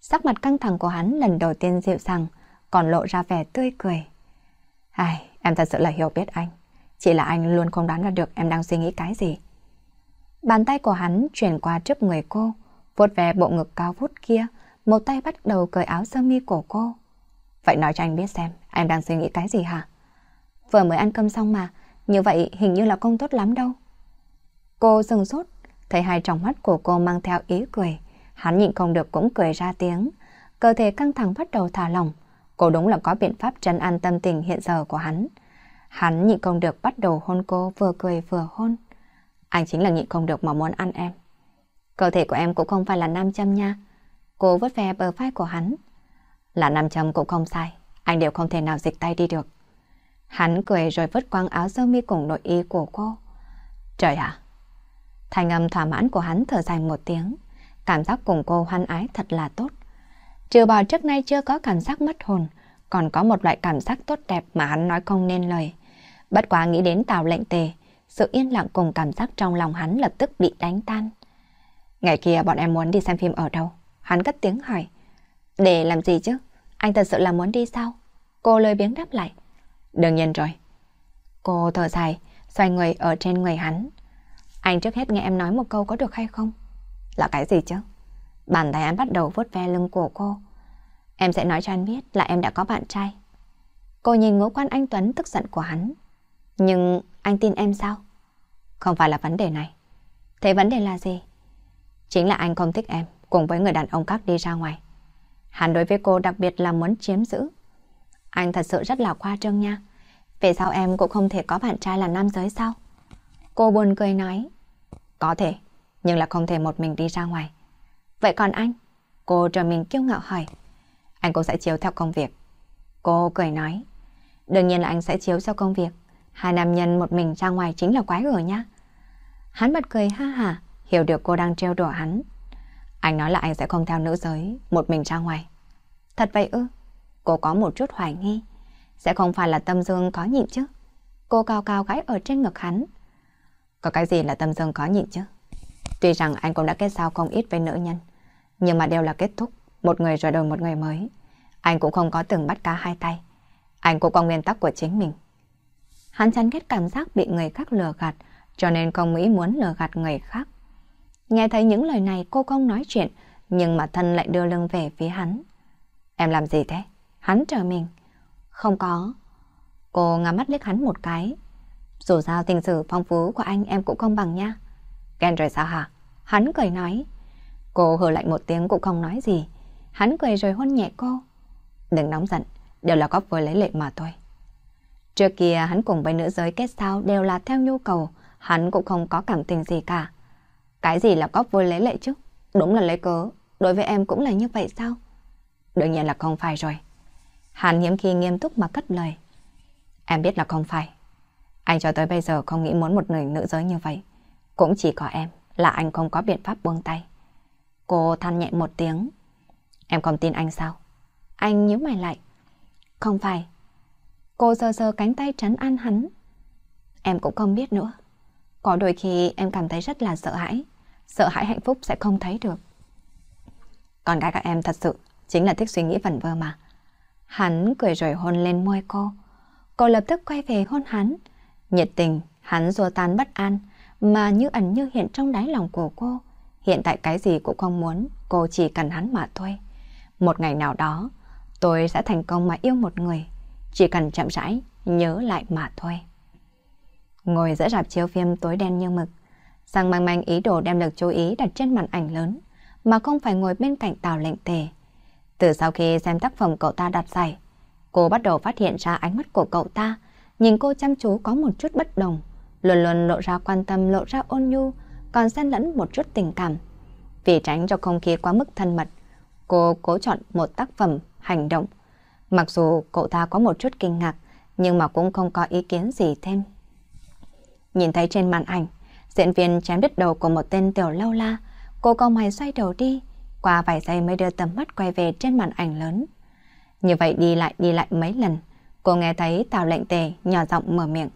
Speaker 1: Sắc mặt căng thẳng của hắn lần đầu tiên dịu dàng, còn lộ ra vẻ tươi cười. Ai, em thật sự là hiểu biết anh. Chỉ là anh luôn không đoán ra được em đang suy nghĩ cái gì. Bàn tay của hắn chuyển qua trước người cô, vuốt về bộ ngực cao vút kia, một tay bắt đầu cởi áo sơ mi của cô. Vậy nói cho anh biết xem, em đang suy nghĩ cái gì hả? Vừa mới ăn cơm xong mà, như vậy hình như là không tốt lắm đâu. Cô dừng sốt, thấy hai tròng mắt của cô mang theo ý cười. Hắn nhịn không được cũng cười ra tiếng. Cơ thể căng thẳng bắt đầu thả lỏng. Cô đúng là có biện pháp trấn an tâm tình hiện giờ của hắn. Hắn nhịn không được bắt đầu hôn cô, vừa cười vừa hôn. Anh chính là nhịn không được mà muốn ăn em. Cơ thể của em cũng không phải là nam châm nha. Cô vớt ve bờ vai của hắn. Là nam châm cũng không sai. Anh đều không thể nào dịch tay đi được. Hắn cười rồi vứt quăng áo sơ mi cùng nội y của cô. Trời ạ! Thành âm thỏa mãn của hắn thở dài một tiếng. Cảm giác cùng cô hoan ái thật là tốt. Trừ bỏ trước nay chưa có cảm giác mất hồn, còn có một loại cảm giác tốt đẹp mà hắn nói không nên lời. Bất quá nghĩ đến tào lệnh tề, sự yên lặng cùng cảm giác trong lòng hắn lập tức bị đánh tan. Ngày kia bọn em muốn đi xem phim ở đâu? Hắn cất tiếng hỏi. Để làm gì chứ? Anh thật sự là muốn đi sao? Cô lời biếng đáp lại. Đương nhiên rồi. Cô thở dài, xoay người ở trên người hắn. Anh trước hết nghe em nói một câu có được hay không? Là cái gì chứ? Bàn tay anh bắt đầu vuốt ve lưng của cô. Em sẽ nói cho anh biết là em đã có bạn trai. Cô nhìn ngũ quan anh Tuấn tức giận của hắn. Nhưng anh tin em sao? Không phải là vấn đề này. Thế vấn đề là gì? Chính là anh không thích em cùng với người đàn ông khác đi ra ngoài. Hắn đối với cô đặc biệt là muốn chiếm giữ. Anh thật sự rất là khoa trương nha. Về sao em cũng không thể có bạn trai là nam giới sao? Cô buồn cười nói. Có thể, nhưng là không thể một mình đi ra ngoài. Vậy còn anh? Cô trở mình kiêu ngạo hỏi. Anh cũng sẽ chiếu theo công việc. Cô cười nói. Đương nhiên là anh sẽ chiếu theo công việc. Hai nam nhân một mình ra ngoài chính là quái gở nhá. Hắn bật cười ha hả, hiểu được cô đang trêu đùa hắn. Anh nói là anh sẽ không theo nữ giới, một mình ra ngoài. Thật vậy ư? Cô có một chút hoài nghi. Sẽ không phải là tâm dương có nhịn chứ? Cô cao cao gái ở trên ngực hắn. Có cái gì là tâm dương có nhịn chứ? Tuy rằng anh cũng đã kết giao không ít với nữ nhân, nhưng mà đều là kết thúc, một người rồi đổi một người mới. Anh cũng không có từng bắt cá hai tay. Anh cũng có nguyên tắc của chính mình. Hắn chán ghét cảm giác bị người khác lừa gạt, cho nên không nghĩ muốn lừa gạt người khác. Nghe thấy những lời này cô không nói chuyện, nhưng mà thân lại đưa lưng về phía hắn. Em làm gì thế? Hắn chờ mình. Không có. Cô ngắm mắt liếc hắn một cái. Dù sao tình sử phong phú của anh em cũng không bằng nha. Ghen rồi sao hả? Hắn cười nói. Cô hờ lạnh một tiếng cũng không nói gì. Hắn cười rồi hôn nhẹ cô. Đừng nóng giận, đều là góp với lấy lệ mà thôi. Trước kia hắn cùng với nữ giới kết giao đều là theo nhu cầu, hắn cũng không có cảm tình gì cả. Cái gì là góp vui lấy lệ chứ? Đúng là lấy cớ, đối với em cũng là như vậy sao? Đương nhiên là không phải rồi. Hắn hiếm khi nghiêm túc mà cất lời. Em biết là không phải. Anh cho tới bây giờ không nghĩ muốn một người nữ giới như vậy. Cũng chỉ có em là anh không có biện pháp buông tay. Cô than nhẹ một tiếng. Em không tin anh sao? Anh nhíu mày lại. Không phải. Cô sờ sờ cánh tay trấn an hắn. Em cũng không biết nữa. Có đôi khi em cảm thấy rất là sợ hãi. Sợ hãi hạnh phúc sẽ không thấy được. Con gái các em thật sự chính là thích suy nghĩ vẩn vơ mà. Hắn cười rồi hôn lên môi cô. Cô lập tức quay về hôn hắn. Nhiệt tình, hắn rùa tan bất an, mà như ẩn như hiện trong đáy lòng của cô. Hiện tại cái gì cũng không muốn, cô chỉ cần hắn mà thôi. Một ngày nào đó, tôi sẽ thành công mà yêu một người. Chỉ cần chậm rãi, nhớ lại mà thôi. Ngồi giữa rạp chiếu phim tối đen như mực, Giang mang manh ý đồ đem lực chú ý đặt trên màn ảnh lớn, mà không phải ngồi bên cạnh tàu lệnh tề. Từ sau khi xem tác phẩm cậu ta đặt giải, cô bắt đầu phát hiện ra ánh mắt của cậu ta, nhìn cô chăm chú có một chút bất đồng, luôn luôn lộ ra quan tâm, lộ ra ôn nhu, còn xen lẫn một chút tình cảm. Vì tránh cho không khí quá mức thân mật, cô cố chọn một tác phẩm hành động. Mặc dù cậu ta có một chút kinh ngạc, nhưng mà cũng không có ý kiến gì thêm. Nhìn thấy trên màn ảnh, Diễn viên chém đứt đầu của một tên tiểu lâu la. Cô cao mày xoay đầu đi. Qua vài giây mới đưa tầm mắt quay về trên màn ảnh lớn. Như vậy đi lại đi lại mấy lần. Cô nghe thấy Tào lệnh tề nhỏ giọng mở miệng.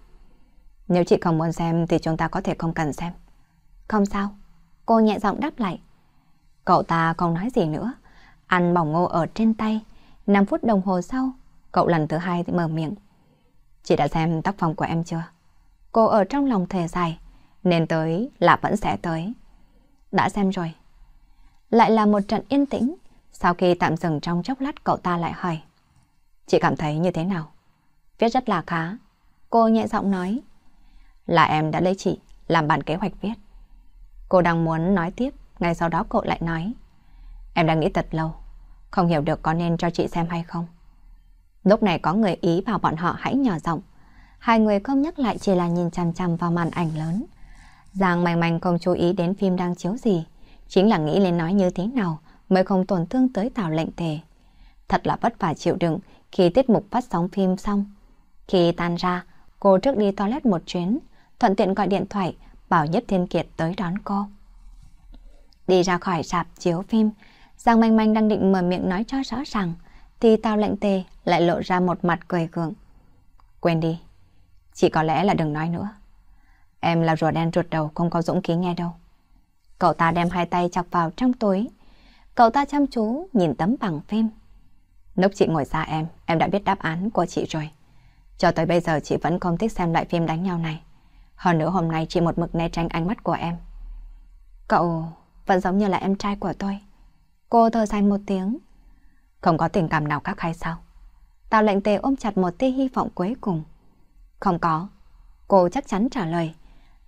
Speaker 1: Nếu chị không muốn xem thì chúng ta có thể không cần xem. Không sao. Cô nhẹ giọng đáp lại. Cậu ta không nói gì nữa. Ăn bỏng ngô ở trên tay. 5 phút đồng hồ sau, cậu lần thứ hai thì mở miệng. Chị đã xem tác phẩm của em chưa? Cô ở trong lòng thề dài, nên tới là vẫn sẽ tới. Đã xem rồi. Lại là một trận yên tĩnh. Sau khi tạm dừng trong chốc lát cậu ta lại hỏi. Chị cảm thấy như thế nào? Viết rất là khá. Cô nhẹ giọng nói. Là em đã lấy chị làm bản kế hoạch viết. Cô đang muốn nói tiếp, ngay sau đó cậu lại nói. Em đang nghĩ thật lâu, không hiểu được có nên cho chị xem hay không. Lúc này có người ý bảo bọn họ hãy nhỏ giọng. Hai người không nhắc lại chỉ là nhìn chằm chằm vào màn ảnh lớn. Giang mảnh mảnh không chú ý đến phim đang chiếu gì. Chính là nghĩ lên nói như thế nào mới không tổn thương tới tào lệnh tề. Thật là vất vả chịu đựng khi tiết mục phát sóng phim xong. Khi tan ra, cô trước đi toilet một chuyến, thuận tiện gọi điện thoại bảo Nhất Thiên Kiệt tới đón cô. Đi ra khỏi sạp chiếu phim, Giang Manh Manh đang định mở miệng nói cho rõ ràng, thì tao lệnh tề lại lộ ra một mặt cười gượng. Quên đi, chỉ có lẽ là đừng nói nữa. Em là rùa đen ruột đầu không có dũng khí nghe đâu. Cậu ta đem hai tay chọc vào trong túi. Cậu ta chăm chú nhìn tấm bằng phim. Lúc chị ngồi xa em, em đã biết đáp án của chị rồi. Cho tới bây giờ chị vẫn không thích xem loại phim đánh nhau này. Hơn nữa hôm nay chỉ một mực né tránh ánh mắt của em. Cậu vẫn giống như là em trai của tôi. Cô thở dài một tiếng. Không có tình cảm nào khác hay sao? Tào lệnh tề ôm chặt một tia hy vọng cuối cùng. Không có. Cô chắc chắn trả lời.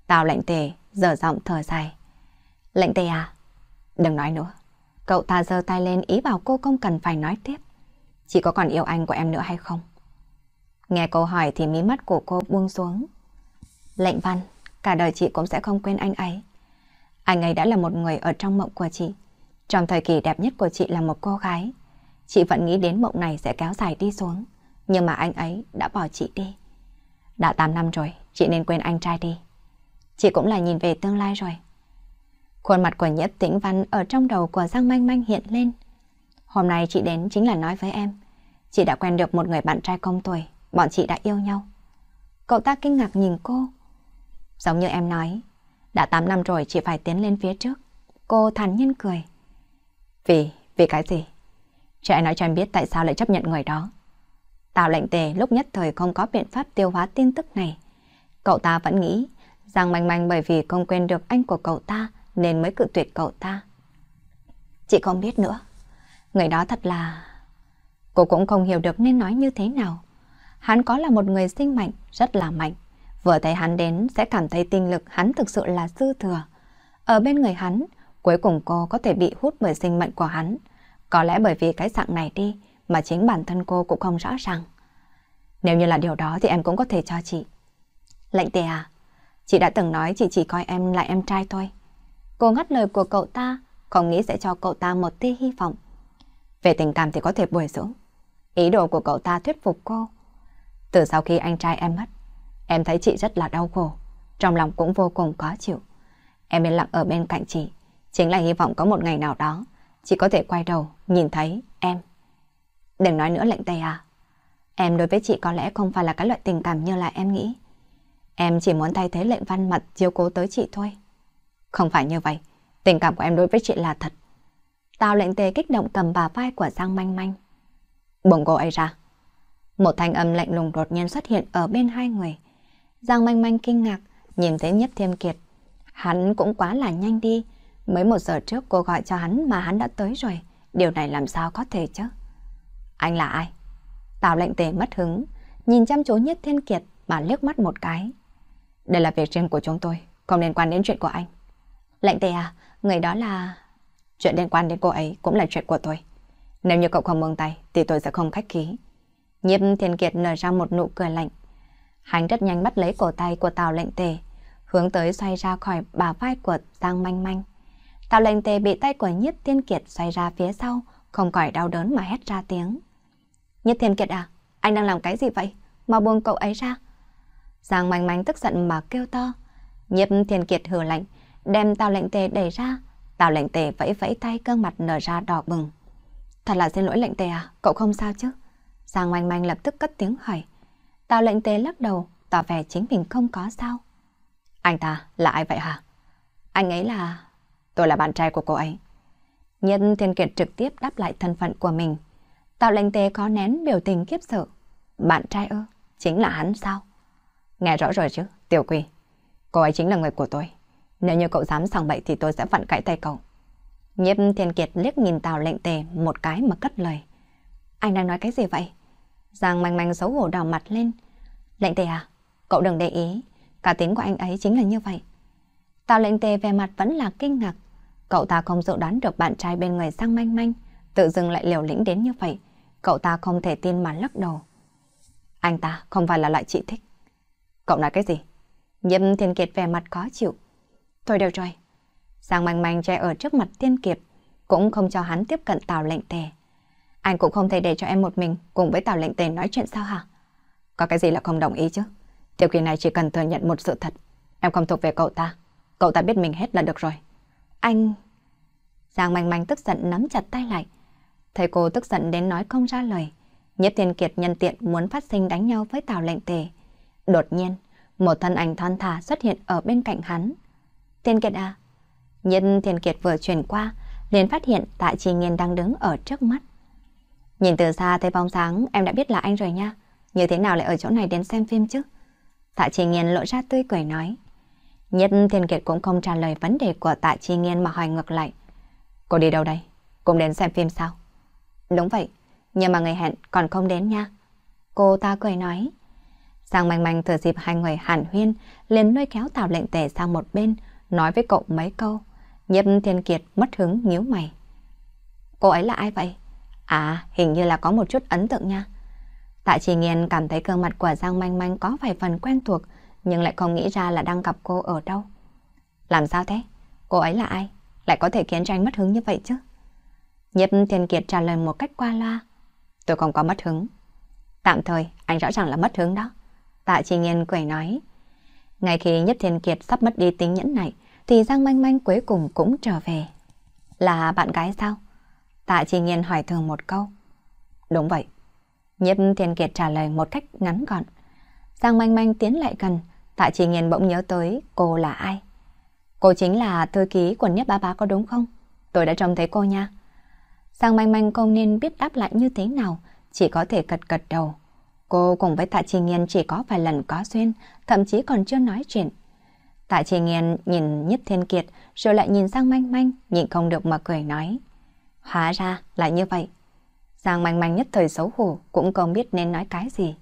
Speaker 1: Tào lệnh tề dở giọng thở dài. Lệnh tề à? Đừng nói nữa. Cậu ta giơ tay lên ý bảo cô không cần phải nói tiếp. Chỉ có còn yêu anh của em nữa hay không? Nghe câu hỏi thì mí mắt của cô buông xuống. Lệnh văn, cả đời chị cũng sẽ không quên anh ấy. Anh ấy đã là một người ở trong mộng của chị. Trong thời kỳ đẹp nhất của chị là một cô gái. Chị vẫn nghĩ đến mộng này sẽ kéo dài đi xuống. Nhưng mà anh ấy đã bỏ chị đi. Đã 8 năm rồi, chị nên quên anh trai đi. Chị cũng là nhìn về tương lai rồi. Khuôn mặt của Nhất Tĩnh Văn ở trong đầu của Giang Manh Manh hiện lên. Hôm nay chị đến chính là nói với em. Chị đã quen được một người bạn trai công tuổi, bọn chị đã yêu nhau. Cậu ta kinh ngạc nhìn cô. Giống như em nói, đã 8 năm rồi chị phải tiến lên phía trước. Cô thản nhiên cười. Vì, vì cái gì? Chị nói cho em biết tại sao lại chấp nhận người đó. Tào lệnh tề lúc nhất thời không có biện pháp tiêu hóa tin tức này. Cậu ta vẫn nghĩ rằng manh manh bởi vì không quên được anh của cậu ta nên mới cự tuyệt cậu ta. Chị không biết nữa. Người đó thật là... Cô cũng không hiểu được nên nói như thế nào. Hắn có là một người sinh mạnh, rất là mạnh. Vừa thấy hắn đến sẽ cảm thấy tinh lực hắn thực sự là dư thừa. Ở bên người hắn, cuối cùng cô có thể bị hút bởi sinh mệnh của hắn. Có lẽ bởi vì cái dạng này đi mà chính bản thân cô cũng không rõ ràng. Nếu như là điều đó thì em cũng có thể cho chị. Lệnh tề à, chị đã từng nói chị chỉ coi em là em trai thôi. Cô ngắt lời của cậu ta, không nghĩ sẽ cho cậu ta một tia hy vọng. Về tình cảm thì có thể bồi dưỡng. Ý đồ của cậu ta thuyết phục cô. Từ sau khi anh trai em mất, em thấy chị rất là đau khổ, trong lòng cũng vô cùng khó chịu. Em yên lặng ở bên cạnh chị, chính là hy vọng có một ngày nào đó, chị có thể quay đầu, nhìn thấy em. Đừng nói nữa lệnh tay à. Em đối với chị có lẽ không phải là cái loại tình cảm như là em nghĩ. Em chỉ muốn thay thế lệnh văn mật chiếu cố tới chị thôi. Không phải như vậy, tình cảm của em đối với chị là thật. Tao lệnh tề kích động cầm bà vai của Giang Manh Manh. bồng cô ấy ra. Một thanh âm lạnh lùng đột nhiên xuất hiện ở bên hai người. Giang Manh Manh kinh ngạc, nhìn thấy Nhất Thiên Kiệt. Hắn cũng quá là nhanh đi. Mới một giờ trước cô gọi cho hắn mà hắn đã tới rồi. Điều này làm sao có thể chứ? Anh là ai? Tào lệnh tề mất hứng, nhìn chăm chú Nhất Thiên Kiệt mà liếc mắt một cái. Đây là việc riêng của chúng tôi, không liên quan đến chuyện của anh. Lệnh tề à, người đó là... Chuyện liên quan đến cô ấy cũng là chuyện của tôi. Nếu như cậu không buông tay thì tôi sẽ không khách khí. Nhiếp Thiên Kiệt nở ra một nụ cười lạnh. Hắn rất nhanh bắt lấy cổ tay của Tào lệnh tề, hướng tới xoay ra khỏi bà vai của Giang Manh Manh. Tào lệnh tề bị tay của Nhiếp Thiên Kiệt xoay ra phía sau, không khỏi đau đớn mà hét ra tiếng. Nhiếp Thiên Kiệt à, anh đang làm cái gì vậy? Mà buông cậu ấy ra. Giang Manh Manh tức giận mà kêu to. Nhiếp thiên kiệt hừ lạnh, đem tào lệnh tề đẩy ra. Tào lệnh tề vẫy vẫy tay cơn mặt nở ra đỏ bừng. Thật là xin lỗi lệnh tề à, cậu không sao chứ? Giang manh manh lập tức cất tiếng hỏi. Tào lệnh tề lắc đầu, tỏ vẻ chính mình không có sao. Anh ta là ai vậy hả? Anh ấy là... Tôi là bạn trai của cô ấy. Nhân Thiên Kiệt trực tiếp đáp lại thân phận của mình. Tào lệnh tề có nén biểu tình kiếp sợ. Bạn trai ơ, chính là hắn sao? Nghe rõ rồi chứ, tiểu quỳ. Cô ấy chính là người của tôi. Nếu như cậu dám sòng bậy thì tôi sẽ vặn cãi tay cậu. Nhiếp Thiên Kiệt liếc nhìn Tào lệnh tề một cái mà cất lời. Anh đang nói cái gì vậy? Giang manh manh xấu hổ đỏ mặt lên. Lệnh tề à, cậu đừng để ý. Cả tính của anh ấy chính là như vậy. Tào lệnh tề về mặt vẫn là kinh ngạc. Cậu ta không dự đoán được bạn trai bên người Giang manh manh tự dưng lại liều lĩnh đến như vậy. Cậu ta không thể tin mà lắc đầu. Anh ta không phải là loại chị thích. Cậu nói cái gì? Nhâm Thiên Kiệt về mặt khó chịu. Thôi được rồi. Giang manh manh che ở trước mặt Thiên Kiệt, cũng không cho hắn tiếp cận Tào lệnh tề. Anh cũng không thể để cho em một mình cùng với Tào lệnh tề nói chuyện sao hả? Có cái gì là không đồng ý chứ? Tiểu kỳ này chỉ cần thừa nhận một sự thật. Em không thuộc về cậu ta. Cậu ta biết mình hết là được rồi. Anh... Giang manh manh tức giận nắm chặt tay lại. Thầy cô tức giận đến nói không ra lời. Nhất Thiên Kiệt nhân tiện muốn phát sinh đánh nhau với Tào lệnh tề. Đột nhiên, một thân ảnh thon thả xuất hiện ở bên cạnh hắn. Thiên Kiệt à? Nhân Thiên Kiệt vừa chuyển qua, liền phát hiện Tạ Chi Nghiên đang đứng ở trước mắt. Nhìn từ xa thấy bóng sáng em đã biết là anh rồi nha. Như thế nào lại ở chỗ này đến xem phim chứ? Tạ Chi Nghiên lộ ra tươi cười nói. Nhất Thiên Kiệt cũng không trả lời vấn đề của Tạ Chi Nghiên mà hỏi ngược lại. Cô đi đâu đây? Cùng đến xem phim sao? Đúng vậy, nhưng mà người hẹn còn không đến nha. Cô ta cười nói. Giang manh manh thừa dịp hai người hàn huyên, liền lôi kéo Tào lệnh tề sang một bên, nói với cậu mấy câu. Nhất Thiên Kiệt mất hứng nhíu mày. Cô ấy là ai vậy? À, hình như là có một chút ấn tượng nha. Tạ Chỉ Nghiên cảm thấy gương mặt của Giang Manh Manh có vài phần quen thuộc, nhưng lại không nghĩ ra là đang gặp cô ở đâu. Làm sao thế? Cô ấy là ai? Lại có thể khiến cho anh mất hứng như vậy chứ? Nhếp Thiên Kiệt trả lời một cách qua loa. Tôi không có mất hứng. Tạm thời, anh rõ ràng là mất hứng đó. Tạ Chi Nghiên cười nói. Ngay khi Nhất Thiên Kiệt sắp mất đi tính nhẫn này, thì Giang Manh Manh cuối cùng cũng trở về. Là bạn gái sao? Tạ Chi Nghiên hỏi thường một câu. Đúng vậy. Nhất Thiên Kiệt trả lời một cách ngắn gọn. Giang Manh Manh tiến lại gần, Tạ Chi Nghiên bỗng nhớ tới cô là ai. Cô chính là thư ký của Nhất Ba Ba có đúng không? Tôi đã trông thấy cô nha. Giang Manh Manh không nên biết đáp lại như thế nào, chỉ có thể cật cật đầu. Cô cùng với Tạ Chi Nghiên chỉ có vài lần có duyên, thậm chí còn chưa nói chuyện. Tạ Chi Nghiên nhìn Nhất Thiên Kiệt, rồi lại nhìn Sang Manh Manh, nhịn không được mà cười nói. Hóa ra là như vậy. Giang Manh Manh nhất thời xấu hổ, cũng không biết nên nói cái gì.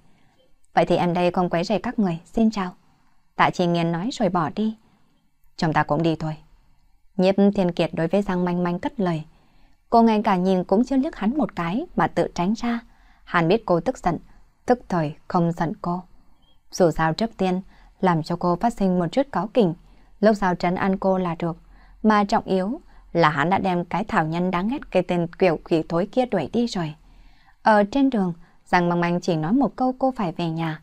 Speaker 1: Vậy thì em đây không quấy rầy các người, xin chào. Tạ Chi Nghiên nói rồi bỏ đi. Chúng ta cũng đi thôi. Nhiếp Thiên Kiệt đối với Giang Manh Manh cất lời. Cô ngay cả nhìn cũng chưa liếc hắn một cái mà tự tránh ra. hàn biết cô tức giận, tức thời không giận cô. Dù sao trước tiên, làm cho cô phát sinh một chút cáu kỉnh, lúc sau trấn an cô là được. Mà trọng yếu là hắn đã đem cái thảo nhân đáng ghét cái tên kiểu quỷ thối kia đuổi đi rồi. Ở trên đường, Giang Măng Manh chỉ nói một câu cô phải về nhà.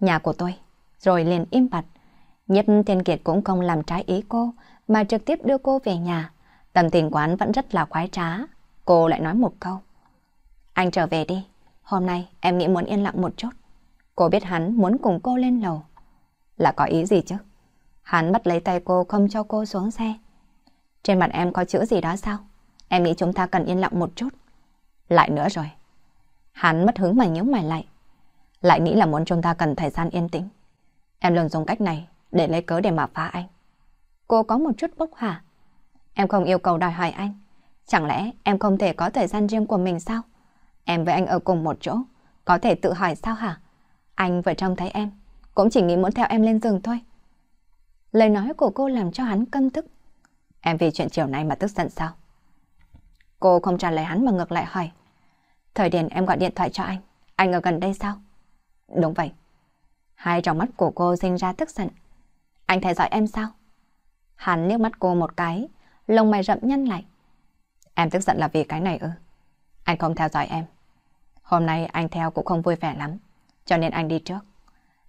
Speaker 1: Nhà của tôi. Rồi liền im bặt. Nhất Thiên Kiệt cũng không làm trái ý cô, mà trực tiếp đưa cô về nhà. Tâm tình quán vẫn rất là khoái trá. Cô lại nói một câu. Anh trở về đi. Hôm nay em nghĩ muốn yên lặng một chút. Cô biết hắn muốn cùng cô lên lầu. Là có ý gì chứ? Hắn bắt lấy tay cô không cho cô xuống xe. Trên mặt em có chữ gì đó sao? Em nghĩ chúng ta cần yên lặng một chút. Lại nữa rồi. Hắn mất hứng mà nhíu mày lại. Lại nghĩ là muốn chúng ta cần thời gian yên tĩnh. Em luôn dùng cách này để lấy cớ để mà phá anh. Cô có một chút bốc hỏa. Em không yêu cầu đòi hỏi anh. Chẳng lẽ em không thể có thời gian riêng của mình sao? Em với anh ở cùng một chỗ, có thể tự hỏi sao hả? Anh vừa trông thấy em, cũng chỉ nghĩ muốn theo em lên giường thôi. Lời nói của cô làm cho hắn căm tức. Em vì chuyện chiều nay mà tức giận sao? Cô không trả lời hắn mà ngược lại hỏi. Thời điểm em gọi điện thoại cho anh, anh ở gần đây sao? Đúng vậy. Hai trong mắt của cô sinh ra tức giận. Anh theo dõi em sao? Hắn liếc mắt cô một cái, lông mày rậm nhăn lại. Em tức giận là vì cái này ư? Anh không theo dõi em. Hôm nay anh theo cũng không vui vẻ lắm, cho nên anh đi trước.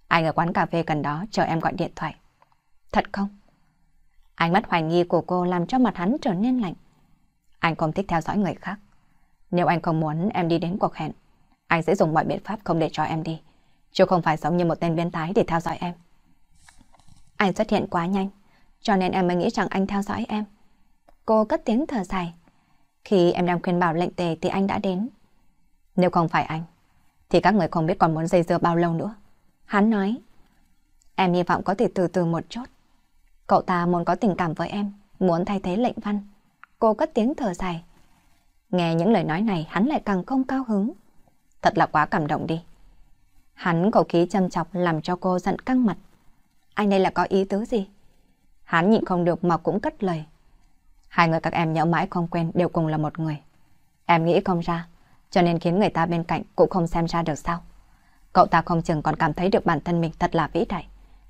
Speaker 1: Anh ở quán cà phê gần đó chờ em gọi điện thoại. Thật không? Ánh mắt hoài nghi của cô làm cho mặt hắn trở nên lạnh. Anh không thích theo dõi người khác. Nếu anh không muốn em đi đến cuộc hẹn, anh sẽ dùng mọi biện pháp không để cho em đi. Chứ không phải giống như một tên biến thái để theo dõi em. Anh xuất hiện quá nhanh, cho nên em mới nghĩ rằng anh theo dõi em. Cô cất tiếng thở dài. Khi em đang khuyên bảo lệnh tề thì anh đã đến. Nếu không phải anh, thì các người không biết còn muốn dây dưa bao lâu nữa. Hắn nói, em hy vọng có thể từ từ một chút. Cậu ta muốn có tình cảm với em, muốn thay thế lệnh văn. Cô cất tiếng thở dài. Nghe những lời nói này hắn lại càng không cao hứng. Thật là quá cảm động đi. Hắn cầu khí châm chọc làm cho cô giận căng mặt. Anh đây là có ý tứ gì? Hắn nhịn không được mà cũng cất lời. Hai người các em nhỡ mãi không quen đều cùng là một người. Em nghĩ không ra, cho nên khiến người ta bên cạnh cũng không xem ra được sao. Cậu ta không chừng còn cảm thấy được bản thân mình thật là vĩ đại.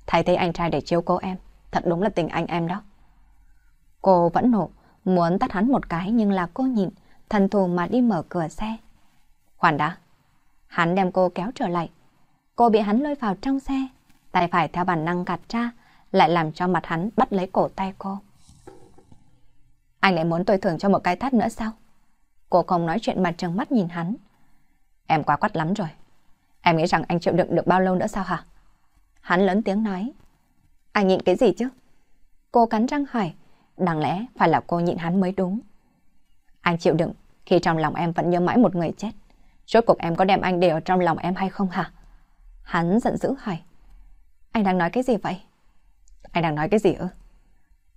Speaker 1: Thay thế anh trai để chiếu cố em, thật đúng là tình anh em đó. Cô vẫn nộ, muốn tắt hắn một cái nhưng là cô nhịn, thần thù mà đi mở cửa xe. khoản đã. Hắn đem cô kéo trở lại. Cô bị hắn lôi vào trong xe, tay phải theo bản năng gạt ra, lại làm cho mặt hắn bắt lấy cổ tay cô. Anh lại muốn tôi thưởng cho một cái tát nữa sao? Cô không nói chuyện mà trừng mắt nhìn hắn. Em quá quắt lắm rồi. Em nghĩ rằng anh chịu đựng được bao lâu nữa sao hả? Hắn lớn tiếng nói. Anh nhịn cái gì chứ? Cô cắn răng hỏi. Đáng lẽ phải là cô nhịn hắn mới đúng. Anh chịu đựng khi trong lòng em vẫn nhớ mãi một người chết. Rốt cuộc em có đem anh để ở trong lòng em hay không hả? Hắn giận dữ hỏi. Anh đang nói cái gì vậy? Anh đang nói cái gì ư?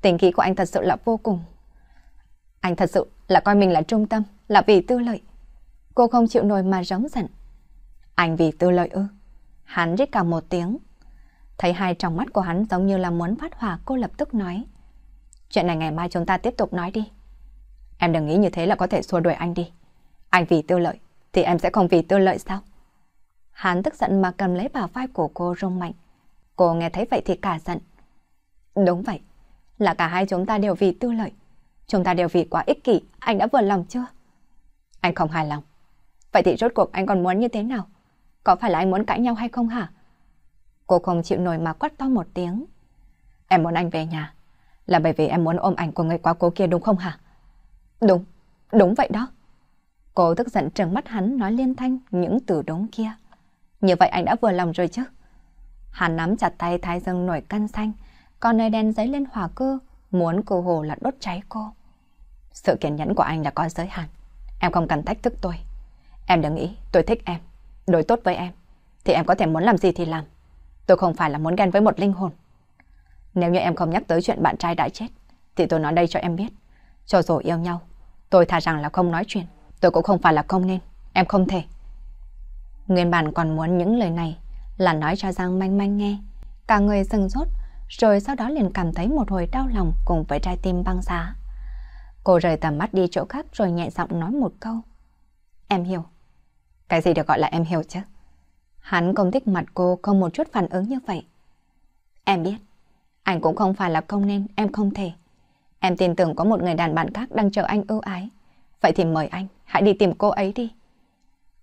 Speaker 1: Tình khí của anh thật sự là vô cùng. Anh thật sự là coi mình là trung tâm, là vì tư lợi. Cô không chịu nổi mà giống giận. Anh vì tư lợi ư? Hắn rít cả một tiếng. Thấy hai trong mắt của hắn giống như là muốn phát hỏa cô lập tức nói. Chuyện này ngày mai chúng ta tiếp tục nói đi. Em đừng nghĩ như thế là có thể xua đuổi anh đi. Anh vì tư lợi, thì em sẽ không vì tư lợi sao? Hắn tức giận mà cầm lấy bả vai của cô rung mạnh. Cô nghe thấy vậy thì cả giận. Đúng vậy, là cả hai chúng ta đều vì tư lợi. Chúng ta đều vì quá ích kỷ, anh đã vừa lòng chưa? Anh không hài lòng. Vậy thì rốt cuộc anh còn muốn như thế nào? Có phải là anh muốn cãi nhau hay không hả? Cô không chịu nổi mà quát to một tiếng. Em muốn anh về nhà. Là bởi vì em muốn ôm ảnh của người quá cố kia đúng không hả? Đúng, đúng vậy đó. Cô tức giận trừng mắt hắn nói liên thanh những từ đúng kia. Như vậy anh đã vừa lòng rồi chứ? Hắn nắm chặt tay Thái Dương nổi căn xanh, còn nơi đen giấy lên hỏa cơ, muốn cô hồ là đốt cháy cô. Sự kiên nhẫn của anh là có giới hạn. Em không cần thách thức tôi. Em đừng nghĩ tôi thích em, đối tốt với em. Thì em có thể muốn làm gì thì làm. Tôi không phải là muốn ghen với một linh hồn. Nếu như em không nhắc tới chuyện bạn trai đã chết, thì tôi nói đây cho em biết. Cho dù yêu nhau, tôi thà rằng là không nói chuyện. Tôi cũng không phải là không nên, em không thể. Nguyên bản còn muốn những lời này là nói cho Giang manh manh nghe. Cả người sừng rốt, rồi sau đó liền cảm thấy một hồi đau lòng cùng với trái tim băng giá. Cô rời tầm mắt đi chỗ khác rồi nhẹ giọng nói một câu. Em hiểu. Cái gì được gọi là em hiểu chứ? Hắn không thích mặt cô không một chút phản ứng như vậy. Em biết, anh cũng không phải là không nên, em không thể. Em tin tưởng có một người đàn bạn khác đang chờ anh ưu ái. Vậy thì mời anh, hãy đi tìm cô ấy đi.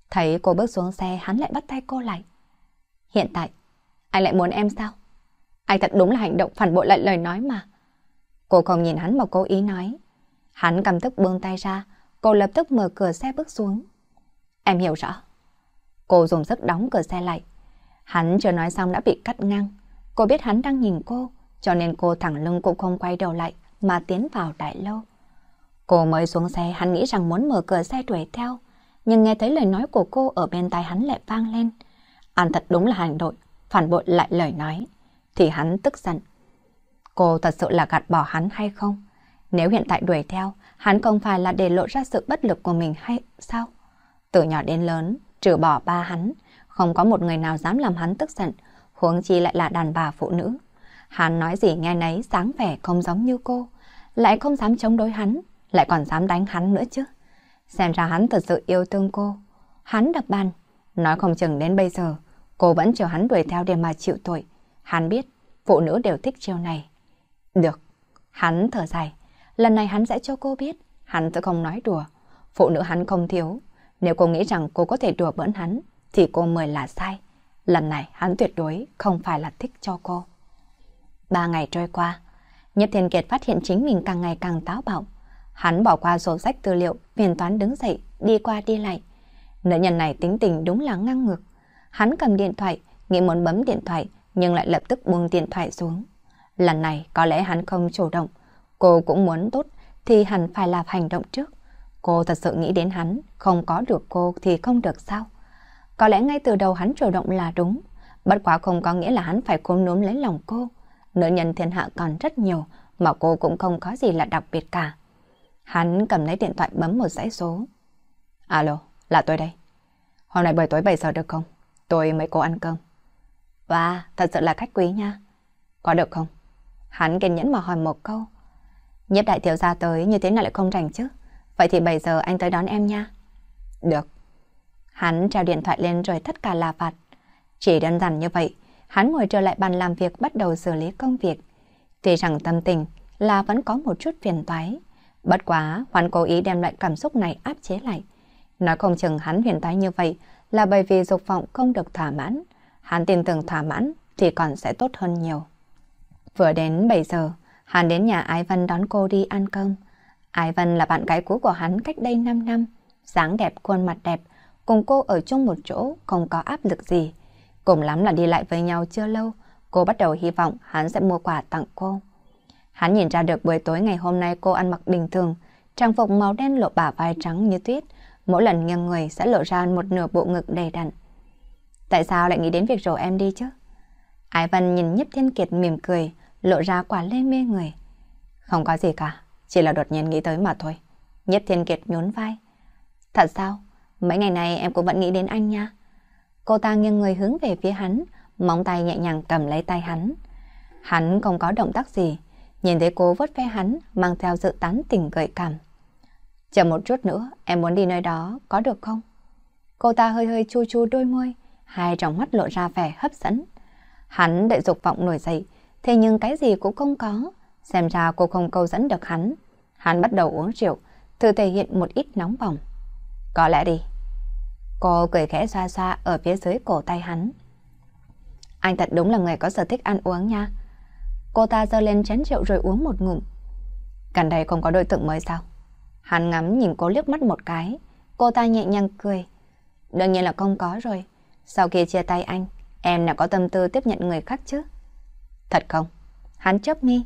Speaker 1: Thấy cô bước xuống xe, hắn lại bắt tay cô lại. Hiện tại, anh lại muốn em sao? Anh thật đúng là hành động phản bội lại lời nói mà. Cô không nhìn hắn mà cố ý nói. Hắn cầm tức buông tay ra, cô lập tức mở cửa xe bước xuống. Em hiểu rõ. Cô dùng sức đóng cửa xe lại. Hắn chưa nói xong đã bị cắt ngang. Cô biết hắn đang nhìn cô, cho nên cô thẳng lưng cũng không quay đầu lại mà tiến vào đại lâu. Cô mới xuống xe, hắn nghĩ rằng muốn mở cửa xe đuổi theo, nhưng nghe thấy lời nói của cô ở bên tai hắn lại vang lên. Anh thật đúng là hành đội phản bội lại lời nói, thì hắn tức giận. Cô thật sự là gạt bỏ hắn hay không? Nếu hiện tại đuổi theo, hắn không phải là để lộ ra sự bất lực của mình hay sao? Từ nhỏ đến lớn, trừ bỏ ba hắn, không có một người nào dám làm hắn tức giận, huống chi lại là đàn bà phụ nữ. Hắn nói gì nghe nấy sáng vẻ không giống như cô, lại không dám chống đối hắn, lại còn dám đánh hắn nữa chứ. Xem ra hắn thật sự yêu thương cô. Hắn đập bàn, nói không chừng đến bây giờ, cô vẫn chờ hắn đuổi theo để mà chịu tội. Hắn biết, phụ nữ đều thích chiêu này. Được, hắn thở dài, lần này hắn sẽ cho cô biết, hắn sẽ không nói đùa. Phụ nữ hắn không thiếu, nếu cô nghĩ rằng cô có thể đùa bỡn hắn, thì cô mời là sai. Lần này hắn tuyệt đối không phải là thích cho cô. Ba ngày trôi qua, Nhất Thiên Kiệt phát hiện chính mình càng ngày càng táo bạo. Hắn bỏ qua sổ sách tư liệu, phiền toán đứng dậy, đi qua đi lại. Nữ nhân này tính tình đúng là ngang ngược. Hắn cầm điện thoại, nghĩ muốn bấm điện thoại, nhưng lại lập tức buông điện thoại xuống. Lần này có lẽ hắn không chủ động. Cô cũng muốn tốt, thì hẳn phải làm hành động trước. Cô thật sự nghĩ đến hắn, không có được cô thì không được sao? Có lẽ ngay từ đầu hắn chủ động là đúng, bất quá không có nghĩa là hắn phải cố núm lấy lòng cô. Nữ nhân thiên hạ còn rất nhiều, mà cô cũng không có gì là đặc biệt cả. Hắn cầm lấy điện thoại bấm một dãy số. Alo, là tôi đây. Hôm nay buổi tối 7 giờ được không? Tôi mời cô ăn cơm. Và thật sự là khách quý nha. Có được không? Hắn kiên nhẫn mà hỏi một câu. Nhiếp đại thiếu gia tới như thế nào lại không rảnh chứ? Vậy thì 7 giờ anh tới đón em nha. Được. Hắn treo điện thoại lên rồi tất cả là vặt. Chỉ đơn giản như vậy, hắn ngồi trở lại bàn làm việc bắt đầu xử lý công việc. Tuy rằng tâm tình là vẫn có một chút phiền toái. Bất quá, hắn cố ý đem lại cảm xúc này áp chế lại. Nói không chừng hắn huyền toái như vậy là bởi vì dục vọng không được thỏa mãn. Hắn tin tưởng thỏa mãn thì còn sẽ tốt hơn nhiều. Vừa đến 7 giờ, hắn đến nhà Ái Vân đón cô đi ăn cơm. Ái Vân là bạn gái cũ của hắn cách đây 5 năm. dáng đẹp, khuôn mặt đẹp, cùng cô ở chung một chỗ, không có áp lực gì. Cùng lắm là đi lại với nhau chưa lâu, cô bắt đầu hy vọng hắn sẽ mua quà tặng cô. Hắn nhìn ra được buổi tối ngày hôm nay cô ăn mặc bình thường, trang phục màu đen lộ bả vai trắng như tuyết, mỗi lần nghiêng người sẽ lộ ra một nửa bộ ngực đầy đặn. Tại sao lại nghĩ đến việc rủ em đi chứ? Ái Vân nhìn Nhất Thiên Kiệt mỉm cười, lộ ra quả lê mê người. Không có gì cả, chỉ là đột nhiên nghĩ tới mà thôi. Nhất Thiên Kiệt nhún vai. Thật sao? Mấy ngày này em cũng vẫn nghĩ đến anh nha. Cô ta nghiêng người hướng về phía hắn, móng tay nhẹ nhàng cầm lấy tay hắn. Hắn không có động tác gì, nhìn thấy cô vớt ve hắn, mang theo sự tán tình gợi cảm. Chờ một chút nữa, em muốn đi nơi đó, có được không? Cô ta hơi hơi chu chu đôi môi, hai tròng mắt lộ ra vẻ hấp dẫn. Hắn đợi dục vọng nổi dậy, thế nhưng cái gì cũng không có. Xem ra cô không câu dẫn được hắn. Hắn bắt đầu uống rượu, thử thể hiện một ít nóng bỏng. Có lẽ đi. Cô cười khẽ xoa xoa ở phía dưới cổ tay hắn. Anh thật đúng là người có sở thích ăn uống nha. Cô ta dơ lên chén rượu rồi uống một ngụm. Gần đây không có đối tượng mới sao? Hắn ngắm nhìn cô liếc mắt một cái. Cô ta nhẹ nhàng cười. Đương nhiên là không có rồi. Sau khi chia tay anh, em đã có tâm tư tiếp nhận người khác chứ? Thật không? Hắn chớp mi.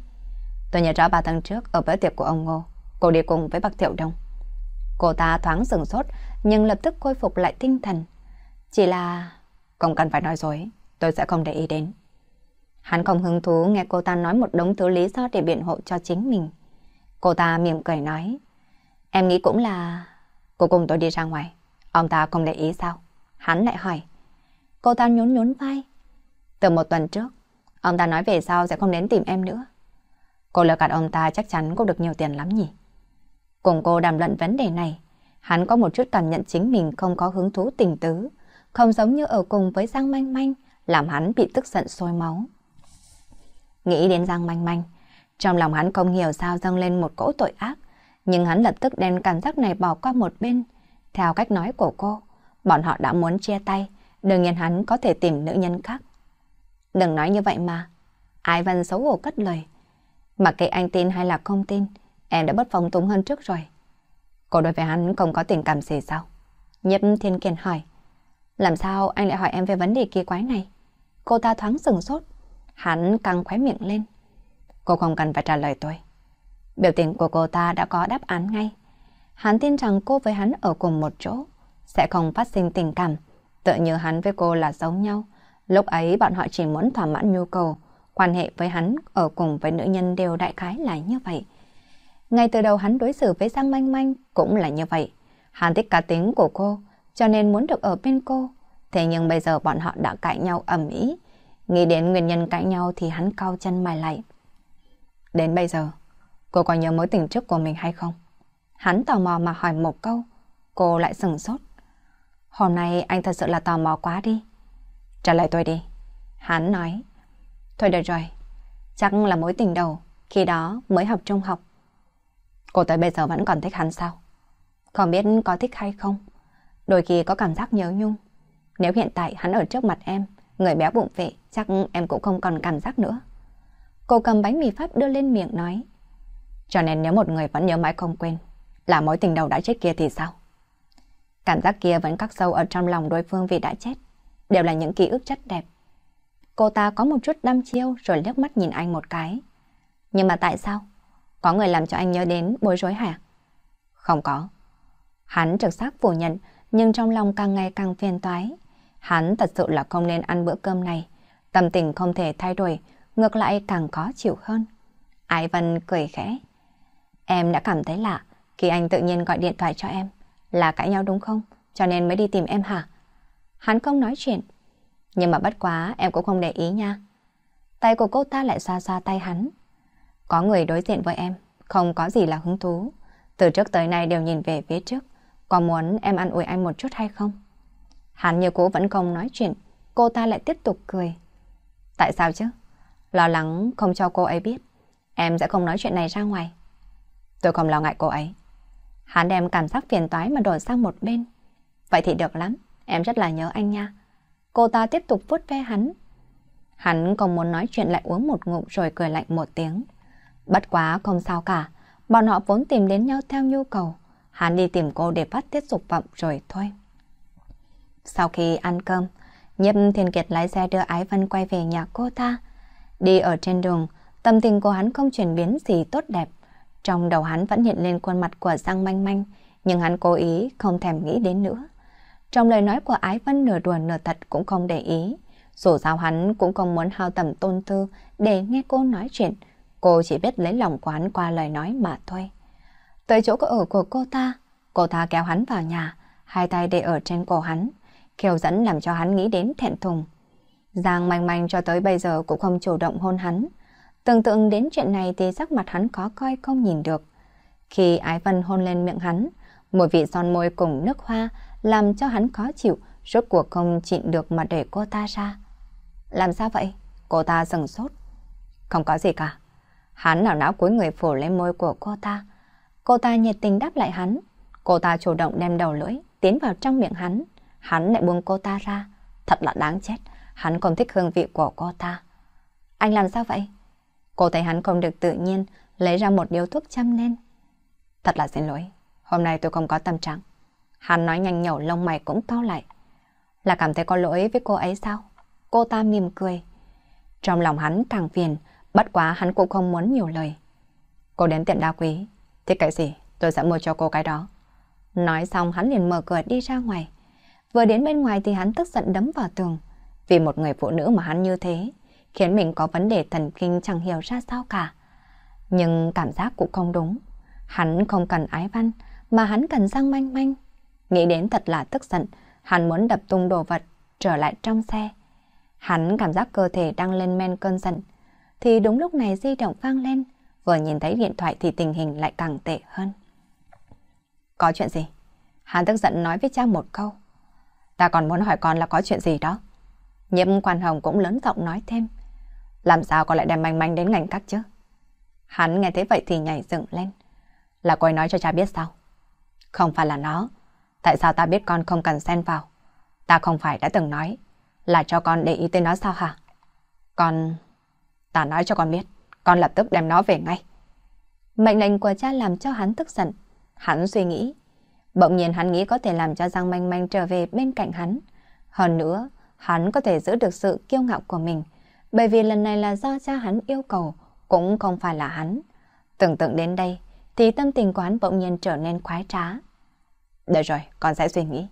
Speaker 1: Tôi nhớ rõ ba tháng trước ở bữa tiệc của ông Ngô, cô đi cùng với bác Thiệu Đông. Cô ta thoáng sừng sốt, nhưng lập tức khôi phục lại tinh thần. Chỉ là... Không cần phải nói dối, tôi sẽ không để ý đến. Hắn không hứng thú nghe cô ta nói một đống thứ lý do để biện hộ cho chính mình. Cô ta mỉm cười nói. Em nghĩ cũng là... Cô cùng tôi đi ra ngoài. Ông ta không để ý sao? Hắn lại hỏi. Cô ta nhún nhún vai. Từ một tuần trước, ông ta nói về sau sẽ không đến tìm em nữa. Cô lừa gạt ông ta chắc chắn cũng được nhiều tiền lắm nhỉ? Cùng cô đàm luận vấn đề này, hắn có một chút cảm nhận chính mình không có hứng thú tình tứ, không giống như ở cùng với Giang Manh Manh, làm hắn bị tức giận sôi máu. Nghĩ đến Giang Manh Manh, trong lòng hắn không hiểu sao dâng lên một cỗ tội ác, nhưng hắn lập tức đem cảm giác này bỏ qua một bên. Theo cách nói của cô, bọn họ đã muốn chia tay, đương nhiên hắn có thể tìm nữ nhân khác. Đừng nói như vậy mà. Ai văn xấu hổ cất lời. Mặc kệ anh tin hay là không tin, em đã bất phóng túng hơn trước rồi. Cô đối với hắn không có tình cảm gì sao? Nhếp Thiên Kiền hỏi. Làm sao anh lại hỏi em về vấn đề kỳ quái này? Cô ta thoáng sừng sốt. Hắn căng khóe miệng lên. Cô không cần phải trả lời tôi. Biểu tình của cô ta đã có đáp án ngay. Hắn tin rằng cô với hắn ở cùng một chỗ, sẽ không phát sinh tình cảm, tự như hắn với cô là giống nhau. Lúc ấy bọn họ chỉ muốn thỏa mãn nhu cầu, quan hệ với hắn ở cùng với nữ nhân đều đại khái là như vậy. Ngay từ đầu hắn đối xử với Giang Manh Manh cũng là như vậy. Hắn thích cá tính của cô, cho nên muốn được ở bên cô. Thế nhưng bây giờ bọn họ đã cãi nhau ầm ĩ. Nghĩ đến nguyên nhân cãi nhau thì hắn cao chân mày lại. Đến bây giờ, cô có nhớ mối tình trước của mình hay không? Hắn tò mò mà hỏi một câu, cô lại sừng sốt. Hôm nay anh thật sự là tò mò quá đi. Trả lời tôi đi. Hắn nói. Thôi được rồi, chắc là mối tình đầu, khi đó mới học trung học. Cô tới bây giờ vẫn còn thích hắn sao? Không biết có thích hay không? Đôi khi có cảm giác nhớ nhung. Nếu hiện tại hắn ở trước mặt em, người béo bụng vệ, chắc em cũng không còn cảm giác nữa. Cô cầm bánh mì Pháp đưa lên miệng nói. Cho nên nếu một người vẫn nhớ mãi không quên, là mối tình đầu đã chết kia thì sao? Cảm giác kia vẫn cắt sâu ở trong lòng đối phương vì đã chết, đều là những ký ức chất đẹp. Cô ta có một chút đăm chiêu rồi liếc mắt nhìn anh một cái. Nhưng mà tại sao? Có người làm cho anh nhớ đến bối rối hả? Không có. Hắn trực xác phủ nhận, nhưng trong lòng càng ngày càng phiền toái. Hắn thật sự là không nên ăn bữa cơm này. Tâm tình không thể thay đổi, ngược lại càng khó chịu hơn. Ái Vân cười khẽ. Em đã cảm thấy lạ khi anh tự nhiên gọi điện thoại cho em. Là cãi nhau đúng không? Cho nên mới đi tìm em hả? Hắn không nói chuyện. Nhưng mà bất quá em cũng không để ý nha. Tay của cô ta lại xa xa tay hắn. Có người đối diện với em, không có gì là hứng thú. Từ trước tới nay đều nhìn về phía trước. Có muốn em ăn ủi anh một chút hay không? Hắn như cố vẫn không nói chuyện. Cô ta lại tiếp tục cười. Tại sao chứ? Lo lắng không cho cô ấy biết. Em sẽ không nói chuyện này ra ngoài. Tôi không lo ngại cô ấy. Hắn đem cảm giác phiền toái mà đổi sang một bên. Vậy thì được lắm. Em rất là nhớ anh nha. Cô ta tiếp tục vuốt ve hắn. Hắn còn muốn nói chuyện lại uống một ngụm rồi cười lạnh một tiếng. Bất quá không sao cả. Bọn họ vốn tìm đến nhau theo nhu cầu. Hắn đi tìm cô để phát tiết dục vọng rồi thôi. Sau khi ăn cơm, Nhếp Thiên Kiệt lái xe đưa Ái Vân quay về nhà cô ta. Đi ở trên đường, tâm tình của hắn không chuyển biến gì tốt đẹp. Trong đầu hắn vẫn hiện lên khuôn mặt của Giang Manh Manh, nhưng hắn cố ý không thèm nghĩ đến nữa. Trong lời nói của Ái Vân nửa đùa nửa thật cũng không để ý. Dù sao hắn cũng không muốn hao tầm tôn tư để nghe cô nói chuyện. Cô chỉ biết lấy lòng quán qua lời nói mà thôi. Tới chỗ có ở của cô ta, cô ta kéo hắn vào nhà, hai tay để ở trên cổ hắn, khiêu dẫn làm cho hắn nghĩ đến thẹn thùng. Giang manh manh cho tới bây giờ cũng không chủ động hôn hắn. Tưởng tượng đến chuyện này thì sắc mặt hắn khó coi không nhìn được. Khi Ái Vân hôn lên miệng hắn, mùi vị son môi cùng nước hoa làm cho hắn khó chịu, rốt cuộc không chịn được mà để cô ta ra. Làm sao vậy? Cô ta sừng sốt. Không có gì cả. Hắn nào não cuối người phủ lên môi của cô ta. Cô ta nhiệt tình đáp lại hắn. Cô ta chủ động đem đầu lưỡi tiến vào trong miệng hắn. Hắn lại buông cô ta ra. Thật là đáng chết. Hắn không thích hương vị của cô ta. Anh làm sao vậy? Cô thấy hắn không được tự nhiên, lấy ra một điếu thuốc châm lên. Thật là xin lỗi. Hôm nay tôi không có tâm trạng. Hắn nói nhanh nhẩu lông mày cũng cao lại. Là cảm thấy có lỗi với cô ấy sao? Cô ta mỉm cười. Trong lòng hắn càng phiền, bất quá hắn cũng không muốn nhiều lời. Cô đến tiệm đa quý, thích cái gì tôi sẽ mua cho cô cái đó. Nói xong hắn liền mở cửa đi ra ngoài. Vừa đến bên ngoài thì hắn tức giận đấm vào tường. Vì một người phụ nữ mà hắn như thế, khiến mình có vấn đề thần kinh chẳng hiểu ra sao cả. Nhưng cảm giác cũng không đúng. Hắn không cần ái văn, mà hắn cần răng Manh Manh. Nghĩ đến thật là tức giận, hắn muốn đập tung đồ vật, trở lại trong xe. Hắn cảm giác cơ thể đang lên men cơn giận. Thì đúng lúc này di động vang lên, vừa nhìn thấy điện thoại thì tình hình lại càng tệ hơn. Có chuyện gì? Hắn tức giận nói với cha một câu. Ta còn muốn hỏi con là có chuyện gì đó. Nhiễm quan hồng cũng lớn giọng nói thêm. Làm sao con lại đem manh manh đến ngành các chứ? Hắn nghe thấy vậy thì nhảy dựng lên. Là cô ấy nói cho cha biết sao? Không phải là nó. Tại sao ta biết con không cần xen vào? Ta không phải đã từng nói là cho con để ý tới nó sao hả? Con... Ta nói cho con biết, con lập tức đem nó về ngay. Mệnh lệnh của cha làm cho hắn tức giận. Hắn suy nghĩ. Bỗng nhiên hắn nghĩ có thể làm cho Giang Manh Manh trở về bên cạnh hắn. Hơn nữa, hắn có thể giữ được sự kiêu ngạo của mình. Bởi vì lần này là do cha hắn yêu cầu, cũng không phải là hắn. Tưởng tượng đến đây, thì tâm tình của hắn bỗng nhiên trở nên khoái trá. Được rồi, con sẽ suy nghĩ.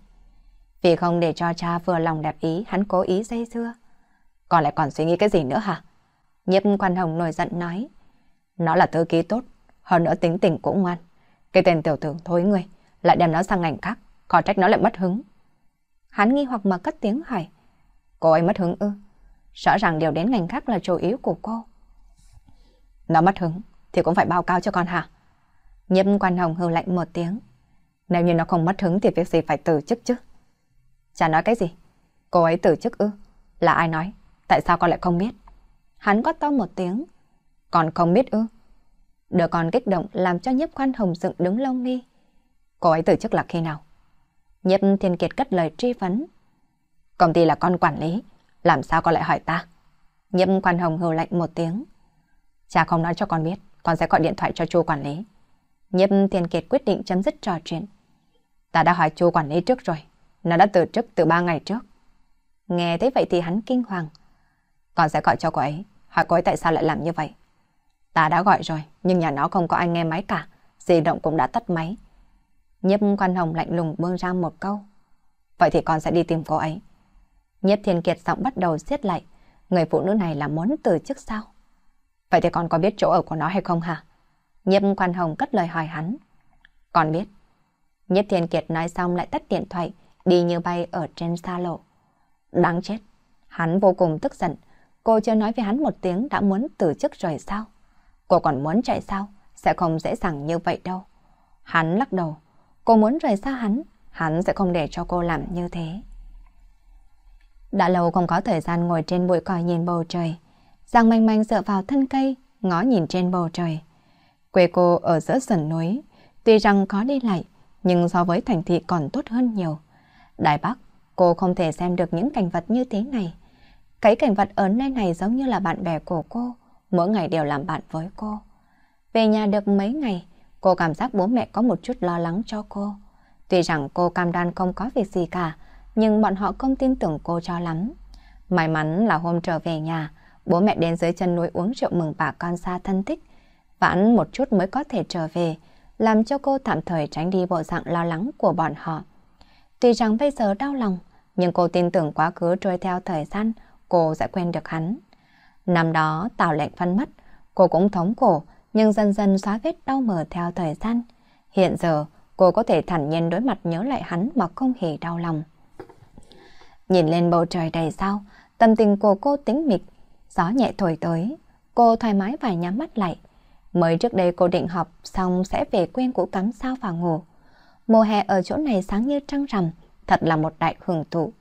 Speaker 1: Vì không để cho cha vừa lòng đẹp ý, hắn cố ý dây dưa. Con lại còn suy nghĩ cái gì nữa hả? Nhiếp quan hồng nổi giận nói. Nó là thư ký tốt, hơn nữa tính tình cũng ngoan. Cái tên tiểu tử thối người, lại đem nó sang ngành khác, khó trách nó lại mất hứng. Hắn nghi hoặc mà cất tiếng hỏi. Cô ấy mất hứng ư? Rõ ràng điều đến ngành khác là chủ yếu của cô. Nó mất hứng, thì cũng phải báo cáo cho con hả? Nhiếp quan hồng hừ lạnh một tiếng. Nếu như nó không mất hứng thì việc gì phải từ chức chứ? Chả nói cái gì? Cô ấy từ chức ư? Là ai nói? Tại sao con lại không biết? Hắn quát to một tiếng. Còn không biết ư? Đứa con kích động làm cho nhiếp quan hồng dựng đứng lông mi. Cô ấy từ chức là khi nào? Nhiếp thiên kiệt cất lời truy vấn. Công ty là con quản lý. Làm sao con lại hỏi ta? Nhiếp quan hồng hừ lạnh một tiếng. Cha không nói cho con biết, con sẽ gọi điện thoại cho chu quản lý. Nhiếp Thiên Kiệt quyết định chấm dứt trò chuyện. Ta đã hỏi chú quản lý trước rồi, nó đã từ chức từ ba ngày trước. Nghe thấy vậy thì hắn kinh hoàng. Con sẽ gọi cho cô ấy, hỏi cô ấy tại sao lại làm như vậy. Ta đã gọi rồi, nhưng nhà nó không có ai nghe máy cả, di động cũng đã tắt máy. Nhiếp quan hồng lạnh lùng bương ra một câu. Vậy thì con sẽ đi tìm cô ấy. Nhiếp thiên kiệt giọng bắt đầu siết lại. Người phụ nữ này là muốn từ chức sao? Vậy thì con có biết chỗ ở của nó hay không hả? Nhiếp quan hồng cất lời hỏi hắn. Con biết. Nhất thiên kiệt nói xong lại tắt điện thoại, đi như bay ở trên xa lộ. Đáng chết. Hắn vô cùng tức giận. Cô chưa nói với hắn một tiếng đã muốn từ chức rồi sao? Cô còn muốn chạy sao? Sẽ không dễ dàng như vậy đâu. Hắn lắc đầu. Cô muốn rời xa hắn, hắn sẽ không để cho cô làm như thế. Đã lâu không có thời gian ngồi trên bụi cỏ nhìn bầu trời. Giang manh manh dựa vào thân cây, ngó nhìn trên bầu trời. Quê cô ở giữa sườn núi, tuy rằng có đi lại, nhưng so với thành thị còn tốt hơn nhiều. Đài Bắc, cô không thể xem được những cảnh vật như thế này. Cái cảnh vật ở nơi này giống như là bạn bè của cô, mỗi ngày đều làm bạn với cô. Về nhà được mấy ngày, cô cảm giác bố mẹ có một chút lo lắng cho cô. Tuy rằng cô cam đoan không có việc gì cả, nhưng bọn họ không tin tưởng cô cho lắm. May mắn là hôm trở về nhà, bố mẹ đến dưới chân núi uống rượu mừng bà con xa thân thích. Vãn một chút mới có thể trở về, làm cho cô tạm thời tránh đi bộ dạng lo lắng của bọn họ. Tuy rằng bây giờ đau lòng, nhưng cô tin tưởng quá khứ trôi theo thời gian, cô sẽ quen được hắn. Năm đó Tào lệnh phân mất, cô cũng thống cổ, nhưng dần dần xóa vết đau mờ theo thời gian. Hiện giờ, cô có thể thản nhiên đối mặt nhớ lại hắn mà không hề đau lòng. Nhìn lên bầu trời đầy sao, tâm tình của cô tĩnh mịch, gió nhẹ thổi tới, cô thoải mái và nhắm mắt lại. Mới trước đây cô định học xong sẽ về quên cũ cắm sao và ngủ. Mùa hè ở chỗ này sáng như trăng rằm, thật là một đại hưởng thụ.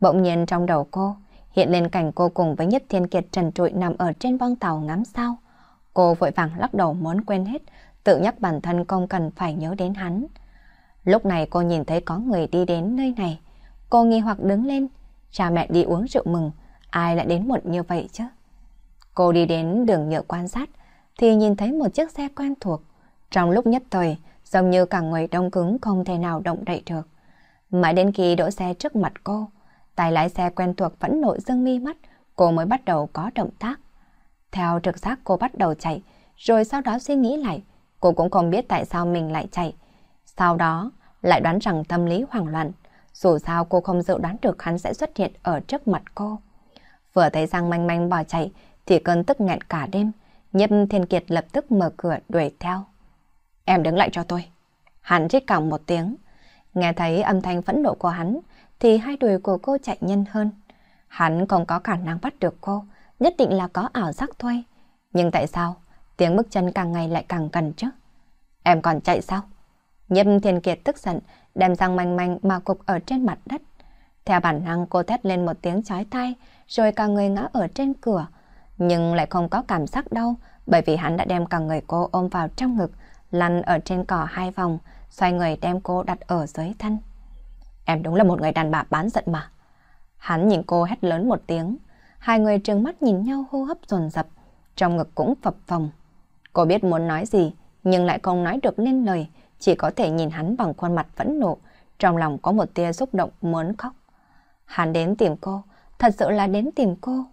Speaker 1: Bỗng nhiên trong đầu cô, hiện lên cảnh cô cùng với Nhất Thiên Kiệt trần trụi nằm ở trên bong tàu ngắm sao. Cô vội vàng lắc đầu muốn quên hết, tự nhắc bản thân không cần phải nhớ đến hắn. Lúc này cô nhìn thấy có người đi đến nơi này. Cô nghi hoặc đứng lên, cha mẹ đi uống rượu mừng, ai lại đến muộn như vậy chứ? Cô đi đến đường nhựa quan sát, thì nhìn thấy một chiếc xe quen thuộc. Trong lúc nhất thời, giống như cả người đông cứng không thể nào động đậy được. Mãi đến khi đỗ xe trước mặt cô, tài lái xe quen thuộc vẫn nội dương mi mắt, cô mới bắt đầu có động tác. Theo trực giác cô bắt đầu chạy, rồi sau đó suy nghĩ lại, cô cũng không biết tại sao mình lại chạy. Sau đó, lại đoán rằng tâm lý hoảng loạn, dù sao cô không dự đoán được hắn sẽ xuất hiện ở trước mặt cô. Vừa thấy Giang manh manh bỏ chạy, thì cơn tức nghẹn cả đêm, Nhâm Thiên Kiệt lập tức mở cửa đuổi theo. Em đứng lại cho tôi. Hắn rít còng một tiếng. Nghe thấy âm thanh phẫn nộ của hắn, thì hai đùi của cô chạy nhanh hơn. Hắn không có khả năng bắt được cô, nhất định là có ảo giác thôi. Nhưng tại sao tiếng bước chân càng ngày lại càng gần chứ? Em còn chạy sao? Nhâm Thiên Kiệt tức giận, đem răng manh manh mà cục ở trên mặt đất. Theo bản năng cô thét lên một tiếng chói tai, rồi cả người ngã ở trên cửa. Nhưng lại không có cảm giác đau, bởi vì hắn đã đem cả người cô ôm vào trong ngực, lăn ở trên cỏ hai vòng, xoay người đem cô đặt ở dưới thân. Em đúng là một người đàn bà bán giận mà. Hắn nhìn cô hét lớn một tiếng, hai người trừng mắt nhìn nhau hô hấp dồn dập, trong ngực cũng phập phồng. Cô biết muốn nói gì, nhưng lại không nói được lên lời, chỉ có thể nhìn hắn bằng khuôn mặt vẫn nộ, trong lòng có một tia xúc động muốn khóc. Hắn đến tìm cô, thật sự là đến tìm cô.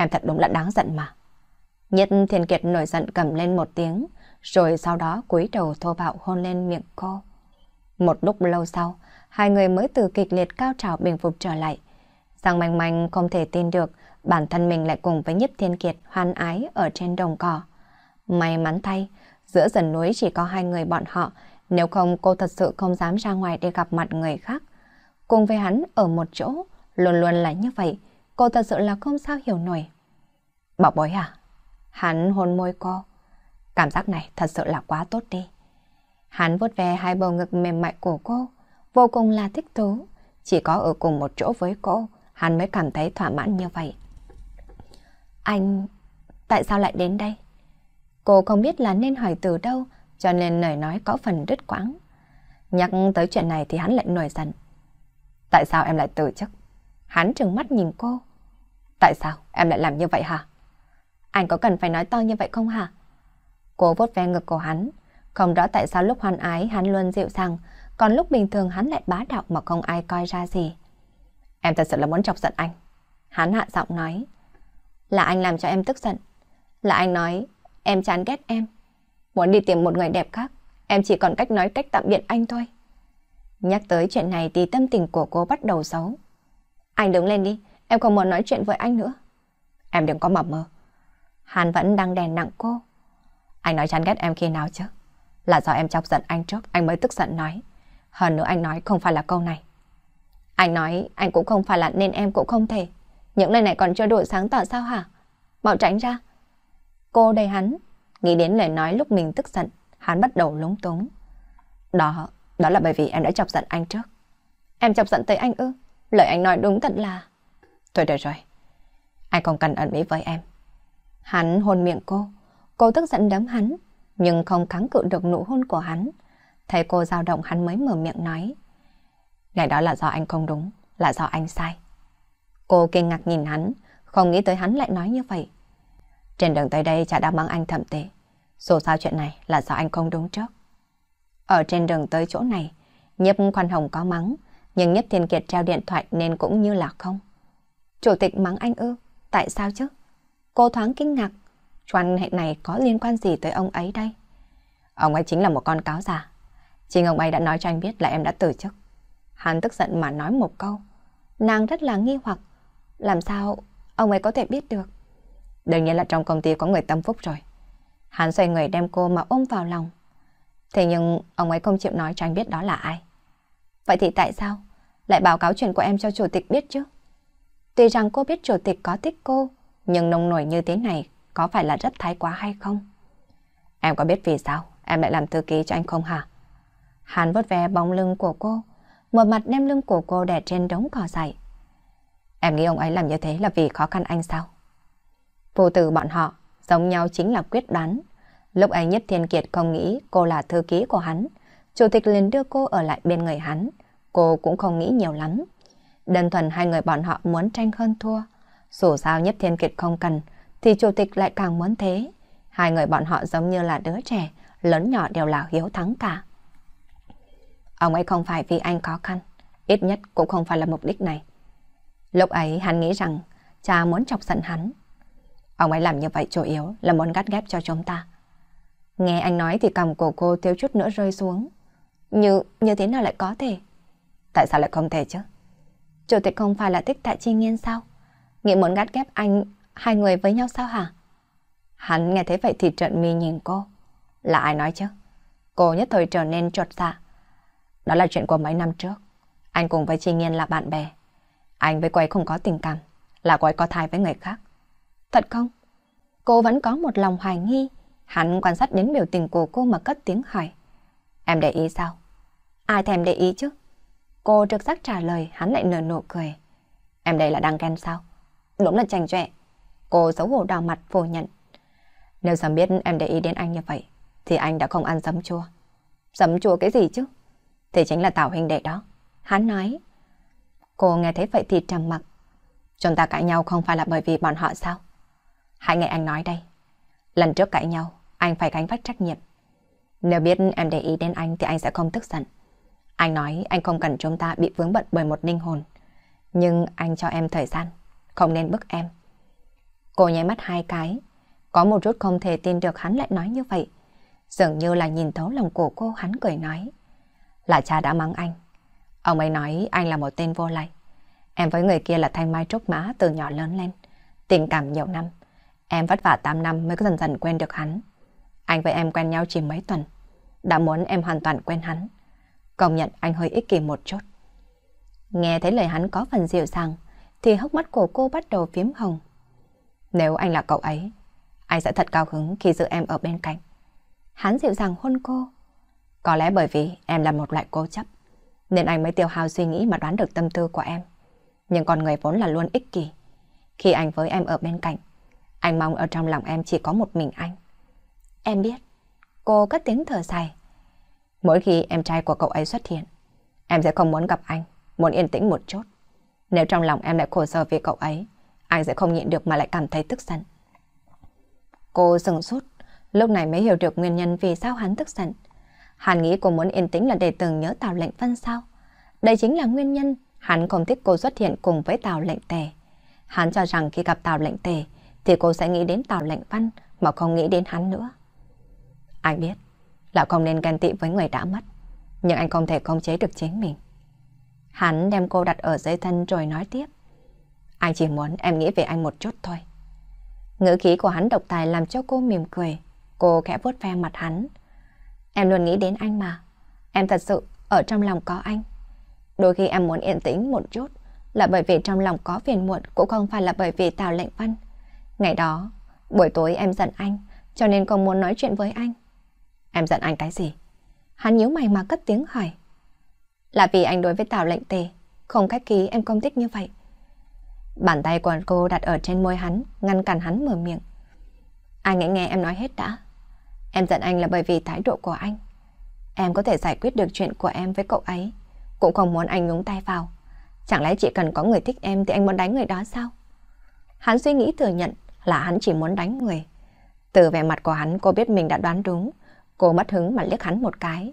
Speaker 1: Em thật đúng là đáng giận mà. Nhất Thiên Kiệt nổi giận cầm lên một tiếng, rồi sau đó cúi đầu thô bạo hôn lên miệng cô. Một lúc lâu sau, hai người mới từ kịch liệt cao trào bình phục trở lại. Giang manh manh không thể tin được bản thân mình lại cùng với Nhất Thiên Kiệt hoan ái ở trên đồng cỏ. May mắn thay, giữa dần núi chỉ có hai người bọn họ, nếu không cô thật sự không dám ra ngoài để gặp mặt người khác. Cùng với hắn ở một chỗ, luôn luôn là như vậy, cô thật sự là không sao hiểu nổi. Bảo bối à? Hắn hôn môi cô. Cảm giác này thật sự là quá tốt đi. Hắn vuốt ve hai bầu ngực mềm mại của cô, vô cùng là thích thú. Chỉ có ở cùng một chỗ với cô, hắn mới cảm thấy thỏa mãn như vậy. Anh... tại sao lại đến đây? Cô không biết là nên hỏi từ đâu, cho nên lời nói có phần đứt quãng. Nhắc tới chuyện này thì hắn lại nổi giận. Tại sao em lại từ chức? Hắn trừng mắt nhìn cô. Tại sao em lại làm như vậy hả? Anh có cần phải nói to như vậy không hả? Cô vuốt ve ngực của hắn. Không rõ tại sao lúc hoan ái hắn luôn dịu dàng, còn lúc bình thường hắn lại bá đạo mà không ai coi ra gì. Em thật sự là muốn chọc giận anh. Hắn hạ giọng nói. Là anh làm cho em tức giận. Là anh nói em chán ghét em. Muốn đi tìm một người đẹp khác, em chỉ còn cách nói cách tạm biệt anh thôi. Nhắc tới chuyện này thì tâm tình của cô bắt đầu xấu. Anh đứng lên đi, em không muốn nói chuyện với anh nữa. Em đừng có mập mơ. Hàn vẫn đang đèn nặng cô. Anh nói chán ghét em khi nào chứ? Là do em chọc giận anh trước, anh mới tức giận nói. Hơn nữa anh nói không phải là câu này. Anh nói anh cũng không phải là nên em cũng không thể. Những lời này còn chưa đủ sáng tỏ sao hả? Bảo tránh ra. Cô đầy hắn, nghĩ đến lời nói lúc mình tức giận, hắn bắt đầu lúng túng. Đó, đó là bởi vì em đã chọc giận anh trước. Em chọc giận tới anh ư? Lời anh nói đúng thật là... Thôi được rồi, anh không cần ẩn ý với em. Hắn hôn miệng cô, cô tức giận đấm hắn, nhưng không kháng cự được nụ hôn của hắn. Thấy cô dao động hắn mới mở miệng nói. Ngày đó là do anh không đúng, là do anh sai. Cô kinh ngạc nhìn hắn, không nghĩ tới hắn lại nói như vậy. Trên đường tới đây chả đã mang anh thậm tệ. Dù sao chuyện này là do anh không đúng trước. Ở trên đường tới chỗ này, Nhếp Khoan Hồng có mắng, nhưng Nhếp Thiên Kiệt treo điện thoại nên cũng như là không. Chủ tịch mắng anh ư? Tại sao chứ? Cô thoáng kinh ngạc. Quan hệ này có liên quan gì tới ông ấy đây? Ông ấy chính là một con cáo già. Chính ông ấy đã nói cho anh biết là em đã từ chức. Hắn tức giận mà nói một câu. Nàng rất là nghi hoặc. Làm sao ông ấy có thể biết được? Đương nhiên là trong công ty có người tâm phúc rồi. Hắn xoay người đem cô mà ôm vào lòng. Thế nhưng ông ấy không chịu nói cho anh biết đó là ai. Vậy thì tại sao lại báo cáo chuyện của em cho chủ tịch biết chứ? Tuy rằng cô biết chủ tịch có thích cô, nhưng nông nổi như thế này có phải là rất thái quá hay không? Em có biết vì sao em lại làm thư ký cho anh không hả? Hắn vớt ve bóng lưng của cô, một mặt đem lưng của cô đè trên đống cỏ dại. Em nghĩ ông ấy làm như thế là vì khó khăn anh sao? Vô tử bọn họ giống nhau chính là quyết đoán. Lúc ấy Nhất Thiên Kiệt không nghĩ cô là thư ký của hắn. Chủ tịch liền đưa cô ở lại bên người hắn. Cô cũng không nghĩ nhiều lắm. Đơn thuần hai người bọn họ muốn tranh hơn thua. Dù sao Nhất Thiên Kiệt không cần, thì chủ tịch lại càng muốn thế. Hai người bọn họ giống như là đứa trẻ, lớn nhỏ đều là hiếu thắng cả. Ông ấy không phải vì anh khó khăn, ít nhất cũng không phải là mục đích này. Lúc ấy hắn nghĩ rằng cha muốn chọc giận hắn. Ông ấy làm như vậy chủ yếu là muốn gắt ghép cho chúng ta. Nghe anh nói thì cầm cổ cô thiếu chút nữa rơi xuống. Như, như thế nào lại có thể? Tại sao lại không thể chứ? Chủ tịch không phải là thích Tạ chi nghiên sao? Nghĩ muốn gắt ghép anh, hai người với nhau sao hả? Hắn nghe thấy vậy thì trợn mi nhìn cô. Là ai nói chứ? Cô nhất thời trở nên trột dạ. Đó là chuyện của mấy năm trước. Anh cùng với Chi Nghiên là bạn bè. Anh với cô ấy không có tình cảm, là cô ấy có thai với người khác. Thật không? Cô vẫn có một lòng hoài nghi. Hắn quan sát đến biểu tình của cô mà cất tiếng hỏi. Em để ý sao? Ai thèm để ý chứ? Cô trực giác trả lời, hắn lại nở nụ cười. Em đây là đang ghen sao? Đúng là chành chọe. Cô xấu hổ đỏ mặt phủ nhận. Nếu sớm biết em để ý đến anh như vậy, thì anh đã không ăn sấm chua. sấm chua cái gì chứ? Thì chính là tạo hình đệ đó. Hắn nói. Cô nghe thấy vậy thì trầm mặc. Chúng ta cãi nhau không phải là bởi vì bọn họ sao? Hãy nghe anh nói đây. Lần trước cãi nhau, anh phải gánh vác trách nhiệm. Nếu biết em để ý đến anh thì anh sẽ không tức giận. Anh nói anh không cần chúng ta bị vướng bận bởi một linh hồn. Nhưng anh cho em thời gian, không nên bức em. Cô nháy mắt hai cái. Có một chút không thể tin được hắn lại nói như vậy. Dường như là nhìn thấu lòng của cô hắn cười nói. Là cha đã mắng anh. Ông ấy nói anh là một tên vô lại. Em với người kia là thanh mai trúc mã từ nhỏ lớn lên. Tình cảm nhiều năm. Em vất vả 8 năm mới có dần dần quen được hắn. Anh với em quen nhau chỉ mấy tuần. Đã muốn em hoàn toàn quen hắn. Công nhận anh hơi ích kỷ một chút. Nghe thấy lời hắn có phần dịu dàng, thì hốc mắt của cô bắt đầu phím hồng. Nếu anh là cậu ấy, anh sẽ thật cao hứng khi giữ em ở bên cạnh. Hắn dịu dàng hôn cô. Có lẽ bởi vì em là một loại cố chấp, nên anh mới tiêu hao suy nghĩ mà đoán được tâm tư của em. Nhưng con người vốn là luôn ích kỷ. Khi anh với em ở bên cạnh, anh mong ở trong lòng em chỉ có một mình anh. Em biết. Cô cất tiếng thở dài. Mỗi khi em trai của cậu ấy xuất hiện, em sẽ không muốn gặp anh, muốn yên tĩnh một chút. Nếu trong lòng em lại khổ sở vì cậu ấy, anh sẽ không nhịn được mà lại cảm thấy tức giận. Cô dừng sút, lúc này mới hiểu được nguyên nhân vì sao hắn tức giận. Hắn nghĩ cô muốn yên tĩnh là để từng nhớ Tào Lệnh Văn sao? Đây chính là nguyên nhân hắn không thích cô xuất hiện cùng với Tào Lệnh Tề. Hắn cho rằng khi gặp Tào Lệnh Tề thì cô sẽ nghĩ đến Tào Lệnh Văn mà không nghĩ đến hắn nữa. Anh biết Lão không nên ghen tị với người đã mất, nhưng anh không thể khống chế được chính mình. Hắn đem cô đặt ở dưới thân rồi nói tiếp. Anh chỉ muốn em nghĩ về anh một chút thôi. Ngữ khí của hắn độc tài làm cho cô mỉm cười. Cô khẽ vuốt ve mặt hắn. Em luôn nghĩ đến anh mà. Em thật sự ở trong lòng có anh. Đôi khi em muốn yên tĩnh một chút là bởi vì trong lòng có phiền muộn cũng không phải là bởi vì Tào Lệnh Văn. Ngày đó, buổi tối em giận anh cho nên không muốn nói chuyện với anh. Em giận anh cái gì? Hắn nhíu mày mà cất tiếng hỏi. Là vì anh đối với Tào Lệnh Tề, không cách ký em không thích như vậy. Bàn tay của cô đặt ở trên môi hắn, ngăn cản hắn mở miệng. Anh hãy nghe em nói hết đã. Em giận anh là bởi vì thái độ của anh. Em có thể giải quyết được chuyện của em với cậu ấy. Cũng không muốn anh nhúng tay vào. Chẳng lẽ chỉ cần có người thích em thì anh muốn đánh người đó sao? Hắn suy nghĩ thừa nhận là hắn chỉ muốn đánh người. Từ vẻ mặt của hắn cô biết mình đã đoán đúng. Cô mất hứng mà liếc hắn một cái.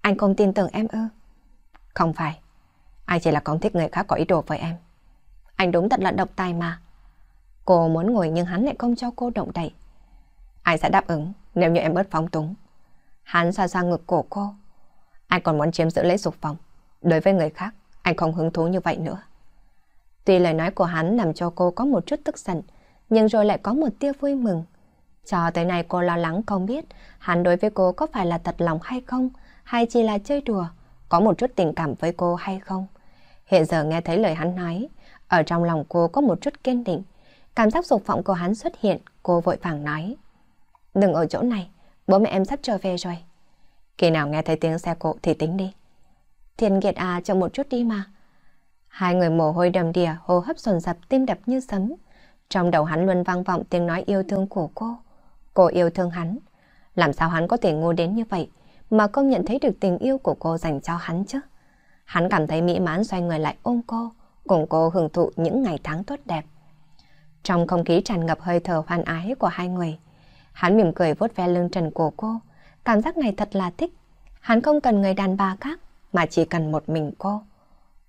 Speaker 1: Anh không tin tưởng em ư? Không phải. Anh chỉ là con thích người khác có ý đồ với em. Anh đúng thật là độc tài mà. Cô muốn ngồi nhưng hắn lại không cho cô động đậy. Anh sẽ đáp ứng nếu như em bớt phóng túng. Hắn xoa xoa ngực cổ cô. Anh còn muốn chiếm giữ lấy dục phòng. Đối với người khác, anh không hứng thú như vậy nữa. Tuy lời nói của hắn làm cho cô có một chút tức giận, nhưng rồi lại có một tia vui mừng. Cho tới nay cô lo lắng không biết hắn đối với cô có phải là thật lòng hay không, hay chỉ là chơi đùa, có một chút tình cảm với cô hay không. Hiện giờ nghe thấy lời hắn nói, ở trong lòng cô có một chút kiên định. Cảm giác dục vọng của hắn xuất hiện, cô vội vàng nói. Đừng ở chỗ này, bố mẹ em sắp trở về rồi. Khi nào nghe thấy tiếng xe cộ thì tính đi. Thiên Kiệt à, chờ một chút đi mà. Hai người mồ hôi đầm đìa, hô hấp sồn sập tim đập như sấm. Trong đầu hắn luôn vang vọng tiếng nói yêu thương của cô. Cô yêu thương hắn. Làm sao hắn có thể ngu đến như vậy mà không nhận thấy được tình yêu của cô dành cho hắn chứ? Hắn cảm thấy mỹ mãn xoay người lại ôm cô cùng cô hưởng thụ những ngày tháng tốt đẹp. Trong không khí tràn ngập hơi thở hoan ái của hai người, hắn mỉm cười vuốt ve lưng trần của cô, cảm giác này thật là thích. Hắn không cần người đàn bà khác, mà chỉ cần một mình cô.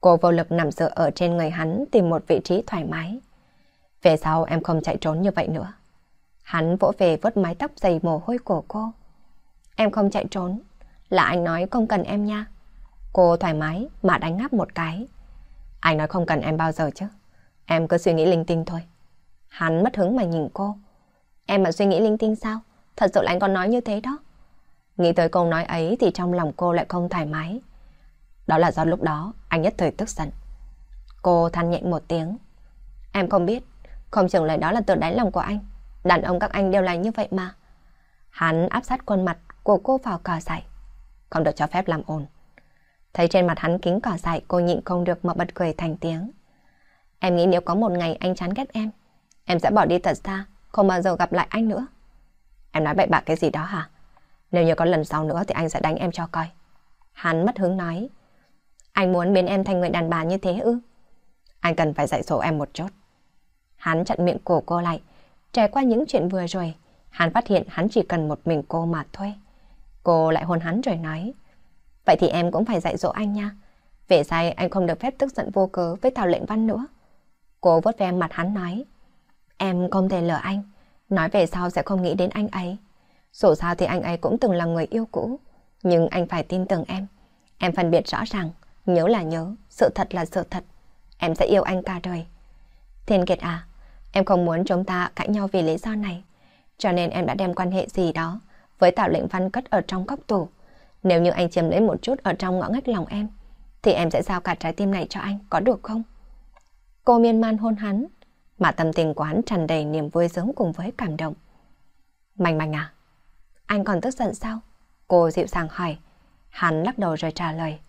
Speaker 1: Cô vô lực nằm dựa ở trên người hắn tìm một vị trí thoải mái. Về sau em không chạy trốn như vậy nữa. Hắn vỗ về vớt mái tóc dày mồ hôi của cô. Em không chạy trốn, là anh nói không cần em nha. Cô thoải mái mà đánh ngáp một cái. Anh nói không cần em bao giờ chứ. Em cứ suy nghĩ linh tinh thôi. Hắn mất hứng mà nhìn cô. Em mà suy nghĩ linh tinh sao? Thật sự là anh còn nói như thế đó. Nghĩ tới câu nói ấy thì trong lòng cô lại không thoải mái. Đó là do lúc đó anh nhất thời tức giận. Cô than nhẹ một tiếng. Em không biết, không chừng lời đó là từ đáy lòng của anh. Đàn ông các anh đều là như vậy mà. Hắn áp sát khuôn mặt của cô vào cỏ dại. Không được cho phép làm ồn. Thấy trên mặt hắn kính cỏ dại cô nhịn không được mà bật cười thành tiếng. Em nghĩ nếu có một ngày anh chán ghét em, em sẽ bỏ đi thật xa, không bao giờ gặp lại anh nữa. Em nói bậy bạ cái gì đó hả? Nếu như có lần sau nữa thì anh sẽ đánh em cho coi. Hắn mất hứng nói. Anh muốn biến em thành người đàn bà như thế ư? Anh cần phải dạy dỗ em một chút. Hắn chặn miệng cổ cô lại. Trải qua những chuyện vừa rồi, hắn phát hiện hắn chỉ cần một mình cô mà thôi. Cô lại hôn hắn rồi nói. Vậy thì em cũng phải dạy dỗ anh nha. Về sai anh không được phép tức giận vô cớ với Tào Lệnh Văn nữa. Cô vuốt ve mặt hắn nói. Em không thể lừa anh. Nói về sau sẽ không nghĩ đến anh ấy. Dù sao thì anh ấy cũng từng là người yêu cũ. Nhưng anh phải tin tưởng em. Em phân biệt rõ ràng. Nhớ là nhớ. Sự thật là sự thật. Em sẽ yêu anh cả đời. Thiên Kiệt à, em không muốn chúng ta cãi nhau vì lý do này. Cho nên em đã đem quan hệ gì đó với Tào Lệnh Văn cất ở trong góc tủ. Nếu như anh chiếm lấy một chút ở trong ngõ ngách lòng em, thì em sẽ giao cả trái tim này cho anh, có được không? Cô miên man hôn hắn, mà tâm tình của hắn tràn đầy niềm vui sướng cùng với cảm động. Mạnh mạnh à? Anh còn tức giận sao? Cô dịu dàng hỏi. Hắn lắc đầu rồi trả lời.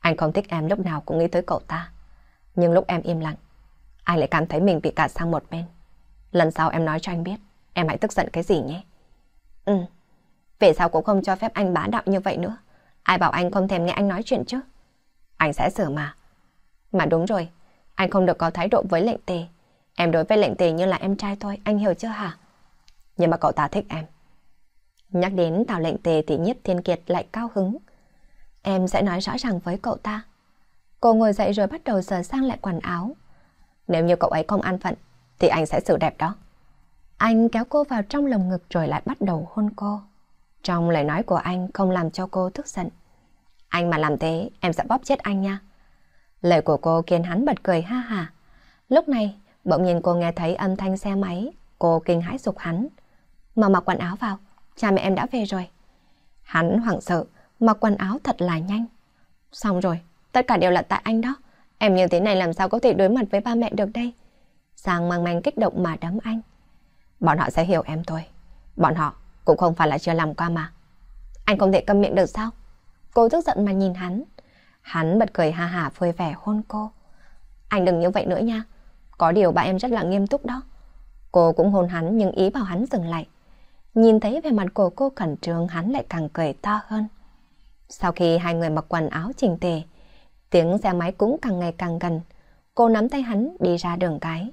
Speaker 1: Anh không thích em lúc nào cũng nghĩ tới cậu ta. Nhưng lúc em im lặng, anh lại cảm thấy mình bị cạt sang một bên. Lần sau em nói cho anh biết, em hãy tức giận cái gì nhé. Ừ. Về sau cũng không cho phép anh bá đạo như vậy nữa. Ai bảo anh không thèm nghe anh nói chuyện chứ? Anh sẽ sửa mà. Mà đúng rồi, anh không được có thái độ với lệnh tề. Em đối với lệnh tề như là em trai thôi, anh hiểu chưa hả? Nhưng mà cậu ta thích em. Nhắc đến Tào lệnh tề thì nhiếp thiên kiệt lại cao hứng. Em sẽ nói rõ ràng với cậu ta. Cô ngồi dậy rồi bắt đầu sờ sang lại quần áo. Nếu như cậu ấy không an phận, thì anh sẽ xử đẹp đó. Anh kéo cô vào trong lồng ngực rồi lại bắt đầu hôn cô. Trong lời nói của anh không làm cho cô tức giận. Anh mà làm thế, em sẽ bóp chết anh nha. Lời của cô khiến hắn bật cười ha hà. Lúc này, bỗng nhìn cô nghe thấy âm thanh xe máy, cô kinh hãi dục hắn. Mà mặc quần áo vào, cha mẹ em đã về rồi. Hắn hoảng sợ, mặc quần áo thật là nhanh. Xong rồi, tất cả đều là tại anh đó. Em như thế này làm sao có thể đối mặt với ba mẹ được đây? Giang mang manh kích động mà đấm anh. Bọn họ sẽ hiểu em thôi. Bọn họ cũng không phải là chưa làm qua mà. Anh không thể câm miệng được sao? Cô tức giận mà nhìn hắn. Hắn bật cười ha hà vui vẻ hôn cô. Anh đừng như vậy nữa nha. Có điều bà em rất là nghiêm túc đó. Cô cũng hôn hắn nhưng ý bảo hắn dừng lại. Nhìn thấy vẻ mặt của cô khẩn trương hắn lại càng cười to hơn. Sau khi hai người mặc quần áo chỉnh tề, tiếng xe máy cũng càng ngày càng gần. Cô nắm tay hắn đi ra đường cái.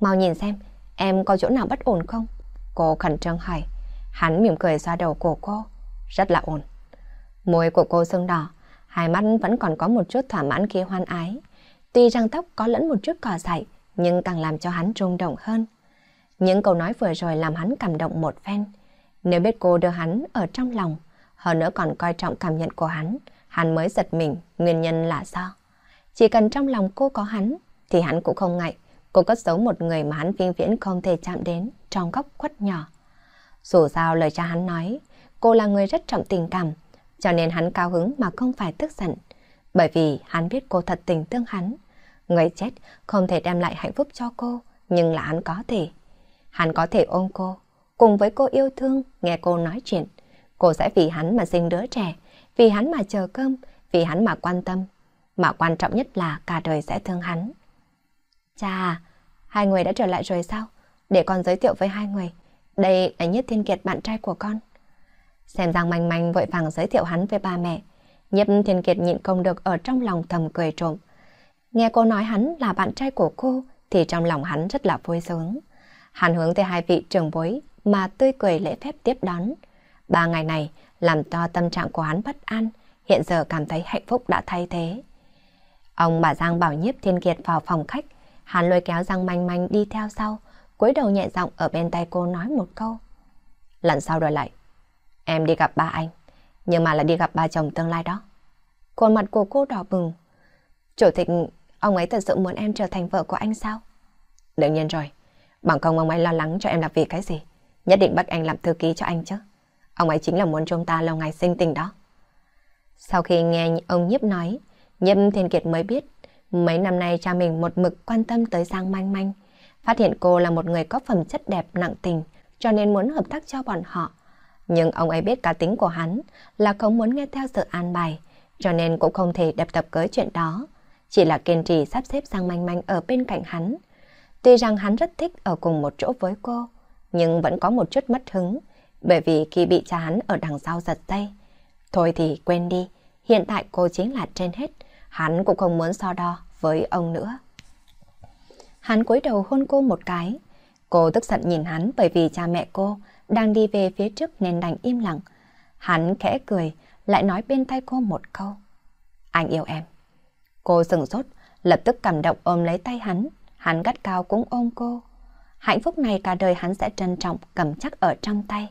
Speaker 1: Mau nhìn xem, em có chỗ nào bất ổn không? Cô khẩn trương hỏi. Hắn mỉm cười xoa đầu của cô. Rất là ổn. Môi của cô sưng đỏ, hai mắt vẫn còn có một chút thỏa mãn khi hoan ái. Tuy rằng tóc có lẫn một chút cỏ dại, nhưng càng làm cho hắn rung động hơn. Những câu nói vừa rồi làm hắn cảm động một phen. Nếu biết cô đưa hắn ở trong lòng, hơn nữa còn coi trọng cảm nhận của hắn, hắn mới giật mình nguyên nhân là sao. Chỉ cần trong lòng cô có hắn, thì hắn cũng không ngại. Cô cất giấu một người mà hắn vinh viễn không thể chạm đến trong góc khuất nhỏ. Dù sao lời cha hắn nói, cô là người rất trọng tình cảm, cho nên hắn cao hứng mà không phải tức giận. Bởi vì hắn biết cô thật tình thương hắn. Người chết không thể đem lại hạnh phúc cho cô, nhưng là hắn có thể. Hắn có thể ôm cô, cùng với cô yêu thương, nghe cô nói chuyện. Cô sẽ vì hắn mà sinh đứa trẻ, vì hắn mà chờ cơm, vì hắn mà quan tâm. Mà quan trọng nhất là cả đời sẽ thương hắn. Chà, hai người đã trở lại rồi sao? Để con giới thiệu với hai người. Đây là Nhất Thiên Kiệt bạn trai của con. Xem rằng manh manh vội vàng giới thiệu hắn với ba mẹ. Nhất Thiên Kiệt nhịn không được ở trong lòng thầm cười trộm. Nghe cô nói hắn là bạn trai của cô thì trong lòng hắn rất là vui sướng. Hắn hướng tới hai vị trưởng bối mà tươi cười lễ phép tiếp đón. Ba ngày này làm to tâm trạng của hắn bất an, hiện giờ cảm thấy hạnh phúc đã thay thế. Ông bà Giang bảo nhiếp thiên kiệt vào phòng khách, hắn lôi kéo Giang manh manh đi theo sau, cúi đầu nhẹ giọng ở bên tay cô nói một câu. Lần sau rồi lại, em đi gặp ba anh, nhưng mà là đi gặp ba chồng tương lai đó. Khuôn mặt của cô đỏ bừng. Chủ tịch, ông ấy thật sự muốn em trở thành vợ của anh sao? Đương nhiên rồi, bằng không ông ấy lo lắng cho em là vì cái gì? Nhất định bắt anh làm thư ký cho anh chứ. Ông ấy chính là muốn chúng ta lâu ngày sinh tình đó. Sau khi nghe ông nhiếp nói, nhiếp thiên kiệt mới biết mấy năm nay cha mình một mực quan tâm tới Giang Manh Manh. Phát hiện cô là một người có phẩm chất đẹp nặng tình, cho nên muốn hợp tác cho bọn họ. Nhưng ông ấy biết cá tính của hắn là không muốn nghe theo sự an bài, cho nên cũng không thể đập tập cưới chuyện đó. Chỉ là kiên trì sắp xếp Giang Manh Manh ở bên cạnh hắn. Tuy rằng hắn rất thích ở cùng một chỗ với cô, nhưng vẫn có một chút mất hứng, bởi vì khi bị cha hắn ở đằng sau giật tay. Thôi thì quên đi, hiện tại cô chính là trên hết, hắn cũng không muốn so đo với ông nữa. Hắn cúi đầu hôn cô một cái. Cô tức giận nhìn hắn bởi vì cha mẹ cô đang đi về phía trước nên đành im lặng. Hắn khẽ cười, lại nói bên tay cô một câu. Anh yêu em. Cô sừng sốt, lập tức cảm động ôm lấy tay hắn. Hắn gắt cao cũng ôm cô. Hạnh phúc này cả đời hắn sẽ trân trọng, cầm chắc ở trong tay.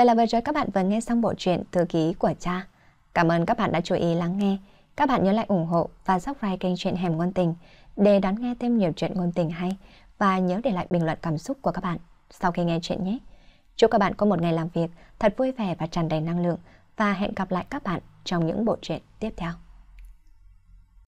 Speaker 1: Vậy là vừa rồi các bạn vừa nghe xong bộ truyện Thư ký của cha. Cảm ơn các bạn đã chú ý lắng nghe. Các bạn nhớ lại ủng hộ và subscribe kênh truyện Hẻm Ngôn Tình để đón nghe thêm nhiều chuyện ngôn tình hay và nhớ để lại bình luận cảm xúc của các bạn sau khi nghe chuyện nhé. Chúc các bạn có một ngày làm việc thật vui vẻ và tràn đầy năng lượng và hẹn gặp lại các bạn trong những bộ truyện tiếp theo.